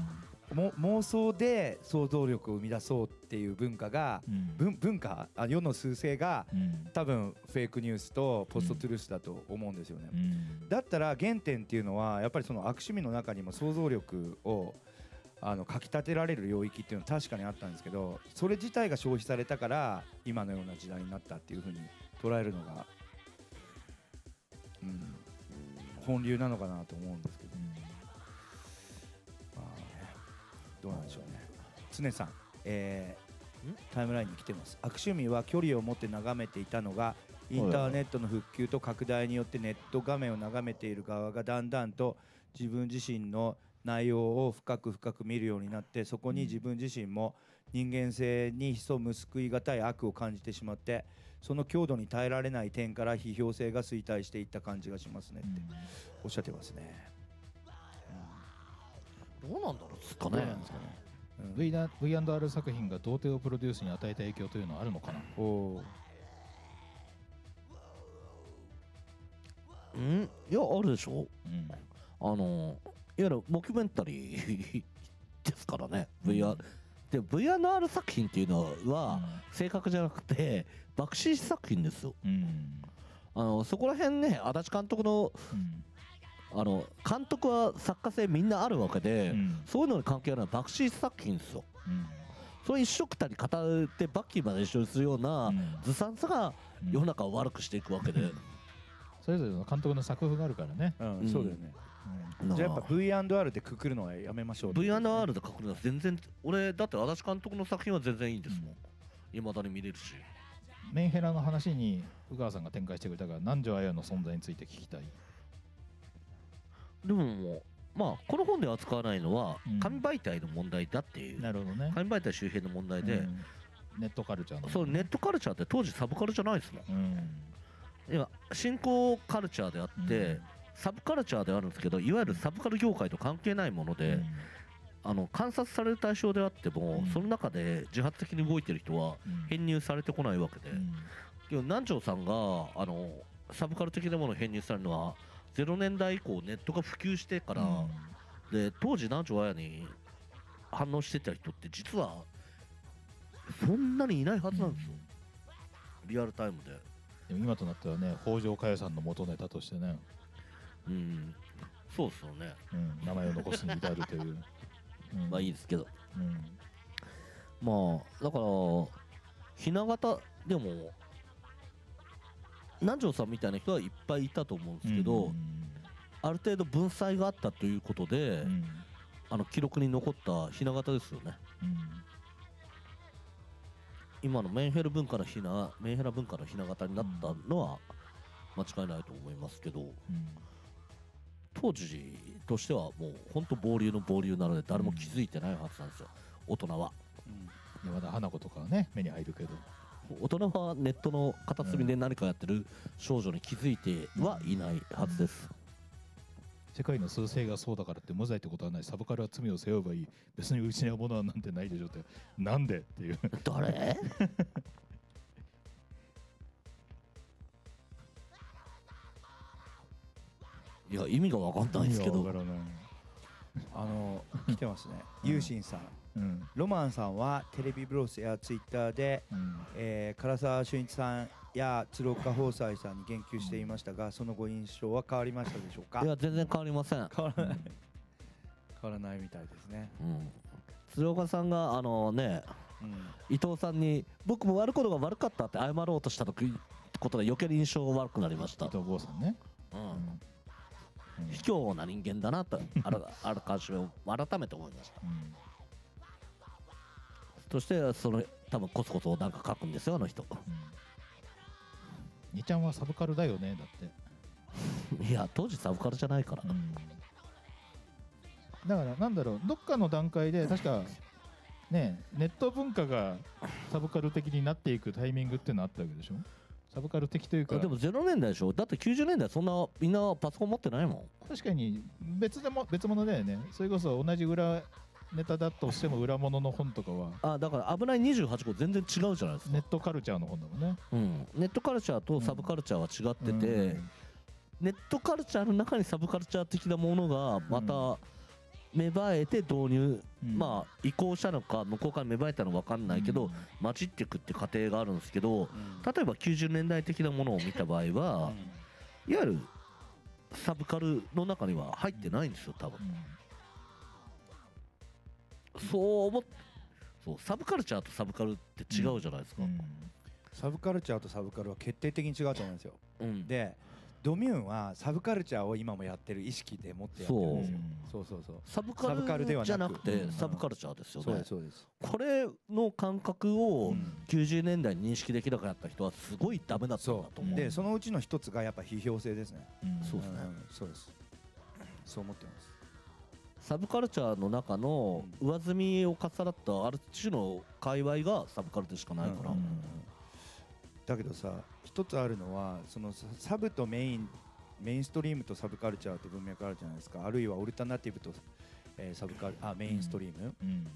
妄想で想像力を生み出そうっていう文化がうん。文文化あ世の趨勢がうん。多分フェイクニュースとポストトゥルースだと思うんですよね。うん。だったら原点っていうのはやっぱりその悪趣味の中にも想像力をあのかきたてられる領域っていうのは確かにあったんですけどそれ自体が消費されたから今のような時代になったっていうふうに捉えるのが、うん、本流なのかなと思うんですけど、どうなんでしょうね。常さん、えータイムラインに来てます。悪趣味は距離を持って眺めていたのがインターネットの復旧と拡大によってネット画面を眺めている側がだんだんと自分自身の内容を深く深く見るようになってそこに自分自身も人間性に潜む救い難い悪を感じてしまってその強度に耐えられない点から批評性が衰退していった感じがしますねっておっしゃってますね。どうなんだろうですかね。うん。V&R 作品が童貞をプロデュースに与えた影響というのはあるのかな？おーうん？いやあるでしょ。うん。あのいわゆるモキュメンタリー (laughs) ですからね VR、で VR 作品っていうのは正確じゃなくて爆死作品ですよ。うん。あのそこら辺ね足立監督のうんあの監督は作家性みんなあるわけで、うん。そういうのに関係ない爆死作品ですよ。うん。それ一緒くたに語ってバッキーまで一緒にするようなうん。ずさんさがうん。世の中を悪くしていくわけで、それぞれの監督の作風があるからね。うんうん。そうだよね。なじゃあやっぱ V&R でくくるのはやめましょう。V&R で書くのは全然俺だって足立監督の作品は全然いいんですもん。いまだに見れるし。メンヘラの話に宇川さんが展開してくれたから南條綾の存在について聞きたいでもまあこの本で扱わないのはうん。紙媒体の問題だっていう、なるほどね。紙媒体周辺の問題で、ネットカルチャーのそうネットカルチャーって当時サブカルじゃないですもん。うん。今新興カルチャーであって、うん。サブカルチャーであるんですけどいわゆるサブカル業界と関係ないもので、うん。あの観察される対象であっても、うん。その中で自発的に動いてる人はうん。編入されてこないわけで、うん。南條さんがあのサブカル的なものを編入されるのは0年代以降ネットが普及してから、で当時南條綾に反応してた人って実はそんなにいないはずなんですよ、リアルタイムで。でも今となってはね北条かよさんの元ネタとしてね、うん、そうですよね。うん、名前を残すに至るという、(laughs) うん。まあいいですけど。うん。まあ、だから、ひな形でも、南條さんみたいな人はいっぱいいたと思うんですけど、うん。ある程度分際があったということで、うん。あの記録に残ったひな形ですよね。うん。今のメンヘル文化のひな、メンヘラ文化のひな形になったのは間違いないと思いますけど、うん。当時としてはもう本当暴流の暴流なので誰も気づいてないはずなんですよ、大人は。山田花子とかはね目に入るけど大人はネットの片隅で何かやってる少女に気づいてはいないはずです。世界の数勢がそうだからって無罪ってことはない。サブカルは罪を背負えばいい。別に失うものはなんてないでしょって。なんでっていう。誰？(laughs) いや意味が分かんないですけど。意味がわからない。あの来てますね。ゆうしんさんうん。ロマンさんはテレビブロスやツイッターで、うん。えー、唐沢俊一さんや鶴岡豊斎さんに言及していましたがその後印象は変わりましたでしょうか？いや全然変わりません、うん、変わらない。変わらないみたいですね、鶴岡さんがあのねうん。伊藤さんに僕も悪いことが悪かったって謝ろうとした時ことが余計に印象が悪くなりました。伊、藤剛さんね、うん。うん。うん。卑怯な人間だなとあらあらかじめ改めて思いました。うんそしてその多分コツコツなんか書くんですよあの人。うん。二ちゃんはサブカルだよねだって。(laughs) いや当時サブカルじゃないから、だからなんだろうどっかの段階で確かねネット文化がサブカル的になっていくタイミングっていうのあったわけでしょ？サブカル的というか。でも0年代でしょ？だって90年代そんなみんなパソコン持ってないも確かに別でも別物だよね。それこそ同じ裏ネタだとしても裏物の本とかは。んあだから危ない28号全然違うじゃないですか、ネットカルチャーの本だもんね。うん、ネットカルチャーとサブカルチャーは違ってて、うん。ネットカルチャーの中にサブカルチャー的なものがまた芽生えて導入、うん。まあ移行したのか向こうから芽生えたのか分かんないけど、うん。混じっていくって過程があるんですけどうん。例えば90年代的なものを見た場合は、いわゆるサブカルの中には入ってないんですよ多分そう思っそうサブカルチャーとサブカルって違うじゃないですか、うん。サブカルチャーとサブカルは決定的に違うと思うんですよ。うん。でドミューンはサブカルチャーを今もやってる意識で持ってやってるんですよ。そうそうそう。サブカルではなく。カルじゃなくてうん。サブカルチャーですよそうねですそうです。これの感覚をうん。90年代に認識できなかった人はすごいダメだったんだと思う。でそのうちの一つがやっぱ批評性ですね。うんそうですね。ん。そうです。そう思ってますサブカルチャーの中の上積みを重なったある種の界隈がサブカルでしかないから、うんだけどさ一つあるのはそのササブとメインメインストリームとサブカルチャーって文脈あるじゃないですか。あるいはオルタナティブと、えーサブカルあメインストリーム、うん。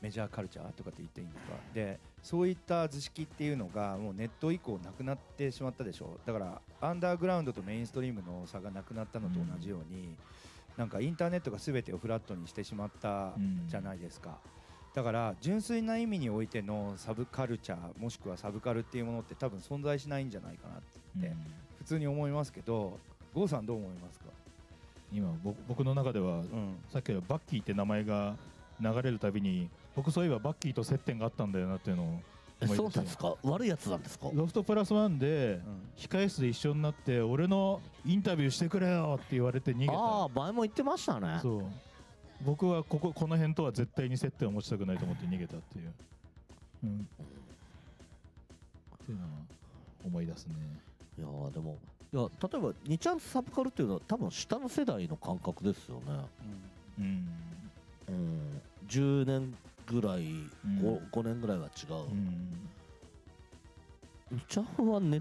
メジャーカルチャーとかって言っていいのか。でそういった図式っていうのがもうネット以降なくなってしまったでしょ。だからアンダーグラウンドとメインストリームの差がなくなったのと同じように、なんかインターネットが全てをフラットにしてしまったうんじゃないですか、だから純粋な意味においてのサブカルチャーもしくはサブカルっていうものって多分存在しないんじゃないかなってうん。普通に思いますけど郷さんどう思いますか、今ぼ僕の中ではうん、さっきのバッキーって名前が流れるたびに僕そういえばバッキーと接点があったんだよなっていうのをそうなんですか？悪いやつなんですか？ロフトプラスワンでうん。控え室で一緒になって俺のインタビューしてくれよって言われて逃げた。ああ前も言ってましたね。そう。僕はこここの辺とは絶対に接点を持ちたくないと思って逃げたっていう、うん、っていうのは思い出すね。いやーでもいや例えば2ちゃんサブカルっていうのは多分下の世代の感覚ですよね。うん。うん。10年ぐらい 5,、ん。5年ぐらいは違う、うん。にちゃんはネ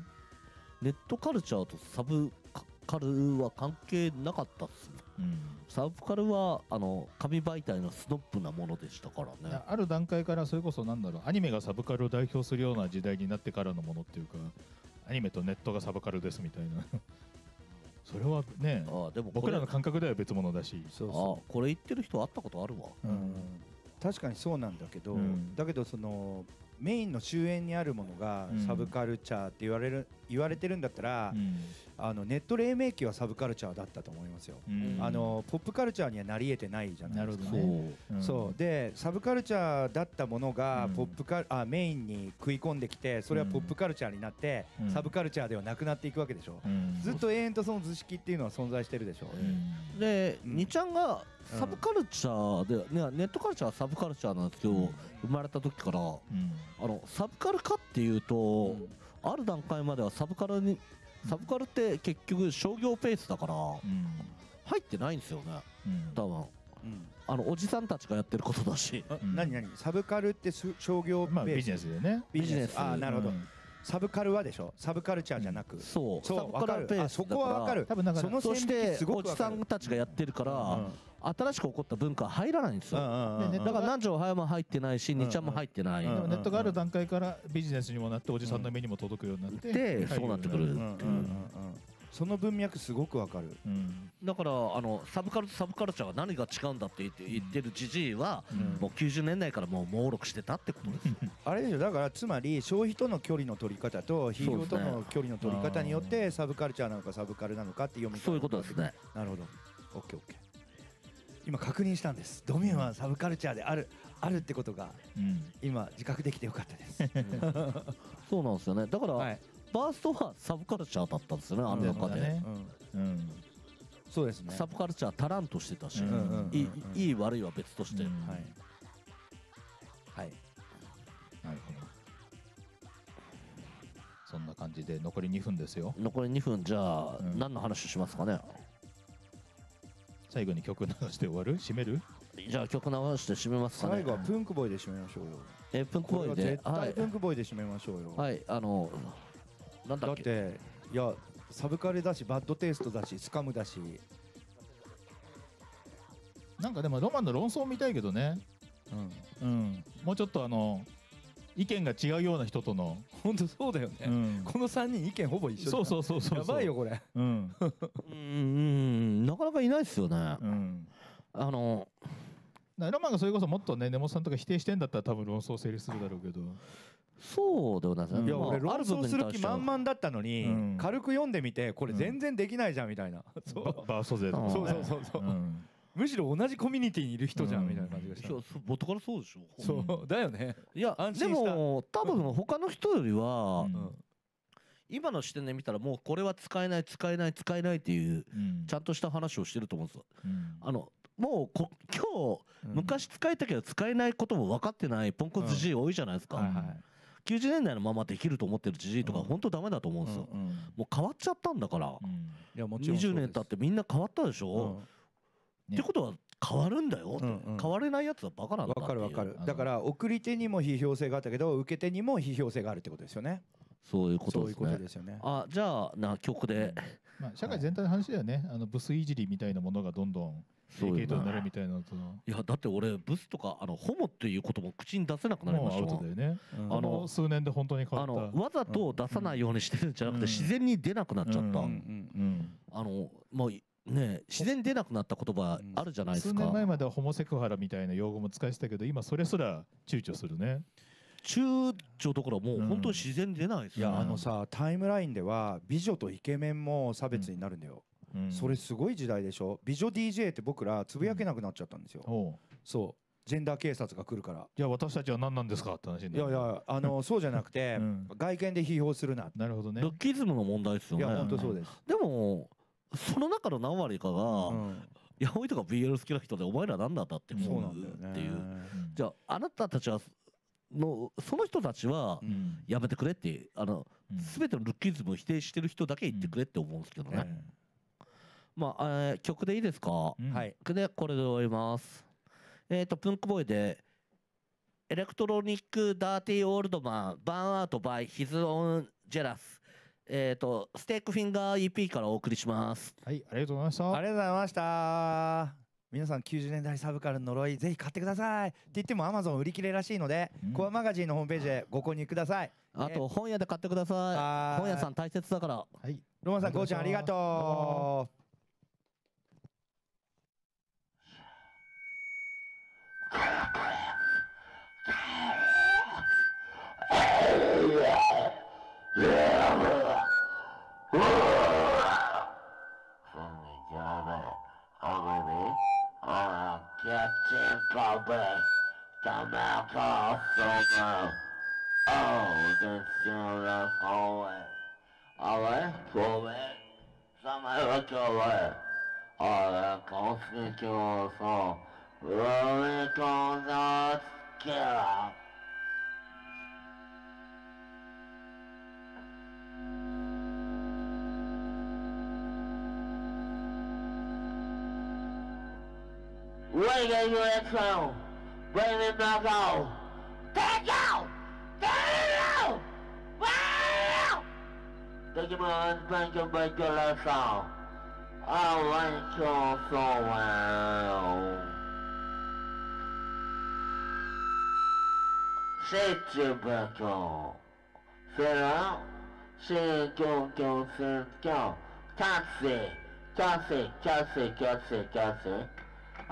ネットカルチャーとサブカカルは関係なかったっすね。うん。サブカルはあの紙媒体のスノップなものでしたからいねやある段階からそれこそなんだろうアニメがサブカルを代表するような時代になってからのものっていうかアニメとネットがサブカルですみたいな。(laughs) それはねあでもこ僕れらの感覚では別物だし。そうあそこれ言ってる人会ったことあるわ。う、うん、確かにそうなんだけど、うん。だけどそのメインの終焉にあるものがうん。サブカルチャーって言われる言われてるんだったら、うんあのネット黎明期はサブカルチャーだったと思いますよ、うん。あのポップカルチャーにはなり得てないじゃないですか。なるほどそう、ねうん。そう。でサブカルチャーだったものがうん。ポップカル、あメインに食い込んできてそれはポップカルチャーになって、うん。サブカルチャーではなくなっていくわけでしょ、うん。ずっと永遠とその図式っていうのは存在してるでしょ、うん。で、うん。にちゃんがサブカルチャーで、ね、ネットカルチャーはサブカルチャーなんですけど、うん。生まれた時からあうん。のサブカルかっていうと、ある段階まではサブカルにサブカルって結局商業ペースだからうん。入ってないんですよね。うん。多分。うん。あのおじさんたちがやってることだし。あうん。何何？サブカルってす商業ベース？まあビジネスでね。ビジネス。あーなるほど、うん。サブカルはでしょ？サブカルチャーじゃなく、そう。そうサブカルペースわかるあそこはわかる。多分だからそのそしておじさんたちがやってるから、新しく起こった文化は入らないんですよ、だから南條葉も入ってないし、うんにちゃん。も入ってない、ネットがある段階からビジネスにもなっておじさんの目にも届くようになって、でそうなってくるう。んうんうその文脈すごくわかる。うん。だからあのサブカルとサブカルチャーが何が違うんだって言って言ってるじじいは、うん。もう90年代からもう猛録してたってことですよ。あれでしょだからつまり消費との距離の取り方とヒーローとの距離の取り方によってサブカルチャーなのかサブカルなのかって読みそういうことですね。なるほど。オッケーオッケー今確認したんです。ドミューンはサブカルチャーであるあるってことがうん。今自覚できてよかったです。そうなんですよね。だから、はい、バーストはサブカルチャーだったんですよねあの中で、ね。うん、うん。そうですね。サブカルチャー足らんとしてたし、いい悪いは別として、うん。はい。はい。なるほど。そんな感じで残り2分ですよ。残り2分。じゃあ、うん。何の話しますかね？最後に曲流して終わる？締める？じゃあ曲流して締めますかね。最後はプンクボーイで締めましょうよ。えープンクボーイで？絶対プンクボーイで締めましょうよ、はい、はい、あのなんだだっっけていやサブカルだしバッドテイストだしスカムだし。なんかでもロマンの論争見たいけどね。うん。うん。もうちょっとあの意見が違うような人との、本当そうだよね、うん。この3人意見ほぼ一緒そうそううそうそう。やばいよこれ。うん。うーん。なかなかいないですよね、うん。あのなロマンがそれこそもっとね根本さんとか否定してんだったら多分論争成立するだろうけど。そうではないですね、うん。いや俺論争する気満々だったのに、うん。軽く読んでみてこれ全然できないじゃんみたいな、そう。ババースト勢とかねそうそうそうそう。うんむしろ同じコミュニティにいる人じゃん、うん。みたいな感じがした、そうそう元からそうでしょ。そうだよね、いやでも多分他の人よりは、うん。今の視点で見たらもうこれは使えない使えない使えないっていううん。ちゃんとした話をしてると思うんですよ。うん。あのもうこ今日うん。昔使えたけど使えないことも分かってないポンコツじじい多いじゃないですか、はいはい。90年代のままできると思ってるじじいとかうん。本当ダメだと思うんですよ、うんもう変わっちゃったんだから、うん。いやもちろんそう20です。年経ってみんな変わったでしょ、うんってことは変わるんだよ、うんうん。変われないやつはバカなんだわかるわかる。だから送り手にも批評性があったけど受け手にも批評性があるってことですよね。そういうことそういうことですねですよね。あじゃあな曲で、まあ社会全体の話だよね。あのブスいじりみたいなものがどんどんそう系統になるみたいなのといやだって俺ブスとかあのホモっていうことも口に出せなくなりましたもね。うん。あの数年で本当に変わあった。のわざと出さないようにしてるんじゃなくてうん。自然に出なくなっちゃった、うんうんうんあのもうね自然に出なくなった言葉あるじゃないですか、数年前まではホモセクハラみたいな用語も使えてたけど今それすら躊躇するね。躊躇ところはもう本当に自然に出ないですよ、ね。いやあのさタイムラインでは美女とイケメンも差別になるんだよ、うん。それすごい時代でしょ？美女 DJ って僕らつぶやけなくなっちゃったんですよ、そう。ジェンダー警察が来るから。じゃあ私たちは何なんですかって話にいやいやあのそうじゃなくて、うん。外見で批評するな。なるほどね。ルッキズムの問題ですよね。いや本当そうです、でもその中の何割かが、うん。ヤホイとか BL 好きな人でお前ら何なんだって思そうっていう。うん。じゃああなたたちはのその人たちはうん。やめてくれってあのうん。全てのルッキズムを否定してる人だけ言ってくれって思うんですけどね、えまあ、えー曲でいいですか、うん。はい。でこれで終わります。えっ、とプンクボーイで Electronic Dirty Old Man Burn Out By His Own Jealous えっ、とステークフィンガー EP からお送りします。はいありがとうございました。ありがとうございました。皆さん90年代サブカルの呪いぜひ買ってください。って言っても Amazon 売り切れらしいので、うん。コアマガジンのホームページでご購入ください。あと本屋で買ってくださはい本屋さん大切だから。はい。ロマンさんゴーちゃんありがとう Suddenly Jarvis Ogilvy on Captain Bobby the Malcolm Summer. Oh, the serious hallway. Alright, forward. Summer look away. All the constitutional song. Rolling on killer. What did you exhale? Bring it back out. Back out! Back out! Back out! Take your mind, thank you, break your legs out. I like you so well. Sit your back out. Sit out. Sit go, go, sit go. Taxi. Taxi, taxi, taxi, taxi.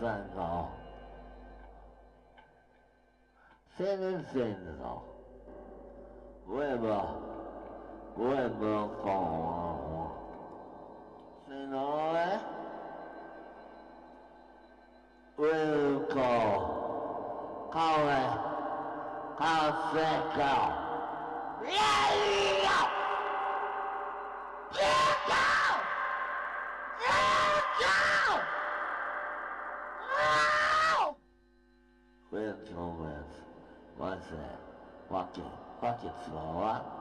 三高，谁能谁知道？我也不，我也不要搞啊！谁能嘞？我也搞，搞嘞，搞谁搞？呀呀！别搞！No! No! With moments, was it rocket, rocket slow up?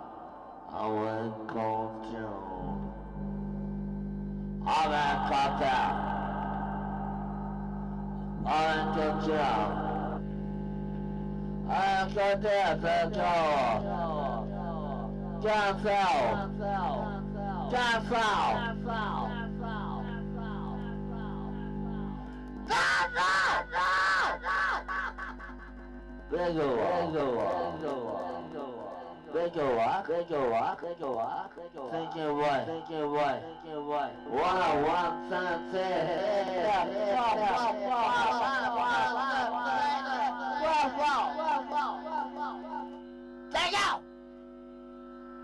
I would go to I'm comes out. I'm can jump. I can dance at all. Dance out. Dance out. Dance out. Thinking what? Thinking what? Thinking what? One on one sunset.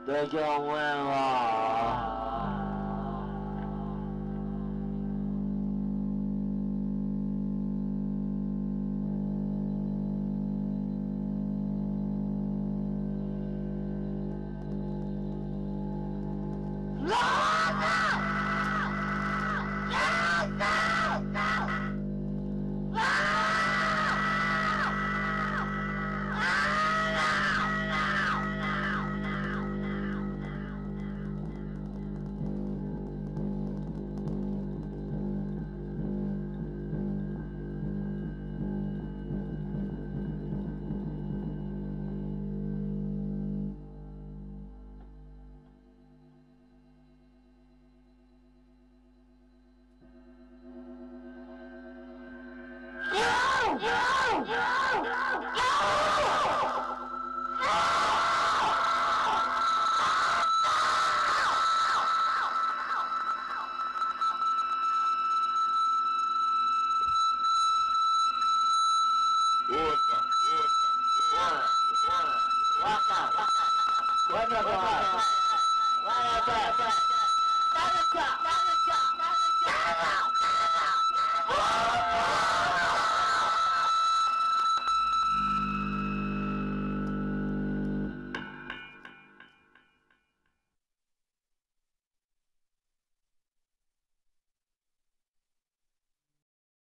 这就问我。